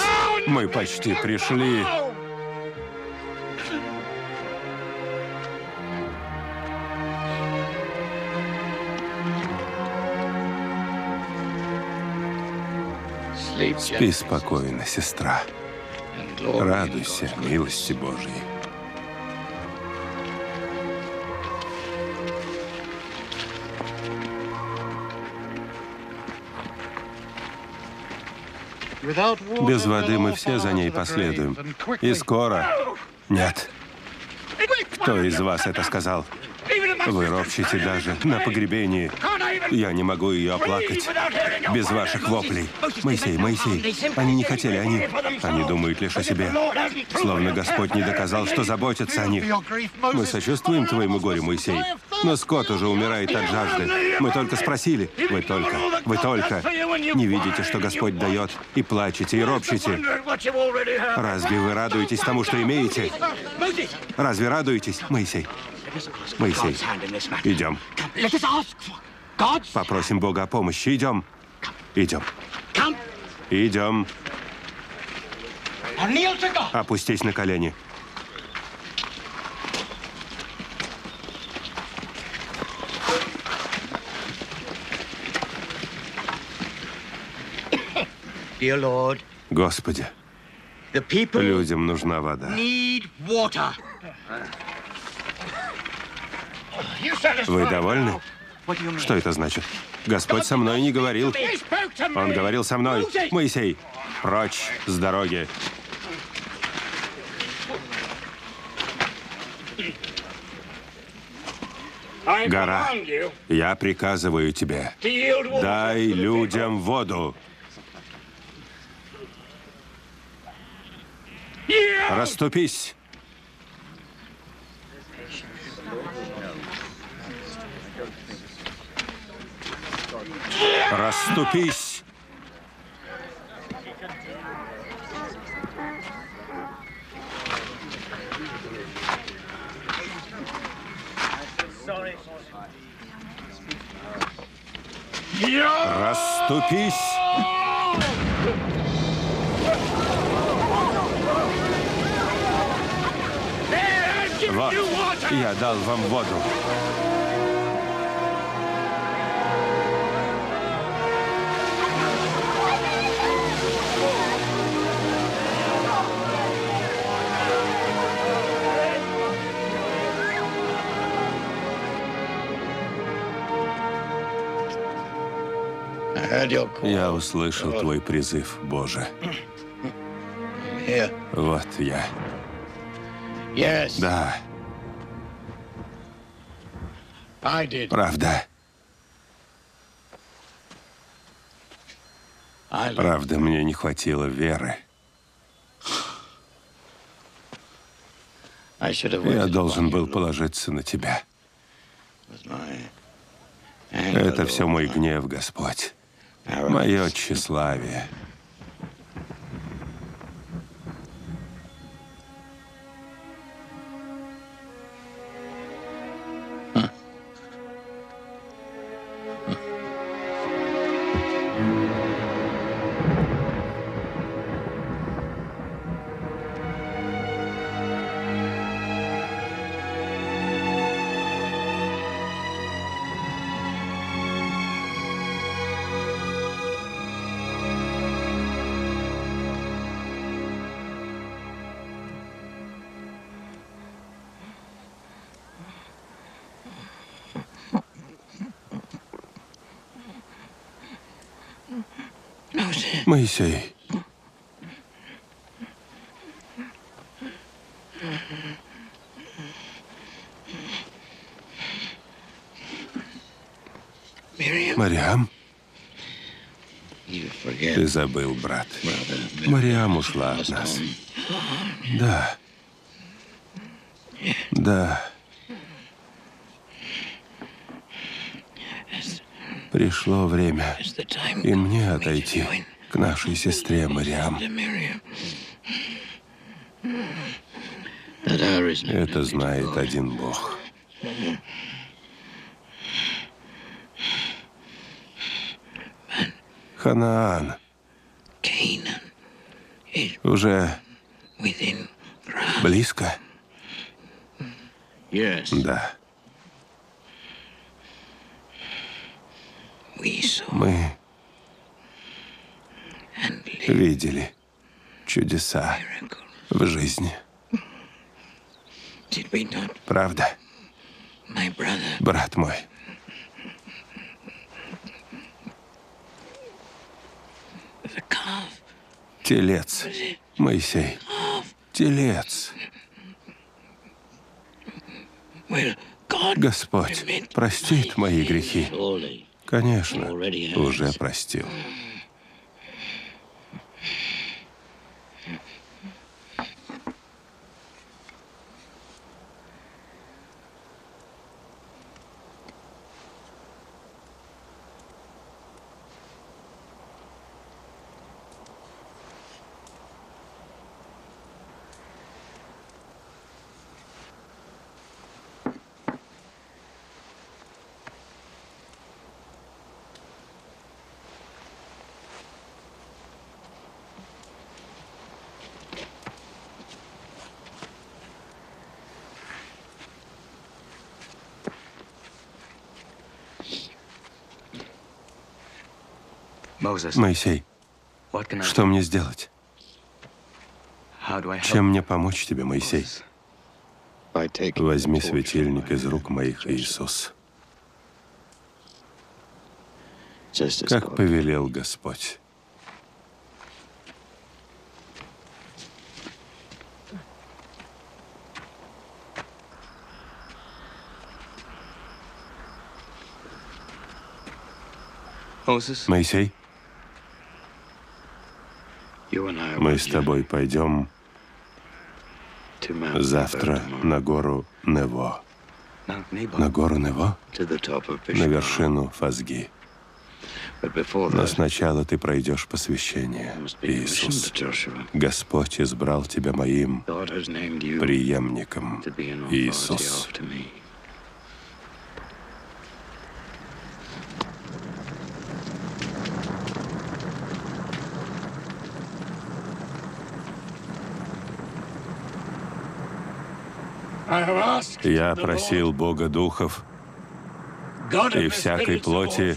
S1: Мы почти пришли. Спи спокойно, сестра. Радуйся милости Божьей. Без воды мы все за ней последуем. И скоро... Нет. Кто из вас это сказал? Вы ропщите даже на погребении. Я не могу ее оплакать без ваших воплей. Моисей, Моисей, они не хотели, они... Они думают лишь о себе. Словно Господь не доказал, что заботится о них. Мы сочувствуем твоему горю, Моисей. Но скот уже умирает от жажды. Мы только спросили. Вы только, вы только не видите, что Господь дает, и плачете, и ропщите. Разве вы радуетесь тому, что имеете? Разве радуетесь, Моисей? Моисей, идем. Попросим Бога о помощи. Идем. Идем. Идем. Опустись на колени. Господи, людям нужна вода. Вы довольны? Что это значит? Господь со мной не говорил. Он говорил со мной. Моисей, прочь с дороги. Гора, я приказываю тебе, дай людям воду. Раступись. Раступись. Раступись. Вот, я дал вам воду. Я услышал твой призыв, Боже. Вот я.
S5: Yes,
S1: Да,
S5: I did.
S1: правда.
S5: I
S1: Правда, мне не хватило веры. Я должен был положиться на тебя. Это все мой гнев, Господь. Мое тщеславие. Моисей, Мариам, ты забыл, брат. Мариам ушла от нас. Да. Да. Пришло время и мне отойти к нашей сестре Мариам. Это знает один Бог. Ханаан уже близко? Да. Мы видели чудеса в жизни. Правда, брат мой? Телец. Моисей. Телец. Господь простит мои грехи. Конечно, уже простил. Моисей, что мне сделать? Чем мне помочь тебе, Моисей? Возьми светильник из рук моих, Иисус, как повелел Господь. Моисей, мы с тобой пойдем завтра на гору Нево. На гору Нево? На вершину Фазги. Но сначала ты пройдешь посвящение, Иисус. Господь избрал тебя моим преемником, Иисус. Я просил Бога духов и всякой плоти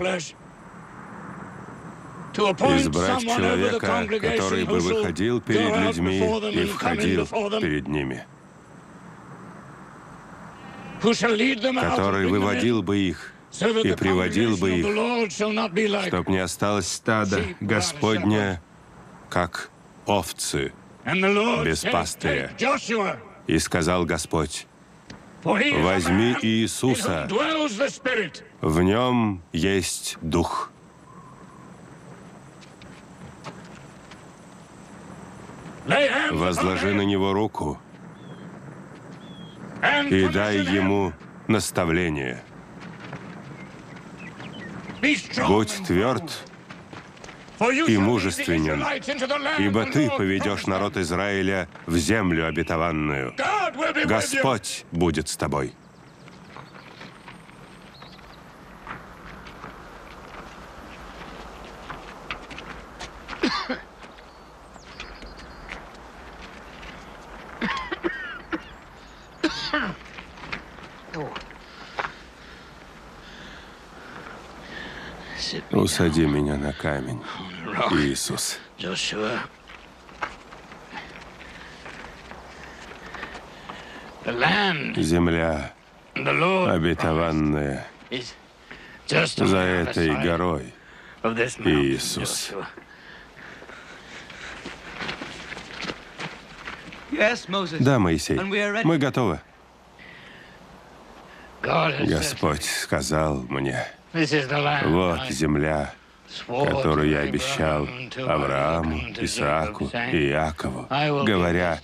S1: избрать человека, который бы выходил перед людьми и входил перед ними, который выводил бы их и приводил бы их, чтоб не осталось стада Господня, как овцы без пастыря. И сказал Господь, возьми Иисуса, в нем есть дух. Возложи на него руку и дай ему наставление. Будь тверд и мужественен, ибо ты поведешь народ Израиля в землю обетованную. Господь будет с тобой. Усади меня на камень, Иисус.
S7: Joshua. The land,
S1: Земля
S7: the Lord
S1: обетованная за этой горой. Иисус.
S7: Joshua.
S3: Yes, Moses.
S1: Да, Моисей, мы готовы. Господь сказал мне, вот земля, которую я обещал Аврааму, Исааку и Иакову, говоря,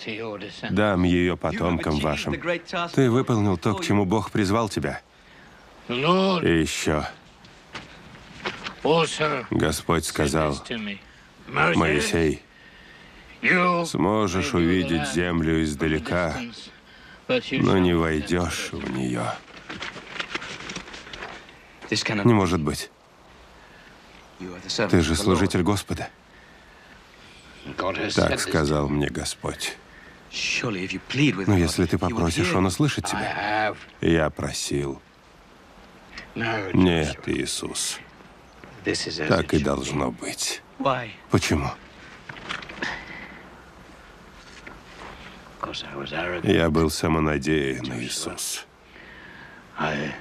S1: дам ее потомкам вашим. Ты выполнил то, к чему Бог призвал тебя. И еще Господь сказал, Моисей, сможешь увидеть землю издалека, но не войдешь в нее. Не может быть. Ты же служитель Господа. Так сказал мне Господь. Но если ты попросишь, Он услышит тебя. Я просил. Нет. Иисус. Так и должно быть. Почему? Я был самонадеян, Иисус.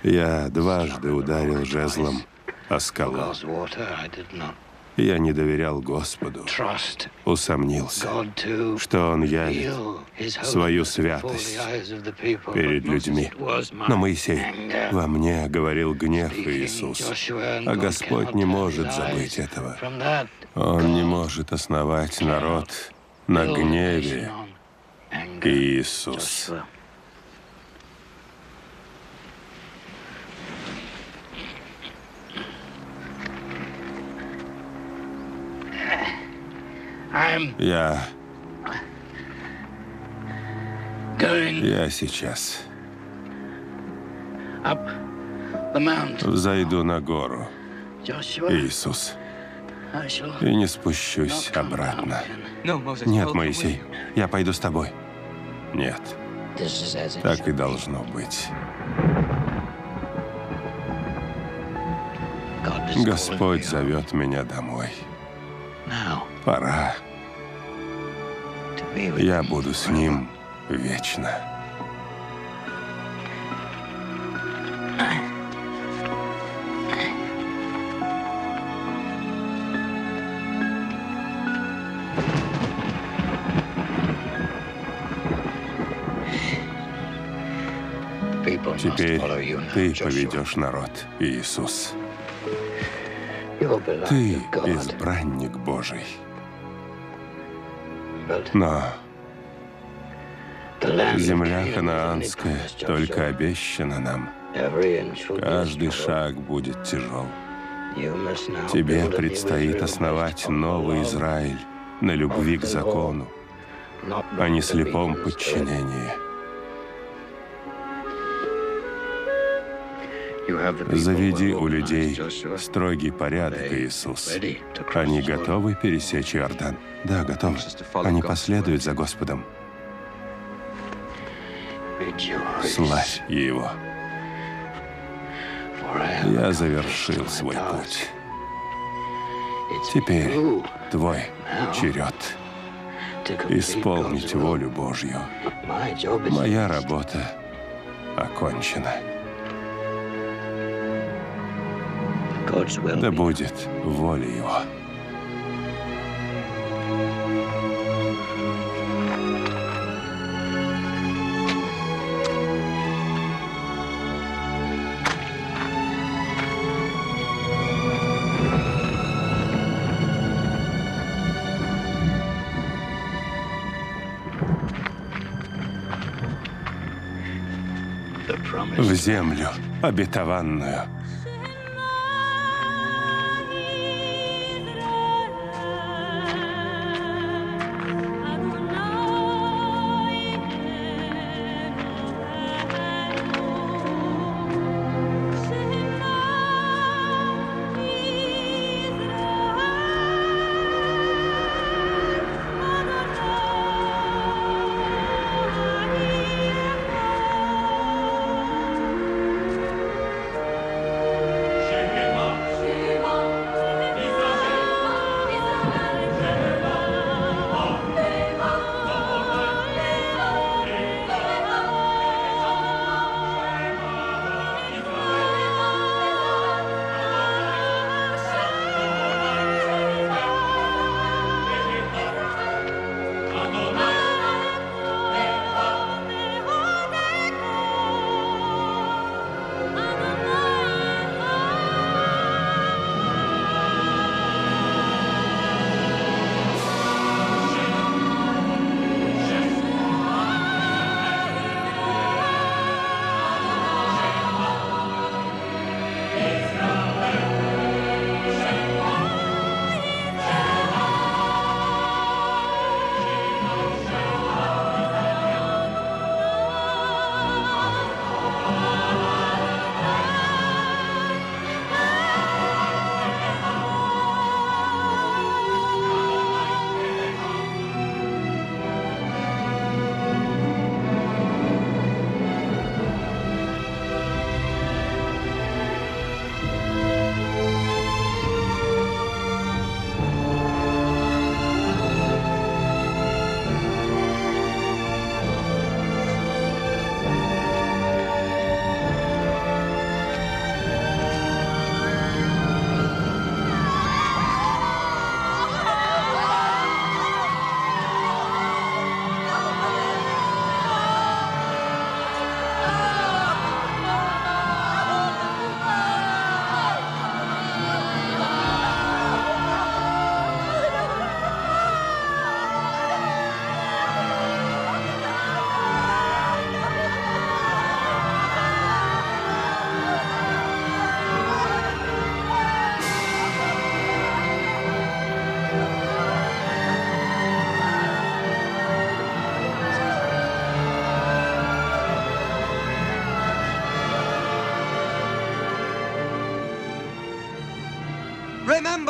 S1: Я дважды ударил жезлом
S7: did not
S1: Я не доверял Господу, усомнился, что Он явит свою святость перед людьми. Но Моисей, во мне говорил гнев Иисус, а Господь не может забыть этого. Он не может основать народ на гневе
S7: nation
S1: Я,
S7: going
S1: я сейчас
S7: up the mountain.
S1: взойду на гору,
S7: Joshua,
S1: Иисус, и не спущусь обратно. Нет, Моисей, я пойду с тобой. Нет, так и должно быть. Господь зовет меня домой. Пора. Я буду с ним вечно. Теперь ты поведешь народ, Иисус. Ты избранник Божий. Но земля ханаанская только обещана нам. Каждый шаг будет тяжел. Тебе предстоит основать новый Израиль на любви к закону, а не слепом подчинении. Заведи у людей строгий порядок, Иисус. Они готовы пересечь Иордан? Да, готовы. Они последуют за Господом. Славь Его. Я завершил свой путь. Теперь твой черед исполнить волю Божью. Моя работа окончена. Да будет воля Его. В землю обетованную.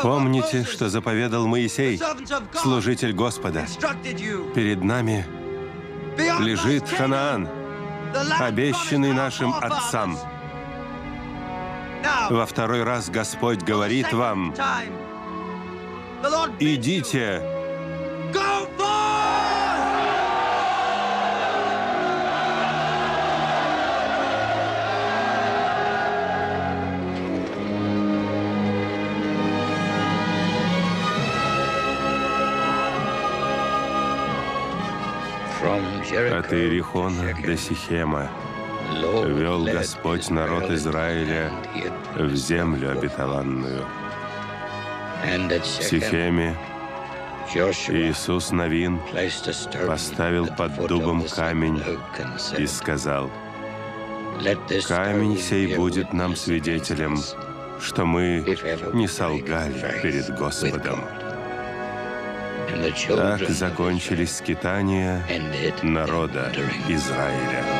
S1: Помните, что заповедал Моисей, служитель Господа. Перед нами лежит Ханаан, обещанный нашим отцам. Во второй раз Господь говорит вам, идите, от Иерихона до Сихема вел Господь народ Израиля в землю обетованную. В Сихеме Иисус Новин поставил под дубом камень и сказал, «Камень сей будет нам свидетелем, что мы не солгали перед Господом». Так закончились скитания народа Израиля.